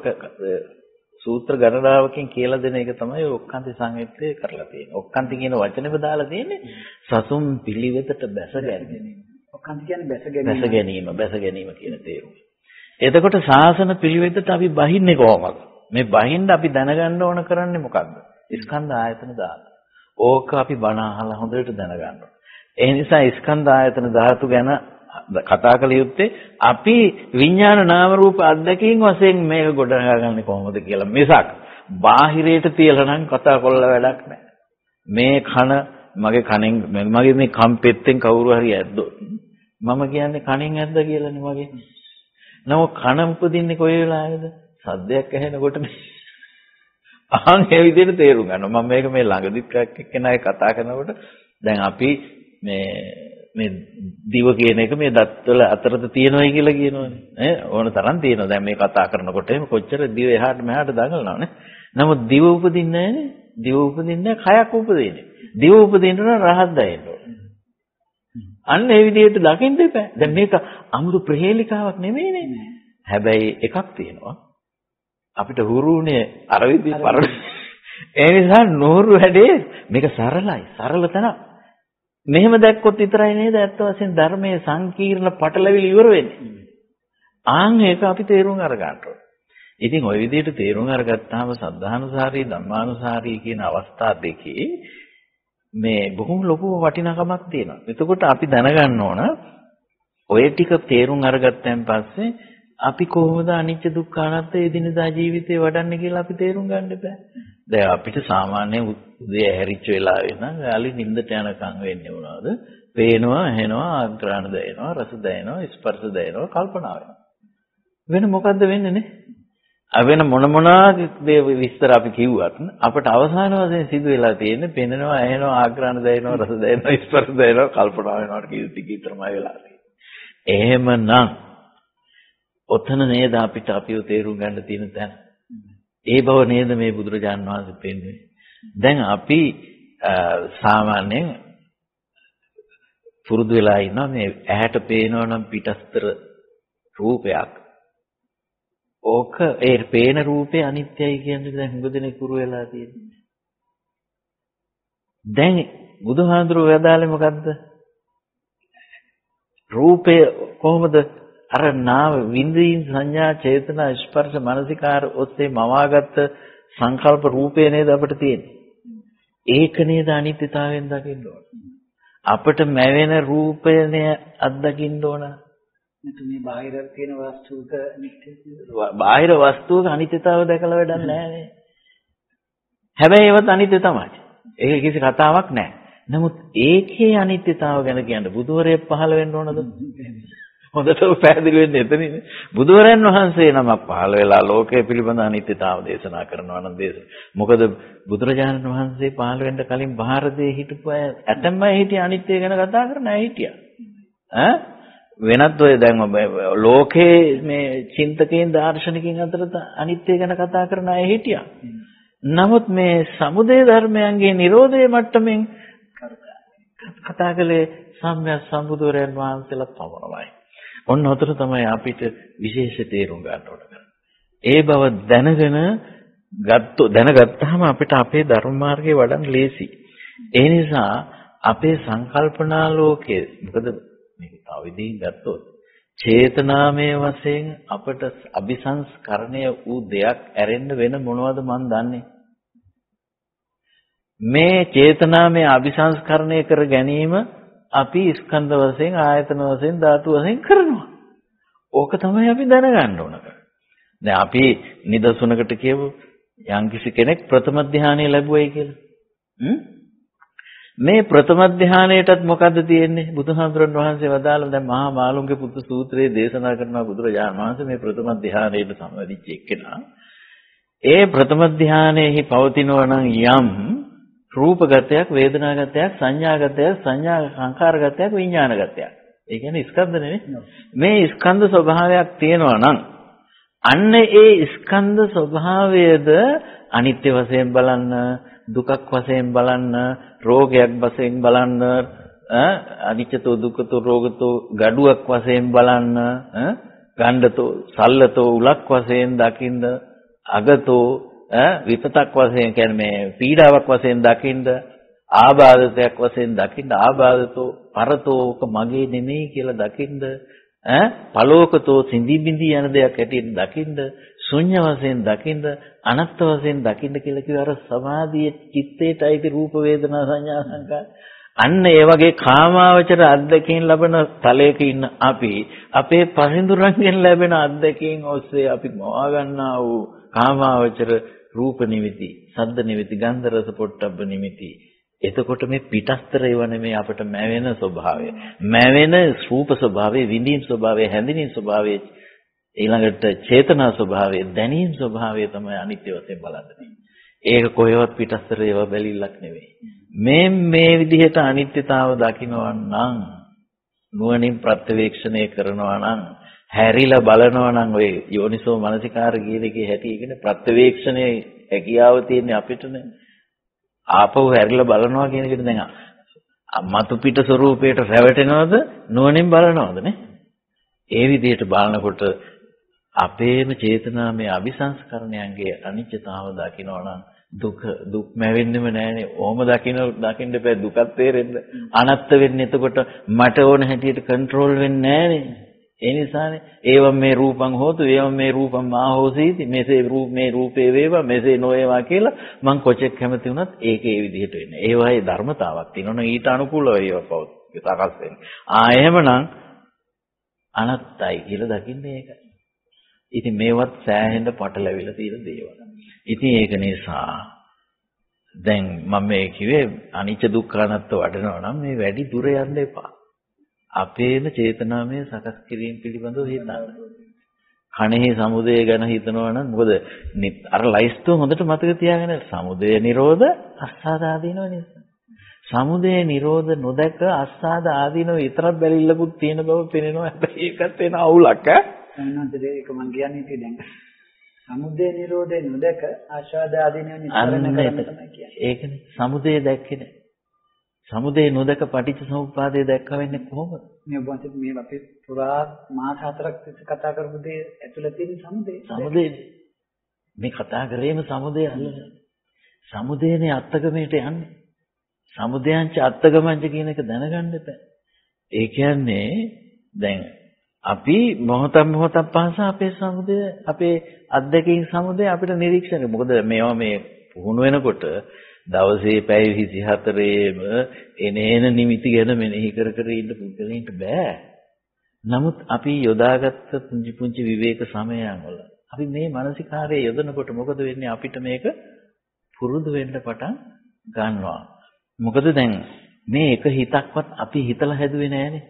සූත්‍ර ගණනාවකින් කියලා දෙන එක තමයි ඔක්කාන්ති සංයුත්තේ කරලා තියෙන්නේ. ඔක්කාන්ති කියන වචනේම දාලා තියෙන්නේ සසුම් පිළිවෙතට බැස ගැනීම. ඔක්කාන්ති කියන්නේ බැස ගැනීම. බැස ගැනීම, බැස ගැනීම කියන තේරුම. එතකොට සාසන පිළිවෙතට අපි බහින්නේ කොහොමද? මේ බහින්න අපි දැනගන්න ඕන කරන්නේ මොකක්ද? ස්කන්ධ ආයතන ධාතු. ඕක අපි බණ අහලා හොඳට දැනගන්න ඒ නිසා ස්කන්ධ ආයතන ධාතු ගැන කතා කළ යුත්තේ අපි විඥාන නාම රූප අධ්‍යක්ීම් වශයෙන් මේක ගොඩනගාගන්නේ කොහොමද කියලා මිසක් බාහිරයට තියලා නම් කතා කරලා වැඩක් නැහැ. මේ කන මගේ කනෙන් මගේ මේ කම්පෙත්තෙන් කවුරු හරි ඇද්දොත් මම කියන්නේ කණෙන් ඇද්ද කියලානේ මගේ. නමුත් කන උපදින්නේ කොයි වෙලාවේද? සද්දයක් ඇහෙනකොට අහන් ඒ විදිහට තේරුම් ගන්නවා. මම මේක මේ ළඟදිත් එක්කෙනායි කතා කරනකොට දැන් අපි මේ මේ දිව කියන එක මේ දත්වල අතරද තියෙනවයි කියලා කියනවනේ. ඈ ඕන තරම් තියෙනවා. දැන් මේ කතා කරනකොට එහෙම කොච්චර දිව එහාට මෙහාට දඟලනවනේ. නමුත් දිව උපදින්නේ නැහනේ. දිව උපදින්නේ කයක් උපදින්නේ. දිව උපදින්න නම් රහත් දයෙන්න. අන්න ඒ විදිහට දකින්න එපා. දැන් මේක අමුතු ප්‍රහේලිකාවක් නෙමෙයිනේ. හැබැයි එකක් තියෙනවා. අපිට හුරුුනේ අර විදිහ පරණ. ඒ නිසා නూరు වැඩේ මේක සරලයි. සරල තැන. මෙහෙම දැක්කොත් විතරයි නේද ඇත්ත වශයෙන් ධර්මයේ සංකීර්ණ පටලවිලි ඉවර වෙන්නේ. ආන් ඒක අපි තේරුම් අරගන්න ඕනේ. ඉතින් ওই විදිහට තේරුම් අරගත්තාම සද්ධානුසාරී ධම්මානුසාරී කියන අවස්ථා දෙකේ මේ බොහොම ලොකු වටිනාකමක් තියෙනවා. එතකොට අපි දැනගන්න ඕන ඔය ටික තේරුම් අරගත්තන් පස්සේ අපි කොහොමද අනිච්ච දුක්ඛ අනාත්ම එදිනදා ජීවිතේ වඩන්නේ කියලා අපි තේරුම් ගන්න බෑ. දැන් අපිට සාමාන්‍ය උදේ ඇහැරිච්ච වෙලාවේ නම් යාලි නිින්දට යනකම් වෙන්නේ මොනවද? පේනවා, ඇහෙනවා, ආග්‍රහණ දැනෙනවා, රස දැනෙනවා, ස්පර්ශ දැනෙනවා, කල්පනා වෙනවා. වෙන මොකද්ද වෙන්නේ නේ? වෙන මොන මොනවා විස්තර අපි කිව්වත් අපට අවසාන වශයෙන් සිදු වෙලා තියෙන්නේ පෙනෙනවා ඇහෙනවා ආග්‍රහණ දැනෙනවා රස දැනෙනවා ස්පර්ශ දැනෙනවා කල්පනා වෙනවා කියන ටික විතරමයි වෙලා තියෙන්නේ. එහෙමනම් ඔතන නේද අපිට අපිව තේරුම් ගන්න තියෙන තැන. ඒ බව නේද මේ බුදුරජාන් වහන්සේ පෙන්වන්නේ. දැන් අපි සාමාන්‍යයෙන් පුරුදු වෙලා ඉන්නවා මේ ඇහැට පේනවා නම් පිටස්තර රූපයක් ඕක ඒ පේන රූපේ අනිත්‍යයි කියන්නේ දැන් හුඟ දෙනෙක් පුරු වෙලා තියෙන්නේ. දැන් බුදුහාඳුරෝ වදාළේ මොකද්ද? රූපය කොහොමද අර නාම විඳින් සංඥා චේතනා ස්පර්ශ මනසිකාර ඔස්සේ මවාගත්ත සංකල්ප රූපය නේද අපිට තියෙන්නේ. ඒක නේද අනිත්‍යතාවයෙන් දකින්න ඕන. අපිට මැවෙන රූපයනේ අත්දකින්න ඕන. මේ බාහිර තියෙන වස්තුවක අනිත්‍ය බාහිර වස්තුවක අනිත්‍යතාව දැකලා වැඩක් නැහැ හැබැයි ඒවත් අනිත්‍ය තමයි. ඒක කිසි කතාවක් නැහැ. නමුත් ඒකේ අනිත්‍යතාව ගැන කියන්න බුදුවරයෙක් පහළ වෙන්න ඕනද? හොඳටම පැහැදිලි වෙන්නේ එතනින් බුදුරන් වහන්සේ නමක් පහළ වෙලා ලෝකය පිළිබඳ අනිත්‍යතාව දේශනා කරනවා නම් දේශන. මොකද බුදුරජාණන් වහන්සේ පහළ වෙන්න කලින් ಭಾರತයේ හිටපු අය ඇතම හිටිය අනිත්‍ය ගැන කතා කරන අය හිටියා. ඈ වෙනත් ඔය දැන් ලෝකේ මේ චින්තකයන් දාර්ශනිකයන් අතර අනිත්‍ය ගැන කතා කරන අය හිටියා. නමුත් මේ සමුදේ ධර්මයන්ගේ Nirodhe මට්ටමින් කතා කළේ සම්මා සම්බුදුරයන් වහන්සේලා පමණමයි. ඔන්න උතර තමයි අපිට විශේෂ තේරුම් ගන්න ඕන ඒ බව දැනගෙන ගත්ත දැනගත්තාම අපිට අපේ ධර්ම මාර්ගයේ වඩන් ලේසි. ඒ නිසා අපේ සංකල්පනා ලෝකයේ මොකද මේක තව විදිහින් ගත්තොත් චේතනාමය වශයෙන් අපට අபிසංස්කරණය වූ දෙයක් ඇරෙන්න වෙන මොනවද මන් දන්නේ මේ චේතනාමය අபிසංස්කරණය කර ගැනීම අපි ස්කන්ධ වශයෙන් ආයතන වශයෙන් ධාතු වශයෙන් කරනවා. ඕක තමයි අපි දැනගන්න ඕන. දැන් අපි නිදසුනකට කියමු යම්කිසි කෙනෙක් ප්‍රථම ධානය ලැබුවයි කියලා. මේ ප්‍රථම ධානයටත් මොකද්ද තියෙන්නේ? බුදුහාමුදුරන් වහන්සේ වදාළ දැන් මහා මාළුන්ගේ පුත්තු සූත්‍රයේ දේශනා කරනවා බුදුරජාණන් වහන්සේ මේ ප්‍රථම ධානයට සම්වදිච්ච එක්කෙනා. ඒ ප්‍රථම ධානයේහි පවතිනවා නම් යම් රූපගතයක් වේදනාගතයක් සංඥාගතයක් සංඥා සංකාරගතයක් විඥානගතයක්. ඒ කියන්නේ ස්කන්ධ නෙවෙයි. මේ ස්කන්ධ ස්වභාවයක් තියෙනවා නම් අන්න ඒ ස්කන්ධ ස්වභාවයද අනිත්‍ය වශයෙන් බලන්න, දුකක් වශයෙන් බලන්න, රෝගයක් වශයෙන් බලන්න, අනිත්‍යතෝ දුක්ඛතෝ රෝගතෝ gaduwak වශයෙන් බලන්න, ගණ්ඩතෝ සල්ලතෝ උලක් වශයෙන් දකින්න, අගතෝ විපතක් වශයෙන් කියන්නේ මේ පීඩාවක් වශයෙන් දකින්න ආබාධතයක් වශයෙන් දකින්න ආබාධතෝ පරතෝක මගේ නෙමෙයි කියලා දකින්න ඈ? පලෝකතෝ සිඳි බිඳි යන දෙයක් ඇටියෙන් දකින්න ශුන්‍ය වශයෙන් දකින්න අනත්ත් වශයෙන් දකින්න කියලා කිව්ව අර සමාධියේ චිත්තේට අයිති රූප වේදනා සංඥා සංකාර අන්න ඒ වගේ කාමාවචර අත්දැකීම් ලබන තලයක ඉන්න අපි අපේ පරිඳුරන්ගෙන් ලැබෙන අත්දැකීම් ඔස්සේ අපි මවා ගන්නා වූ කාමාවචර රූප නිමිති, සද්ද නිමිති, ගන්ධ රස පොට්ටබ්බ නිමිති. එතකොට මේ පිටස්තර ඒව නෙමේ අපිට මැවෙන ස්වභාවය. මැවෙන රූප ස්වභාවය, විඳින් ස්වභාවය, හැඳිනීම් ස්වභාවය, ඊළඟට චේතනා ස්වභාවය, දැනීම් ස්වභාවය තමයි අනිත්‍ය වශයෙන් බලන්නේ. ඒක කොහෙවත් පිටස්තර ඒව බැලිල්ලක් නෙවෙයි. මේ මේ විදිහට අනිත්‍යතාව දකිනවා නම් නුවණින් ප්‍රත්‍යවේක්ෂණය කරනවා නම් හැරිලා බලනවා නම් ඔය යෝනිසෝ මනසිකාර කියන එකේ හැටි කියන්නේ ප්‍රත්‍යවේක්ෂණයේ හැකියාව තියෙන අපිටනේ. ආපහු හැරිලා බලනවා කියන එකට දැන් මතු පිට ස්වરૂපයට රැවටෙනවද නුවණින් බලනවද නේ? ඒ විදිහට බලනකොට අපේම චේතනාමය අபிසංස්කරණයන්ගේ අනිත්‍යතාව දකිනවා නම් දුක දුක් මැවෙන්නෙම නෑනේ. ඕම දකින්න දකින්න බෑ දුකත් තේරෙන්න. අනත්ත වෙන්නේ එතකොට මට ඕන හැටියට කන්ට්‍රෝල් වෙන්නේ නෑනේ. ඒ නිසානේ ඒවම් මේ රූපං හෝතු ඒවම් මේ රූපං මා හෝසීති මෙසේ රූප මේ රූපේ වේවා මෙසේ නොවේවා කියලා මං කොච්චර කැමති වුණත් ඒක ඒ විදිහට වෙන්නේ. ඒ වගේ ධර්මතාවක් තියෙනවනේ ඊට අනුකූලව ඒවා පවත් සකස් වෙන්නේ. ආ එහෙමනම් අනත්තයි කියලා දකින්නේ ඒකයි. ඉතින් මේවත් සෑහෙන්න පටලැවිලා තියෙන දේවල්. ඉතින් ඒක නිසා දැන් මම මේ කිව්වේ අනිච්ච දුක්ඛ අනාත්ත වඩනවා නම් මේ වැඩි දුර යන්න එපා. අපේම චේතනාමය සකස් කිරීම පිළිබඳව හිතන්න. කණෙහි සමුදය ගැන හිතනවා නම් මොකද නි- අර ලයිස්තුව හොඳට මතක තියාගෙන සමුදය නිරෝධ අස්සාද ආදීනව නිසා. සමුදය නිරෝධ නොදැක අස්සාද ආදීනව විතරක් බැලිල්ලකුත් තියෙන බව පේනවා. හැබැයි ඒකත් එන අවුලක් ඈ. සම්මානතේ ඒක මම කියන්නේ ඉතින් දැන් සමුදය නිරෝධය නොදක ආශාද ආදීනව නිස්සරණ කරන්න තමයි කියන්නේ. ඒකනේ. සමුදය දැක්කේ නැහැ. සමුදය නොදක පටිච්ච සමුප්පාදය දැක්ක වෙන්නේ කොහොමද? මේ වහන්සේ මේ අපි පුරා මාස හතරක් තිස්සේ කතා කරපු දේ ඇතුළත තියෙන සමුදය. සමුදය මේ කතා කරේම සමුදය අල්ලගෙන. සමුදයනේ අත්තගමයට යන්නේ. සමුදයන්ච අත්තගමංච කියන එක දැනගන්න එපා. ඒ කියන්නේ දැන් අපි මොහොතක් මොහොතක් පාසා අපේ සමුදය අපේ අත්දැකීම් සමුදය අපිට නිරීක්ෂණය. මොකද මේවා මේ පුහුණු වෙනකොට දවසේ පැය 24ේම එනේන නිමිති ගැන මෙනෙහි කර කර ඉන්න පුද්ගලයන්ට බෑ. නමුත් අපි යොදාගත්ත පුංචි පුංචි විවේක සමයන් වල අපි මේ මානසිකාරයේ යොදනකොට මොකද වෙන්නේ අපිට මේක පුරුදු වෙන්න පටන් ගන්නවා. මොකද දැන් මේ එක හිතක්වත් අපි හිතලා හැදුවේ නෑනේ.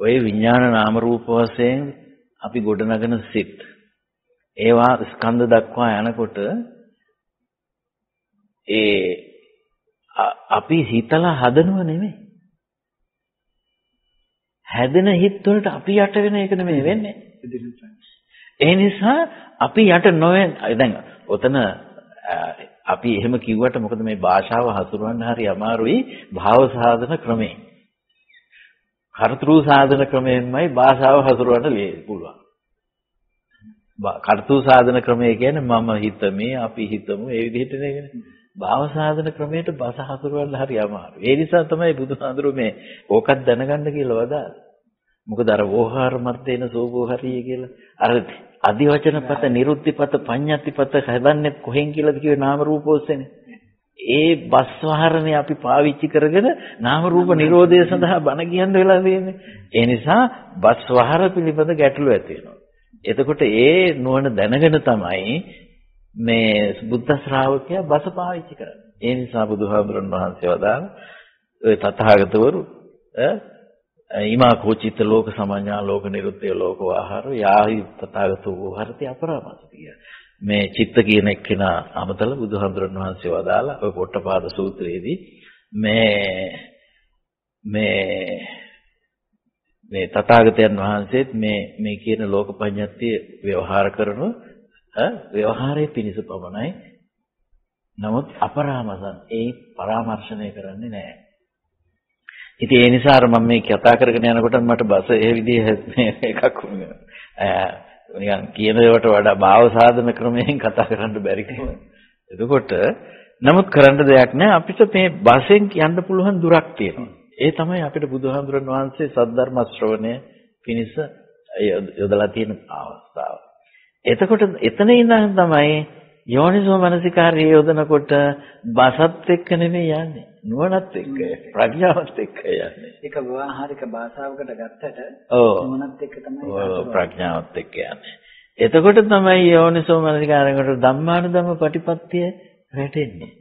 ඔය විඥාන නාම රූප වශයෙන් අපි ගොඩනගන සිත් ඒවා ස්කන්ධ දක්වා යනකොට ඒ අ- අපි හිතලා හදනව නෙමෙයි. හැදෙන හිත් වලට අපි යට වෙන එක නෙමෙයි වෙන්නේ. ඒ නිසා අපි යට නොවෙන් දැන් ඔතන අ, අපි එහෙම කිව්වට මොකද මේ භාෂාව හසුරවන්න හරි අමාරුයි භාව සාධන ක්‍රමේ. කර්තෘ සාධන ක්‍රමයෙන්මයි භාෂාව හසුරවන්න ලේ- පුළුවන්. බා- කර්තෘ සාධන ක්‍රමය කියන්නේ මම හිතමේ අපි හිතමු ඒ විදිහට නේද? භාව සාධන ක්‍රමයට භාෂ හසුරවන්න හරි අමාරුයි. ඒ නිසා තමයි බුදුහාඳුරු මේ ඕකත් දැනගන්න කියලා වදාළ. මොකද අර වෝහාර මර්ථේන සෝභෝහරිය කියලා අර අදිවචනපත නිරුද්ධිපත පඤ්ඤාතිපත හදන්නේ කොහෙන් කියලාද කිව්වේ නාම රූප ඔස්සේනේ. ඒ බස්වහරනේ අපි පාවිච්චි කරගෙන නාම රූප නිරෝධය සඳහා බණ කියන්න වෙලා තියෙන්නේ. ඒ නිසා බස්වහර පිළිබඳ ගැටලු ඇති වෙනවා. එතකොට ඒ නුවණ දැනගෙන තමයි මේ බුද්ධ ශ්‍රාවකයා බස පාවිච්චි කරන්නේ. ඒ නිසා බුදුහාමුදුරන් වහන්සේ වදාළ ඔය තථාගතවරු ඈ ීමා කෝචිත ලෝක සමඤ්ඤා ලෝක නිරුත්තේ ලෝක ආහාර යාහි තථාගතෝ වහරති අපරාමස්තිය මේ චිත්ත කියන එක්කෙනා අමතල බුදුහාමුදුරන් වහන්සේ වදාලා ඔය පොට්ටපාද සූත්‍රයේදී මේ මේ මේ තථාගතයන් වහන්සේත් මේ මේ කියන ලෝකපඤ්ඤත්තිය ව්‍යවහාර කරන ව්‍යවහාරයේ පිණිස පමණයි නමුත් අපරාමසන් ඒ පරාමර්ශණය කරන්නේ නැහැ ඉතින් ඒ නිසා අර මම මේ කතා කරගෙන යනකොට මට බස ඒ විදිහේ එකක් වුණා. නිකන් කියන දේවට වඩා භාව සාධන ක්‍රමයෙන් කතා කරන්න බැරි එතකොට නමුත් කරන්න දෙයක් නැහැ අපිට මේ බසෙන් කියන්න පුළුවන් දුරක් තියෙනවා. ඒ තමයි අපිට බුදුහාමුදුරන් වහන්සේ සද්ධර්ම ශ්‍රවණය පිණිස යොදලා තියෙන අවස්ථාව. එතකොට එතන ඉඳන් තමයි යෝනිසෝ මනසිකාර්යය යොදනකොට බසත් එක්ක නෙමෙයි යන්නේ. නුවණත් එක්ක ප්‍රඥාවත් එක්ක යන්නේ. ඒක ව්‍යවහාරික භාෂාවකට ගත්තට. නුවණත් එක්ක තමයි ප්‍රඥාවත් එක්ක යන්නේ. එතකොට තමයි යෝනිසෝ මනසිකාරයකට ධම්මානුධම්ම ප්‍රතිපත්තිය වැටෙන්නේ.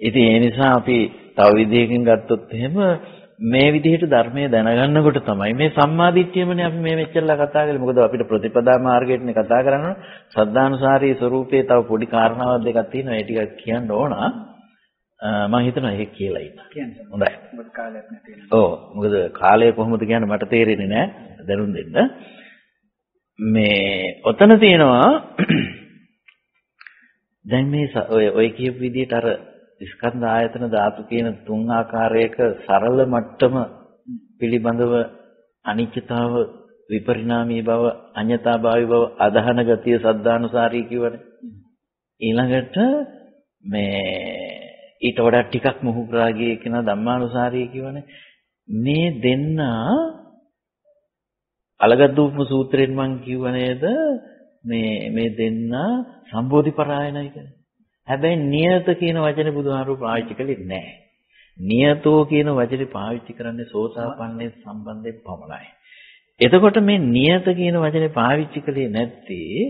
ඉතින් ඒ නිසා අපි තව විදිහකින් ගත්තොත් එහෙම මේ විදිහට ධර්මයේ දැනගන්නකොට තමයි මේ සම්මාදිට්ඨියමනේ අපි මේ මෙච්චරලා කතා කරන්නේ. මොකද අපිට ප්‍රතිපදා මාර්ගයටනේ කතා කරන්නේ. සද්ධානුසාරී ස්වરૂපයේ තව පොඩි කාරණාවක් දෙකක් තියෙනවා. ඒ ටික කියන්න ඕන. මම හිතනවා ඒක කියලා ඉන්න. හොඳයි. මොකද කාලයක් නැති වෙනවා. ඔව් මොකද කාලය කොහොමද කියන්නේ මට තේරෙන්නේ නැහැ දැනුම් දෙන්න. මේ ඔතන තියෙනවා දැන් මේ ඔය ඔය කියපු විදිහට අර ස්කන්ධ ආයතන ධාතු කියන තුන් ආකාරයක සරල මට්ටම පිළිබඳව අනිත්‍යතාව විපරිණාමී බව අඤ්‍යතාභාවී බව අදහන ගතිය සද්ධානුසාරී කියවනේ. ඊළඟට මේ ඊට වඩා ටිකක් මුහුරාගිය කියන ධම්මානුසාරී කියවනේ. මේ දෙන්න අලගද්දූපම සූත්‍රයෙන් මම කිව්ව නේද මේ මේ දෙන්න සම්බෝධිපරායනයි කියන්නේ. හැබැයි නියත කියන වචනේ බුදුහාරු පාවිච්චි කළේ නැහැ. නියතෝ කියන වචනේ පාවිච්චි කරන්නේ සෝතාපන්නේ සම්බන්ධයෙන් පමණයි. එතකොට මේ නියත කියන වචනේ පාවිච්චි කළේ නැත්තේ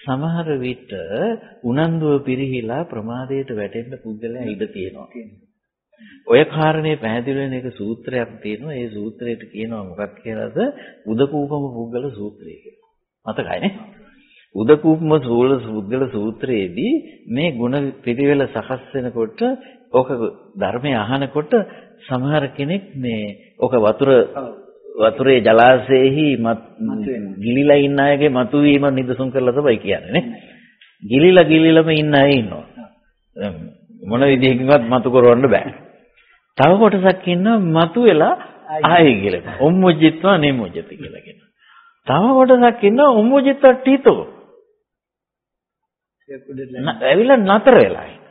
සමහර විට උනන්දුව පිරිහිලා ප්‍රමාදයට වැටෙන්න පුද්ගලයා ඉඩ තියෙනවා. ඔය කාරණේ පැහැදිලි වෙන එක සූත්‍රයක් තියෙනවා. ඒ සූත්‍රයට කියනවා මොකක් කියලාද? උදකූපම පුද්ගල සූත්‍රය කියලා. මතකයිනේ? උදකුප්ම සූල සුද්ධල සූත්‍රයේදී මේ ಗುಣ පිළිවෙල සකස් වෙනකොට ඕක ධර්මය අහනකොට සමහර කෙනෙක් මේ ඕක වතුර වතුරේ ජලාශයේහි ගිලිලා ඉන්න අයගේ මතුවීම නිදසුන් කරලා තමයි කියන්නේ නේ. ගිලිලා ගිලිලම ඉන්න අය ඉන්නවා. මොන විදිහකින්වත් මතු කරවන්න බෑ. තව කොටසක් ඉන්නවා මතු වෙලා ආයෙ කියලා. උම්මුජිත්වා නිමුජ්ජති කියලා කියනවා. තව කොටසක් ඉන්නවා උම්මුජිත්වා ටීතෝ. ඇවිල්ලා නතර වෙලා ඉන්න.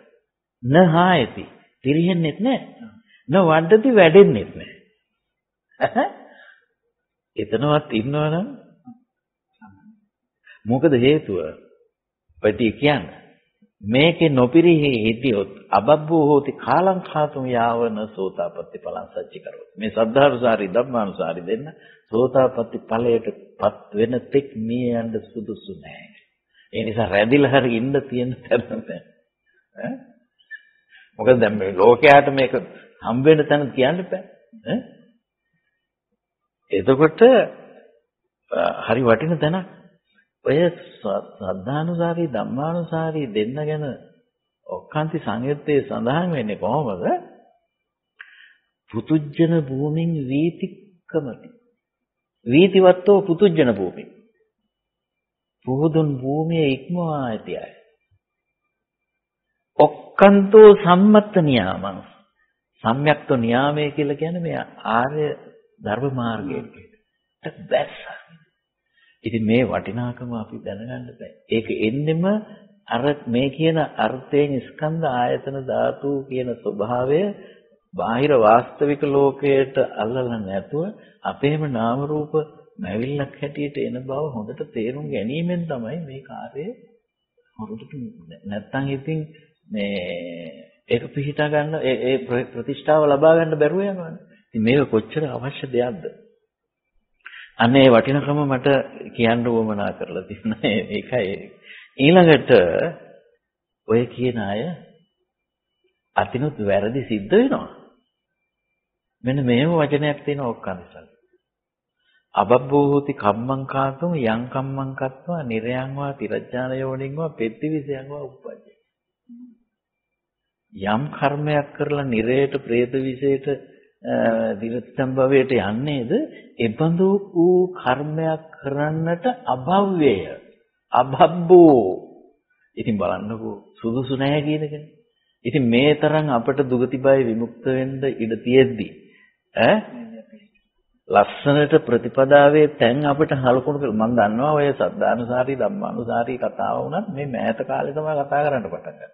නහායති. පිරිහෙන්නෙත් නැහැ. න වඩති වැඩෙන්නෙත් නැහැ. එතනවත් ඉන්නවනම් මොකද හේතුව? පැටි කියන්නේ මේකේ නොපිරිහි හිටියොත් අබබ්බෝ හෝති කාලං ખાතුම් යාවන සෝතාපට්ටි ඵලං සච්චි කරොත් මේ සද්ධානුසාරි ධම්මානුසාරි දෙන්න සෝතාපට්ටි ඵලයටපත් වෙන තෙක් මිය යන්න සුදුසු නැහැ ඒ නිසා රැඳිලා හරි ඉන්න තියෙන තැන ඈ මොකද දැන් මේ ලෝකයට මේක හම් වෙන තැන කියන්න බෑ ඈ එතකොට හරි වටින තැනක් ඔය සද්ධානුසාරී ධම්මානුසාරී දෙන්න ගැන ඔක්කාන්ති සංයුත්තේ සඳහන් වෙන්නේ කොහොමද? පුතුජන භූමින් වීතික්කමති. වීතිවත්ෝ පුතුජන භූමි. පුහුදුන් භූමිය ඉක්මවා ඇතියයි. ඔක්කන්තෝ සම්මත්ත නියාමං. සම්්‍යක්ත නියාමය කියලා කියන්නේ මේ ආර්ය ධර්ම මාර්ගයට. බැස්ස. ඉතින් මේ වටිනාකම අපි දැනගන්න බෑ. ඒක එන්නෙම අර මේ කියන අර්ථයෙන් ස්කන්ධ ආයතන ධාතු කියන ස්වභාවය බාහිර වාස්තවික ලෝකයට අල්ලලා නැතුව අපේම නාම රූප නැවිල්ලක් හැටියට එන බව හොඳට තේරුම් ගැනීමෙන් තමයි මේ කාර්යය හොරට නැත්තම් ඉතින් මේ ඒක පිළිහිටා ගන්න ඒ ප්‍රතිෂ්ඨාව ලබා ගන්න බැරුව යනවානේ. ඉතින් මේක කොච්චර අවශ්‍ය දෙයක්ද? අන්න ඒ වටිනකම මට කියන්න උවමනා කරලා තියෙනවා. ඒකයි. ඊළඟට ඔය කියන අය අතිනුත් වැරදි සිද්ධ වෙනවා. මෙන්න මේව වචනයක් තියෙන ඔක්කන්සල්. අබබ්බෝහෝති කම්මං කාතුම් යං කම්මං කත්වා නිරයං වා තිරඥාන යෝනිං වා පෙත්තිවිසයන් වා උප්පජ්ජේ. යම් කර්මයක් කරලා නිරයට പ്രേත විශේෂයට දිරත්තම් භවයට යන්නේද එබඳු වූ කර්මයක් කරන්නට අභව්‍යය. අභබ්බෝ. ඉතින් බලන්නකෝ සුදුසු නැහැ කියන එකනේ ඉතින් මේ තරම් අපට දුගතිබය විමුක්ත වෙන්න ඉඩ තියෙද්දි ඈ? ලස්සනට ප්‍රතිපදාවේ තැන් අපිට හලකුණු කරලා මම දන්නවා ඔය සද්ධානුසාරී ධම්මානුසාරී කතාව වුණත් මේ මෑත කාලේ තමයි කතා කරන්න පටන් ගත්තේ.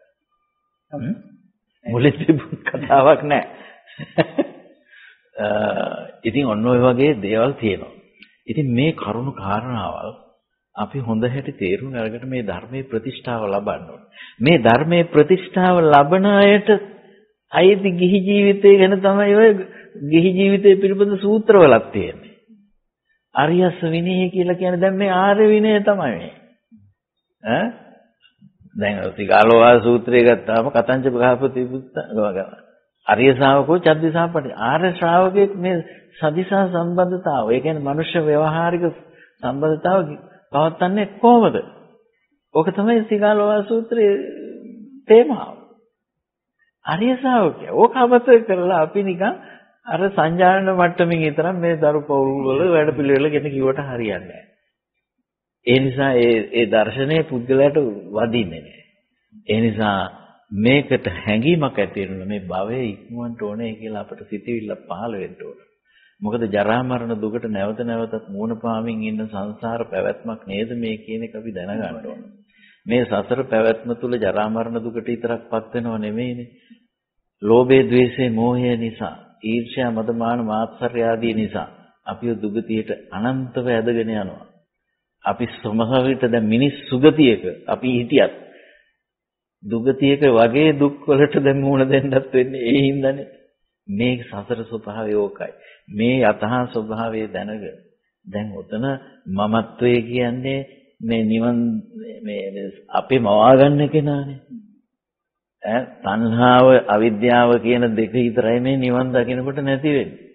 මුලින් තිබුණ කතාවක් නෑ. ඉතින් ඔන්න ඔය වගේ දේවල් තියෙනවා. ඉතින් මේ කරුණු කාරණාවල් අපි හොඳ හැටි තේරුම් අරගෙන මේ ධර්මයේ ප්‍රතිෂ්ඨාව ලබන්න ඕනේ. මේ ධර්මයේ ප්‍රතිෂ්ඨාව ලබන අයට අයිති ගිහි ජීවිතය ගැන තමයි ඔය ගිහි ජීවිතය පිළිබඳ සූත්‍රවලක් තියෙන්නේ. අරියස් විනය කියලා කියන්නේ දැන් මේ ආර්ය විනය තමයි මේ. ඈ දැන් සිගාලෝවා සූත්‍රය ගත්තාම කතංච ගහපති පුත්ත අරිය ශ්‍රාවකෝ චද්දිසාපටි ආර්ය ශ්‍රාවකෙක් මේ සදිසා සම්බන්ධතාව ඒ කියන්නේ මනුෂ්‍ය ව්‍යවහාරික සම්බන්ධතාව පවත්න්නේ කොහොමද? ඕක තමයි සිගාලෝවා සූත්‍රයේ තේමාව. අරිය ශ්‍රාවකයා ඕක අමතක කරලා අපි නිකන් අර සංජානන මට්ටමින් විතරක් මේ දරු පවුල් වල වැඩ පිළිවෙල ගැන කිව්වට හරියන්නේ නැහැ. ඒ නිසා ඒ ඒ දර්ශනය පුද්ගලයාට වදින්නේ නැහැ. ඒ නිසා මේකට හැඟීමක් ඇති වෙනවා මේ භවය ඉක්මවන්න ඕනේ කියලා අපිට සිතවිල්ල පහළ වෙන්න ඕන. මොකද ජරා මරණ දුකට නැවත නැවතත් මුණ පාමින් ඉන්න සංසාර පැවැත්මක් නේද මේ කියන එක අපි දැනගන්න ඕන. මේ සසර පැවැත්ම තුල ජරා මරණ දුකට විතරක්පත් වෙනව නෙමෙයිනේ. ලෝභය, ද්වේෂය, මෝහය නිසා, ඊර්ෂ්‍යා, මදමාන, මාත්සර්ය ආදී නිසා අපි දුගතියට අනන්තව ඇදගෙන යනවා. අපි සමහර විට දැන් මිනිස් සුගතියක අපි හිටියත් දුගතියක වගේ දුක් වලට දැන් මුහුණ දෙන්නත් වෙන්නේ ඒ හින්දානේ. මේ සසර ස්වභාවය ඕකයි. මේ යතහා ස්වභාවය දැනගෙන දැන් උතන මමත්වයේ කියන්නේ මේ නිවන් මේ අපේ මවා ගන්න කෙනානේ. ඈ තණ්හාව අවිද්‍යාව කියන දෙක විතරයි මේ නිවන් දකිනකොට නැති වෙන්නේ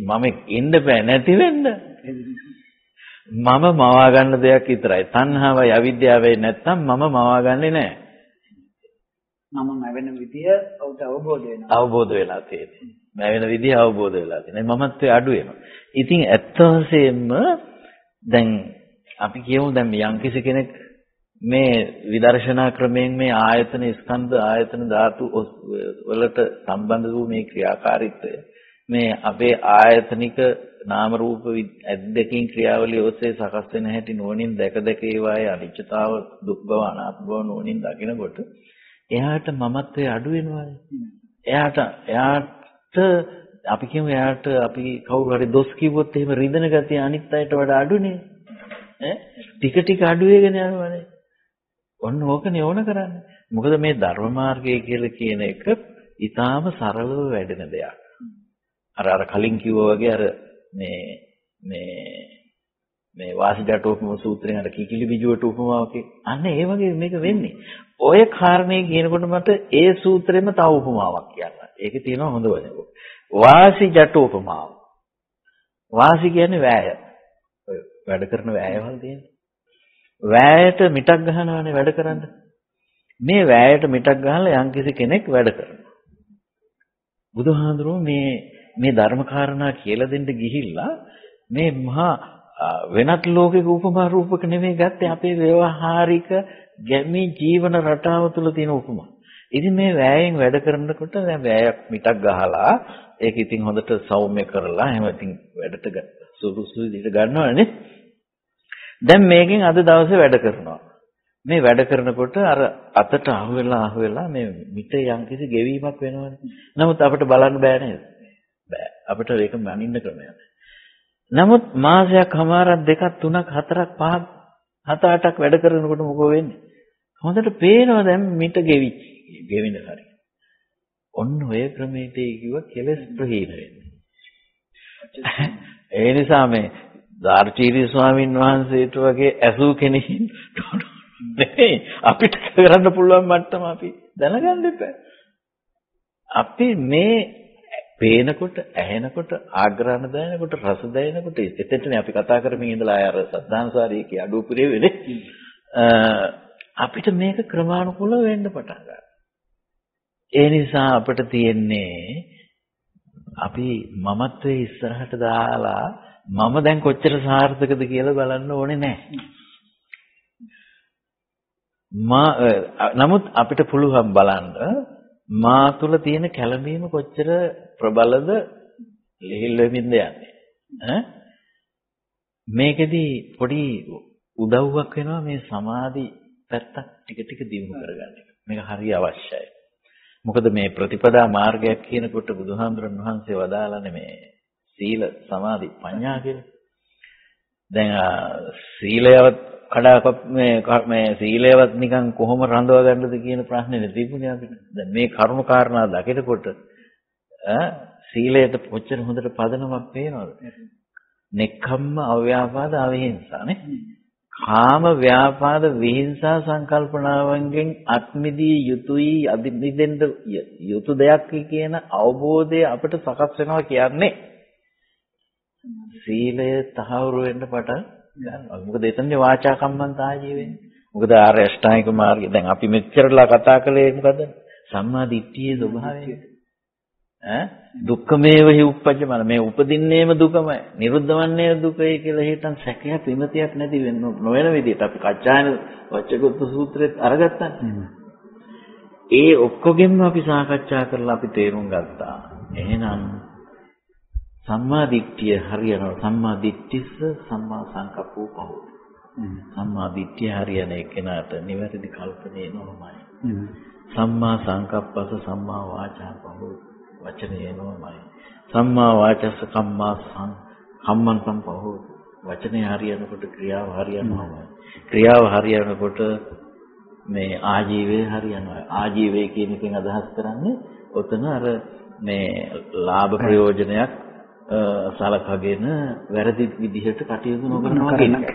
මම ඉන්න බෑ නැති වෙන්න මම මවා ගන්න දෙයක් විතරයි. තණ්හාවයි අවිද්‍යාවයි නැත්තම් මම මවා ගන්නෙ නැහැ. මම නැවෙන විදිය ඔවුන්ට අවබෝධ වෙනවා. අවබෝධ වෙලා තියෙන්නේ. මම වෙන විදිහ අවබෝධ වෙලා තියෙනවා. මමත්වයේ අඩු වෙනවා. ඉතින් ඇත්ත වශයෙන්ම දැන් අපි කියමු දැන් යම්කිසි කෙනෙක් මේ විදර්ශනා ක්‍රමයෙන් මේ ආයතන ස්කන්ධ ආයතන ධාතු වලට සම්බන්ධ වූ මේ ක්‍රියාකාරීත්වය මේ අපේ ආයතනික නාම රූප ඇද්දකින් ක්‍රියාවලිය ඔස්සේ සකස් වෙන හැටි නුවණින් දැක දැක ඒවායේ අනිත්‍යතාව දුක් බව අනාත්ම බව නුවණින් දකිනකොට එයාට මමත්වයේ අඩු වෙනවානේ. එයාට එයාට අපි කියමු එයාට අපි කවුරු හරි දොස් කිව්වොත් එහෙම රිදෙන ගතිය අනිත් අයට වඩා අඩුනේ. ඈ ටික ටික අඩු වෙගෙන යනවානේ. ඔන්න ඕකනේ ඕන කරන්නේ. මොකද මේ ධර්ම මාර්ගය කියලා කියන එක ඊටාම සරලව වැඩෙන දෙයක්. අර අර කලින් කිව්වා වගේ අර මේ මේ මේ වාසිජටෝපම සූත්‍රයෙන් අර කිකිලි බිජුවට උපමාවක් අන්න ඒ වගේ මේක වෙන්නේ. ඔය කාරණේ කියනකොට මට ඒ සූත්‍රෙම තව උපමාවක් කියන්න. ඒකේ තියෙනවා හොඳ වචන. වාසිජටෝපමාව. වාසි කියන්නේ වෑය. ඔය වැඩ කරන වෑයවල තියෙන. වෑයට මිටක් ගහනවානේ වැඩ කරන්න. මේ වෑයට මිටක් ගහලා යම්කිසි කෙනෙක් වැඩ කරනවා. බුදුහාඳුරෝ මේ මේ ධර්ම කාරණා කියලා දෙන්න ගිහිල්ලා මේ මහා වෙනත් ලෝකයක උපමා රූපක නෙමෙයි ගත්තේ අපේ ව්‍යවහාරික ගැමි ජීවන රටාව තුළ තියෙන උපමා. ඉතින් මේ වෑයෙන් වැඩ කරනකොට දැන් වෑයක් මිටක් ගහලා ඒක ඉතින් හොඳට සෞම්‍ය කරලා එහෙම ඉතින් වැඩට සුදුසු විදිහට ගන්නවනේ. දැන් මේකෙන් අද දවසේ වැඩ කරනවා. මේ වැඩ කරනකොට අර අතට අහුවෙලා අහුවෙලා මේ මිට යම්කිසි ගෙවීමක් වෙනවනේ. නමුත් අපිට බලන්න බෑ නේද? බෑ. අපිට ඒක මනින්න ක්‍රමයක්. නමුත් මාසයක් හමාරක් දෙකක් තුනක් හතරක් පහක් හත අටක් වැඩ කරනකොට මොකෝ වෙන්නේ? හොඳට පේනවා දැන් මිට ගෙවිච්ච ගෙවෙන හරිය. ඔන්න ඔය ක්‍රමයට කිව්ව කෙලස් ප්‍රහීන වෙන්නේ. ඒ නිසා මේ ධාර්චීරි ස්වාමින් වහන්සේට වගේ ඇසූ කෙනෙක් නෙමෙයි අපිට කරන්න පුළුවන් මට්ටම අපි දැනගන්න එපා. අපි මේ පේනකොට ඇහෙනකොට ආග්‍රහණ දැනෙනකොට රස දැනෙනකොට එතෙන්ටනේ අපි කතා කරමින් ඉඳලා අර සද්ධාන්සාරයේ අඩුපුරේ වෙන්නේ. අපිට මේක ක්‍රමානුකූලව වෙන්න පටන් ගන්නවා. ඒ නිසා අපිට තියෙන්නේ අපි මමත්වයේ ඉස්සරහට දාලා මම දැන් කොච්චර සාර්ථකද කියලා බලන්න ඕනේ නැහැ. මා නමුත් අපිට පුළුවන් බලන්න මා තුල තියෙන කැළඹීම කොච්චර ප්‍රබලද ලිහිල් වෙමින්ද යන්නේ ඈ මේකෙදි පොඩි උදව්වක් වෙනවා මේ සමාධි පැත්තක් ටික ටික දියුණු කරගන්න එක. මේක හරිය අවශ්‍යයි. මොකද මේ ප්‍රතිපදා මාර්ගයක් කියනකොට බුදුහාමුදුරන් වහන්සේ වදාළනේ මේ සීල සමාධි ප්‍රඥා කියලා. දැන් සීලයවත් කඩාකප් මේ මේ සීලයවත් නිකන් කොහොම රඳව ගන්නද කියන ප්‍රශ්නේ තිබුණේ අපිට. දැන් මේ කරුණු කාරණා දකිනකොට ඈ සීලයට කොච්චර හොඳට පදනමක් පේනවද? නෙක්ඛම්ම අව්‍යාපාද අවිහිංසානේ. කාම ව්‍යාපාද විහිංසා සංකල්පනාවන්ගෙන් අත්මිදී යුතුයි අදිමිදෙන්න යුතු දෙයක් කියන අවබෝධය අපිට සකස් වෙනවා කියන්නේ සීලය තහවුරු වෙන්න පටන් ගන්නවා. මොකද එතනනේ වාචා කම්මන්තාජී වෙන්නේ. මොකද ආර්ය අෂ්ටාංගික මාර්ගය දැන් අපි මෙච්චරලා කතා කළේ මොකද? සම්මා දිට්ඨියේ ස්වභාවය. ඈ දුක්ඛමේව හි උප්පජ්ජමන මේ උපදින්නේම දුකමයි නිරුද්ධවන්නේ දුකයි කියලා හිතන් සැකයක් විමතියක් නැති වෙන්න නොවන විදිහට අපි කච්චායන වච්චගොත්තු සූත්‍රෙත් අරගත්තා ඒ ඔක්කොගෙම අපි සාකච්ඡා කරලා අපි තේරුම් ගත්තා එහෙනම් සම්මා දිට්ඨිය හරියනවා සම්මා දිට්ඨිස්ස සම්මා සංකප්පෝ පහෝ සම්මා දිට්ඨිය හරියන එකනට නිවැරදි කල්පනේ නොමයි සම්මා සංකප්පස සම්මා වාචා පහෝ වචනේ එනවමයි. සම්මා වාචස්ස කම්මා සං කම්මං සම්පහෝ වචනේ හරියනකොට ක්‍රියාව හරියනවමයි. ක්‍රියාව හරියනකොට මේ ආජීවය හරියනවා. ආජීවය කියන එකෙන් අදහස් කරන්නේ ඔතන අර මේ ලාභ ප්‍රයෝජනයක් සලකගෙන වැරදි විදිහට කටයුතු නොකරනවා කියන එක.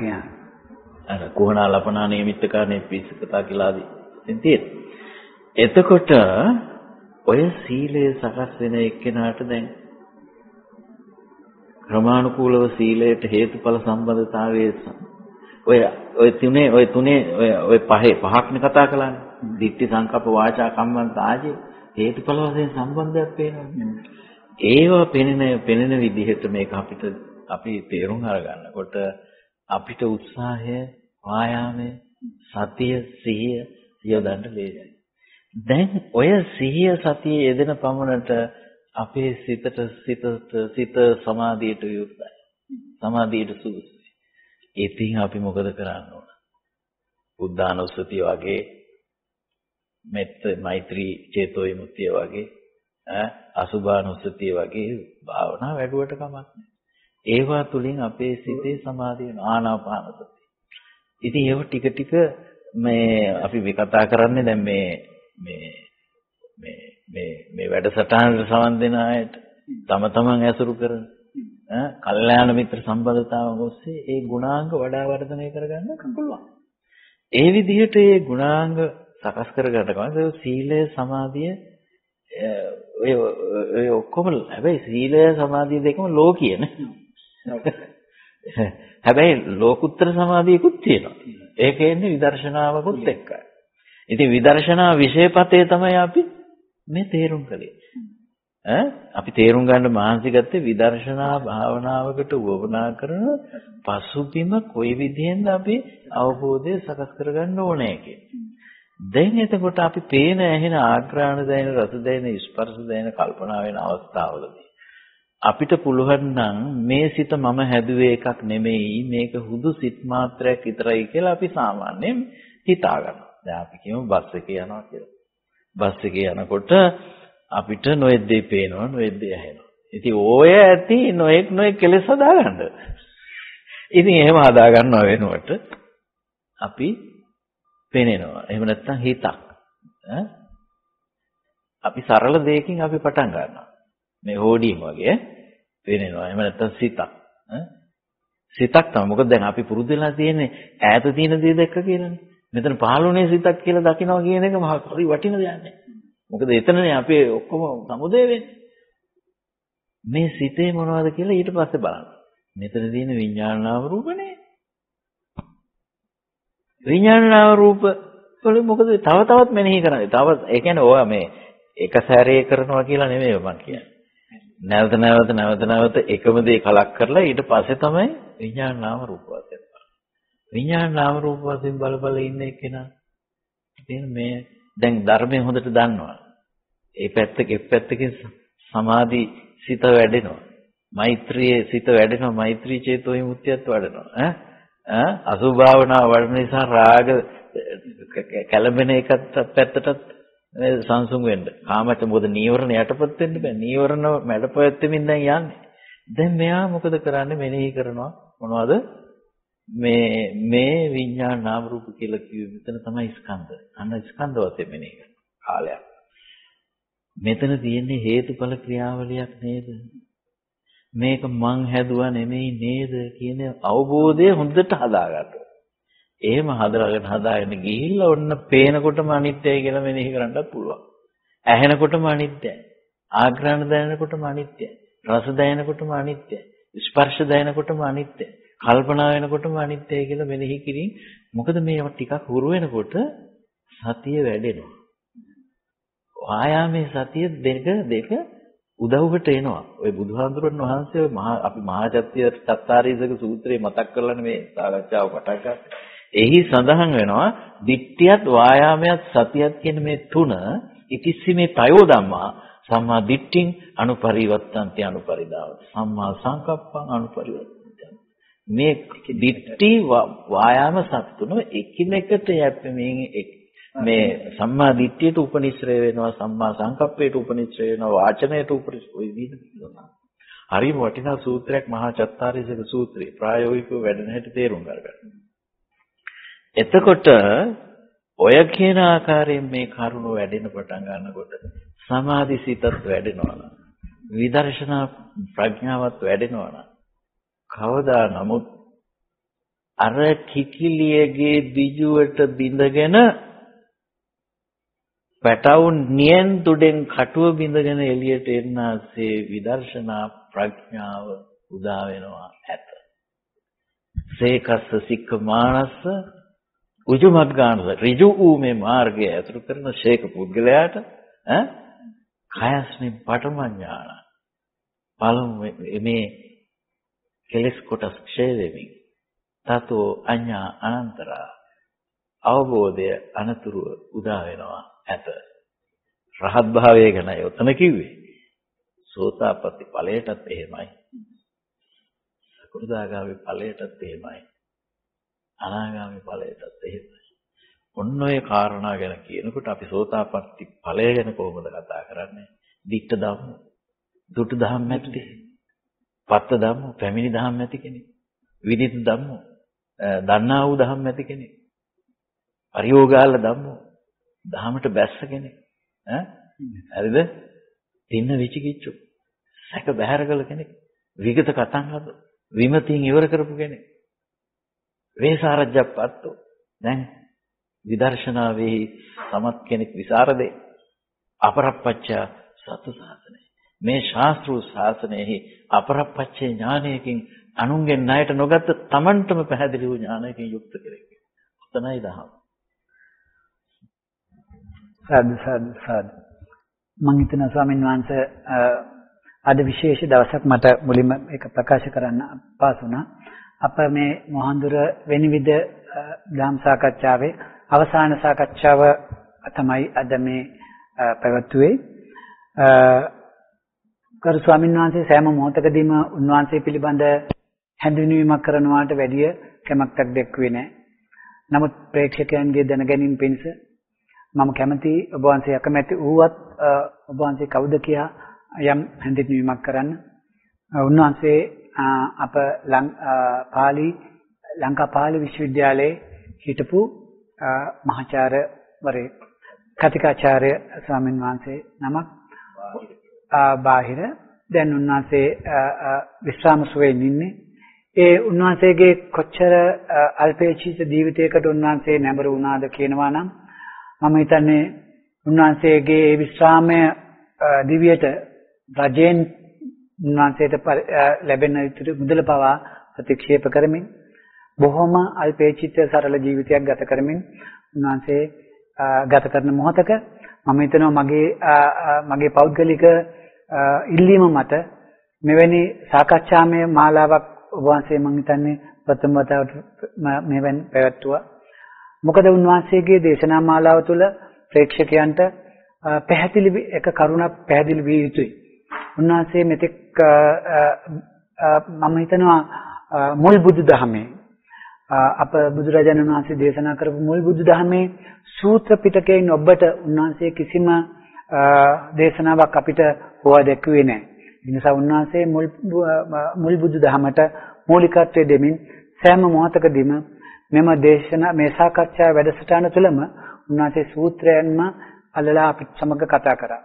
අර කුහනා ලපනා නියමිතකානේ පිස්සකතා කියලාදී තියෙන. එතකොට ඔය සීලය සකස් වෙන එක්කෙනාට දැන් ක්‍රමානුකූලව සීලයට හේතුඵල සම්බන්ධතාවයේ ඔය ඔය තුනේ ඔය තුනේ ඔය ඔය පහේ පහක්නේ කතා කළානේ. ditthi සංකප්ප වාචා කම්මන්ත ආදී හේතුඵල වශයෙන් සම්බන්ධයක් පේනවා. ඒව පෙනෙන පෙනෙන විදිහට මේක අපිට අපි තේරුම් අරගන්නකොට අපිට උත්සාහය වායාමය සතිය සිහිය යොදන්න ලේසියි. දැන් ඔය සිහිය සතිය යෙදෙන පමණට අපේ සිතට සිතට සිත සමාධියට යොදයි. සමාධියට සුදුසුයි. ඉතින් අපි මොකද කරන්න ඕන? බුද්ධානුස්සතිය වගේ මෙත් මෛත්‍රී චේතෝ විමුක්තිය වගේ ඈ අසුභානුස්සතිය වගේ භාවනා වැඩුවට කමක් නැහැ. ඒවා තුලින් අපේ සිතේ සමාධිය ආනාපාන සතිය. ඉතින් ඒව ටික ටික මේ අපි මේ කතා කරන්නේ දැන් මේ මේ මේ මේ මේ වැඩසටහනට සමන් දෙන අයට තම තමන් ඇසුරු කරන ඈ කල්යාණ මිත්‍ර සම්බන්ධතාව ඔස්සේ ඒ ගුණාංග වඩා වර්ධනය කරගන්න පුළුවන්. ඒ විදිහට ඒ ගුණාංග සකස් කරගන්න කවද සීලය සමාධිය ඔය ඔය ඔක්කොම හැබැයි සීලය සමාධිය දෙකම ලෝකීයනේ. හැබැයි ලෝකුත්තර සමාධියකුත් තියෙනවා. ඒක එන්නේ විදර්ශනාවකුත් එක්කයි. ඉතින් විදර්ශනා විශේෂපතේ තමයි අපි මේ තේරුම් කළේ. ඈ අපි තේරුම් ගන්න මහන්සි ගත්තේ විදර්ශනා භාවනාවකට වවනා කරන පසුබිම කොයි විදිහෙන්ද අපි අවබෝධය සකස් කරගන්න ඕනේ දැන් එතකොට අපි පේන ඇහෙන ආග්‍රහණ දැනෙන රස දැනෙන ස්පර්ශ දැනෙන කල්පනා වෙන අවස්ථාවලදී අපිට පුළුවන් නම් මේ සිත මම හැදුවේ එකක් නෙමෙයි මේක හුදු සිත් මාත්‍රයක් විතරයි කියලා අපි සාමාන්‍යයෙන් හිතා ගන්නවා. දැන් අපි කියමු බස් එකේ යනවා කියලා. බස් එකේ යනකොට අපිට නොයෙක් දේ පේනවා නොයෙක් දේ ඇහෙනවා. ඉතින් ඕය ඇති නොයෙක් නොයෙක් කෙලෙස් හදාගන්න. ඉතින් එහෙම හදා ගන්නව වෙනුවට අපි පේනනවා. එහෙම නැත්නම් හිතක්. අපි සරල දෙයකින් අපි පටන් ගන්නවා. මේ හෝඩියෙන් වගේ පේනනවා. එහෙම නැත්නම් සිතක්. සිතක් තමයි. මොකද දැන් අපි පුරුදු වෙලා තියෙන්නේ ඈත තියෙන දේ දැක්ක කියලානේ. මෙතන පහළුනේ සිතක් කියලා දකිනවා කියන එක මහ හරි වටින දෙයක් නේ. මොකද එතනනේ අපේ ඔක්කොම සමුදේ වෙන්නේ. මේ සිතේ මොනවද කියලා ඊට පස්සේ බලන්න. මෙතන තියෙන විඥානාව රූපනේ. විඥානාව රූප වල මොකද තව තවත් මෙනෙහි කරන්නේ. තව ඒ කියන්නේ ඔය මේ එක සැරේ කරනවා කියලා නෙමෙයි මම කියන්නේ. නැවත නැවත නැවත නැවත එකම දේ කලක් කරලා ඊට පස්සේ තමයි විඥානාව රූප වශයෙන් විඥාන නාම රූප වශයෙන් බල බල ඉන්න එක්කෙනා ඉතින් මේ දැන් ධර්මය හොඳට දන්නවා. ඒ පැත්තක එක් පැත්තකින් සමාධි සිත වැඩෙනවා. මෛත්‍රියේ සිත වැඩෙනවා. මෛත්‍රී චේතෝ විමුක්තියත් වැඩෙනවා. ඈ ඈ අසුභාවනා වඩන නිසා රාග කැළඹෙන එකත් පැත්තටත් සංසුන් වෙන්න. කාමයට මොකද නීවරණ යටපත් වෙන්න බෑ. නීවරණ මැඩපැත්තෙමින් දැන් යන්නේ. දැන් මෙයා මොකද කරන්නේ? මෙනෙහි කරනවා. මොනවද? මේ මේ විඤ්ඤාණ නාම රූප කියලා කිව්වේ මෙතන තමයි ස්කන්ධ. අන්න ස්කන්ධ වශයෙන් මෙනේ කරන කාලයක්. මෙතන තියෙන්නේ හේතුඵල ක්‍රියාවලියක් නේද? මේක මං හැදුවා නෙමෙයි නේද කියන අවබෝධය හොඳට හදාගන්න. එහෙම හදාගෙන හදාගෙන ගිහිල්ලා ඔන්න පේනකොටම අනිත්‍යයි කියලා මෙනෙහි කරන්නත් පුළුවන්. ඇහෙනකොටම අනිත්‍යයි. ආග්‍රහණ දැනෙනකොටම අනිත්‍යයි. රස දැනෙනකොටම අනිත්‍යයි. ස්පර්ශ දැනෙනකොටම අනිත්‍යයි. කල්පනා වෙනකොටම අනිත්‍යයි කියලා මෙනෙහි කිරීම. මොකද මේවා ටිකක් හුරු වෙනකොට සතිය වැඩෙනවා. වායාමයේ සතිය දෙක දෙක උදව්වට එනවා. ওই බුදුහාඳුරන් වහන්සේ මහා අපි මහා චත්‍ය චත්තාරීසක සූත්‍රයේ මතක් කරලානේ මේ සාකච්ඡාව පටන් ගත්තේ. එහි සඳහන් වෙනවා දිට්ඨියත් වායාමයත් සතියත් කියන මේ තුන ඉතිස්සි මේ තයෝ ධම්මා සම්මා දිට්ඨින් අනුපරිවත්තන්ති අනුපරිදාව සම්මා සංකප්පං අනුපරිවත්තන්ති මේ දිට්ඨි වායාම සත්තුන එකිනෙකට යැපෙමින් මේ සම්මා දිට්ඨියට උපනිශ්‍රය වෙනවා සම්මා සංකප්පයට උපනිශ්‍රය වෙනවා වාචනයට උපනිශ්‍රය වෙනවා. හරිම වටිනා සූත්‍රයක් මහා චත්තාරීසක සූත්‍රය. ප්‍රායෝගිකව වැඩෙන හැටි තේරුම් ගන්න. එතකොට ඔය කියන ආකාරයෙන් මේ කරුණ වැඩෙන පටන් ගන්නකොට සමාධි සිතත් වැඩෙනවා විදර්ශනා ප්‍රඥාවත් වැඩෙනවා කවදා නමුත් අර කිකිලියගේ දිජුවට බිඳගෙන පැටවුන් නියන් තුඩෙන් කටුව බිඳගෙන එළියට එන්නාසේ විදර්ශනා ප්‍රඥාව උදා වෙනවා ඇත. සේකස්ස සික්ක මානස්ස උජුමග්ගානස ඍජු වූ මේ මාර්ගය ඇතුළු කරන ශේක පුද්ගලයාට ඈ? කයස්මින් පටමඥාන. පළමු මේ කෙලස් කොටස් ක්ෂය වෙමින් තතෝ අඤ්ඤා අනන්තරා. අවබෝධය අනතුරු උදා වෙනවා. ඇත. රහත් භාවය ගැන යොතන කිව්වේ. සෝතාපට්ටි ඵලයටත් එහෙමයි. සකෘදාගාමි ඵලයටත් එහෙමයි. අනාගාමි ඵලයටත් එහෙමයි. ඔන්න ඔය කාරණා ගැන කියනකොට අපි සෝතාපට්ටි ඵලය ගැන කොහොමද කතා කරන්නේ? ditta ධම්ම දුටු ධම්ම ඇති පත්ත ධම්ම පැමිණි ධම්ම ඇති කෙනෙක්. විදිත ධම්ම දන්නා වූ ධම්ම ඇති කෙනෙක්. අරියෝගාල ධම්ම ධහමට බැස්ස කෙනෙක්. ඈ? හරිද? තින්න විචිකිච්චු සැක බැහැර කළ කෙනෙක්. විගත කතන් හද විමතින් ඉවර කරපු කෙනෙක්. වේසාරජ්ජප්පත්තෝ දැන් විදර්ශනාවේ සමත් කෙනෙක් විසරදේ. අපරප්පච්ච සතු සාසනය මේ ශාස්ත්‍රීය ශාසනයෙහි අපරප්පච්චේ ඥානයකින් අනුන්ගෙන් ණයට නොගත්ත තමන්ටම පැහැදිලි වූ ඥානයකින් යුක්ත කෙනෙක්. උතනයි දහම. සාදු සාදු සාදු. මම හිතනවා ස්වාමීන් වහන්සේ අද විශේෂ දවසක් මට මුලින්ම ඒක ප්‍රකාශ කරන්න අපහසු වුණා. අප මේ මොහන්දුර වෙනිවිද ධම් සාකච්ඡාවේ අවසාන සාකච්ඡාව තමයි අද මේ පැවැත්වුවේ. කරු ස්වාමීන් වහන්සේ සෑම මොහොතකදීම උන්වහන්සේ පිළිබඳ හැඳින්වීමක් කරනවාට වැඩිය කැමැත්තක් දැක්ුවේ නැහැ. නමුත් ප්‍රේක්ෂකයන්ගේ දැනගැනීම පිණිස මම කැමති ඔබ වහන්සේ අකමැති වුවත් ඔබ වහන්සේ කවුද කියා යම් හැඳින්වීමක් කරන්න. උන්වහන්සේ අප පාලි ලංකා පාලි විශ්වවිද්‍යාලයේ හිටපු මහාචාර්යවරේ කතිකාචාර්ය ස්වාමින් වහන්සේ නමක්. බාහිර. දැන් උන්වහන්සේ විශ්‍රාම සුවයෙන් ඉන්නේ. ඒ උන්වහන්සේගේ කොච්චර අල්පේචිත ජීවිතයකට උන්වහන්සේ නැඹුරු වුණාද කියනවා නම් මම හිතන්නේ උන්වහන්සේගේ විශ්‍රාමය දිවියට රජෙන් උන්වහන්සේට ලැබෙන යුතු මුදල පවා ප්‍රතික්ෂේප කරමින් බොහොම අල්පේචිත සරල ජීවිතයක් ගත කරමින් උන්වහන්සේ ගත කරන මොහොතක මම හිතනවා මගේ මගේ පෞද්ගලික ඉල්ලීම මත මෙවැනි සාකච්ඡාමය මාලාවක් ඔබ වහන්සේ මම හිතන්නේ ප්‍රථම වතාවට මෙවැනි පැවැත්තුවා. මොකද උන්වහන්සේගේ දේශනා මාලාව තුළ ප්‍රේක්ෂකයන්ට පැහැදිලි එක කරුණක් පැහැදිලි විය යුතුයි. උන්වහන්සේ මෙතෙක් මම හිතනවා මුල් බුදුදහමේ අප බුදුරජාණන් වහන්සේ දේශනා කරපු මුල් බුදුදහමේ සූත්‍ර පිටකයෙන් ඔබට උන්වහන්සේ කිසිම දේශනාවක් අපිට හොවා දැක්ුවේ නැහැ. ඒ නිසා උන්වහන්සේ මුල් මුල් බුදුදහමට මූලිකත්වය දෙමින් සෑම මොහොතකදීම මෙම දේශනා මේ සාකච්ඡා වැඩසටහන තුළම උන්වහන්සේ සූත්‍රයන්ම අල්ලලා අපිට සමග කතා කරා.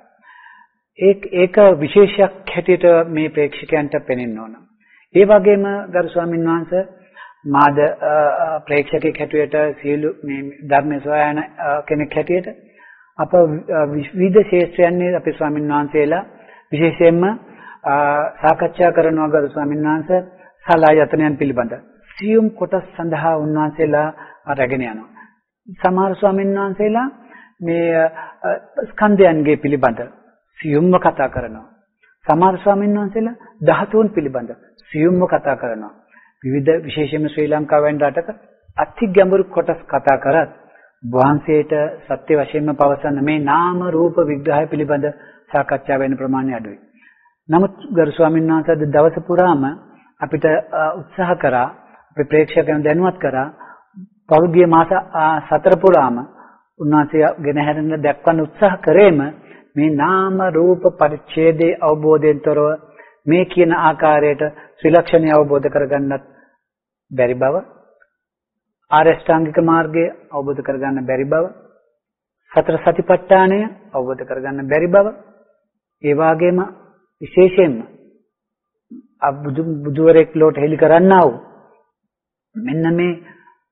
ඒක ඒක විශේෂයක් හැටියට මේ ප්‍රේක්ෂකයන්ට පෙනෙන්න ඕන. ඒ වගේම ගරු ස්වාමීන් වහන්සේ මාද ප්‍රේක්ෂකෙක් හැටියට සියලු මේ ධර්ම සොයන කෙනෙක් හැටියට අප විවිධ ශේෂ්ත්‍රයන්හි අපේ ස්වාමීන් වහන්සේලා විශේෂයෙන්ම සාකච්ඡා කරනවා ගරු ස්වාමීන් වහන්සේ සලායතනයන් පිළිබඳ සියුම් කොටස් සඳහා උන්වහන්සේලා රැගෙන යනවා. සමහර ස්වාමීන් වහන්සේලා මේ ස්කන්ධයන්ගේ පිළිබඳ සියුම්ව කතා කරනවා. සමහර ස්වාමීන් වහන්සේලා ධාතුන් පිළිබඳ සියුම්ව කතා කරනවා. විවිධ විශේෂයෙන්ම ශ්‍රී ලංකාවෙන් රටක අති ගැඹුරු කොටස් කතා කරත් වහන්සේට සත්‍ය වශයෙන්ම පවසන මේ නාම රූප විග්‍රහය පිළිබඳ සාකච්ඡා වෙන ප්‍රමාණය අඩුයි. නමුත් ගරු ස්වාමීන් වහන්සේ දවස පුරාම අපිට උත්සාහ කරා අපේ ප්‍රේක්ෂකයන් දැනුවත් කරා පෞද්ගලික මාස සතර පුරාම උන්වහන්සේ ගෙන හැරෙන්න දක්වන්න උත්සාහ කරේම මේ නාම රූප පරිච්ඡේදයේ අවබෝධයෙන් තොරව මේ කියන ආකාරයට ත්‍රිලක්ෂණය අවබෝධ කරගන්නත් බැරි බව ආරෂ්ඨාංගික මාර්ගය අවබෝධ කරගන්න බැරි බව සතර සතිපට්ඨානය අවබෝධ කරගන්න බැරි බව ඒ වගේම විශේෂයෙන්ම බුදු බුදුවරෙක් ලෝට හෙළි කරන්නා වූ මෙන්න මේ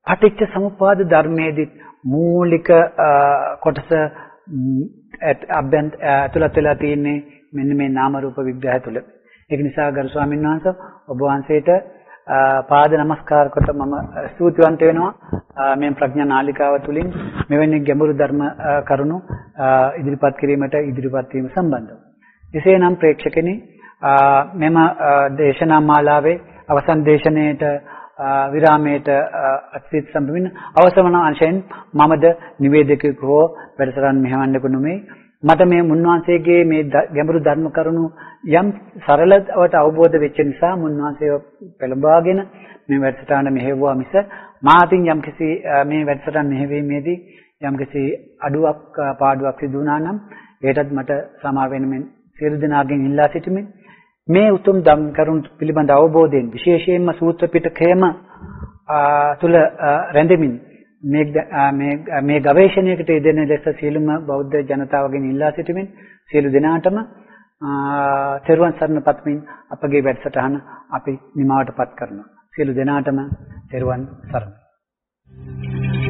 පටිච්ච සමුප්පාද ධර්මයේදී මූලික කොටස අභ්‍යන්ත ඇතුළත් වෙලා තියෙන්නේ මෙන්න මේ නාම රූප විග්‍රහය තුළ. ඒක නිසා ගරු ස්වාමීන් වහන්සේ ඔබ වහන්සේට පාද නමස්කාර කොට මම ස්තුතිවන්ත වෙනවා මේ ප්‍රඥා නාලිකාව තුලින් මෙවැනි ගැඹුරු ධර්ම කරුණු ඉදිරිපත් කිරීමට ඉදිරිපත් වීම සම්බන්ධව. එසේනම් ප්‍රේක්ෂකෙනි මෙම දේශනා මාලාවේ අවසන් දේශනාවට විරාමයට අත්විත් සම්පමින අවසවන අංශයෙන් මමද නිවේදකයෙකු හෝ වැඩසටහන් මෙහෙවන්නෙකු නෙමෙයි මට මේ මුන්වහන්සේගේ මේ ගැඹුරු ධර්ම කරුණු යම් සරලවට අවබෝධ වෙච්ච නිසා මුන්වහන්සේව පෙළඹවාගෙන මේ වැඩසටහන මෙහෙවුවා මිස මාතින් යම්කිසි මේ වැඩසටහන මෙහෙවීමේදී යම්කිසි අඩුවක් පාඩුවක් සිදු වුණා නම් ඒකටත් මට සමා වෙන මෙන් සියලු දෙනාගෙන් ඉල්ලා සිටිමින් මේ උතුම් ධම් කරුණු පිළිබඳ අවබෝධයෙන් විශේෂයෙන්ම සූත්‍ර පිටකයම තුල රැඳෙමින් මේ මේ මේ ගවේෂණයකට යෙදෙන ලෙස සියලුම බෞද්ධ ජනතාවගෙන් ඉල්ලා සිටිමින් සියලු දෙනාටම තෙරුවන් සරණ පත්මින් අපගේ වැඩසටහන අපි නිමවටපත් කරනවා. සියලු දෙනාටම තෙරුවන් සරණයි.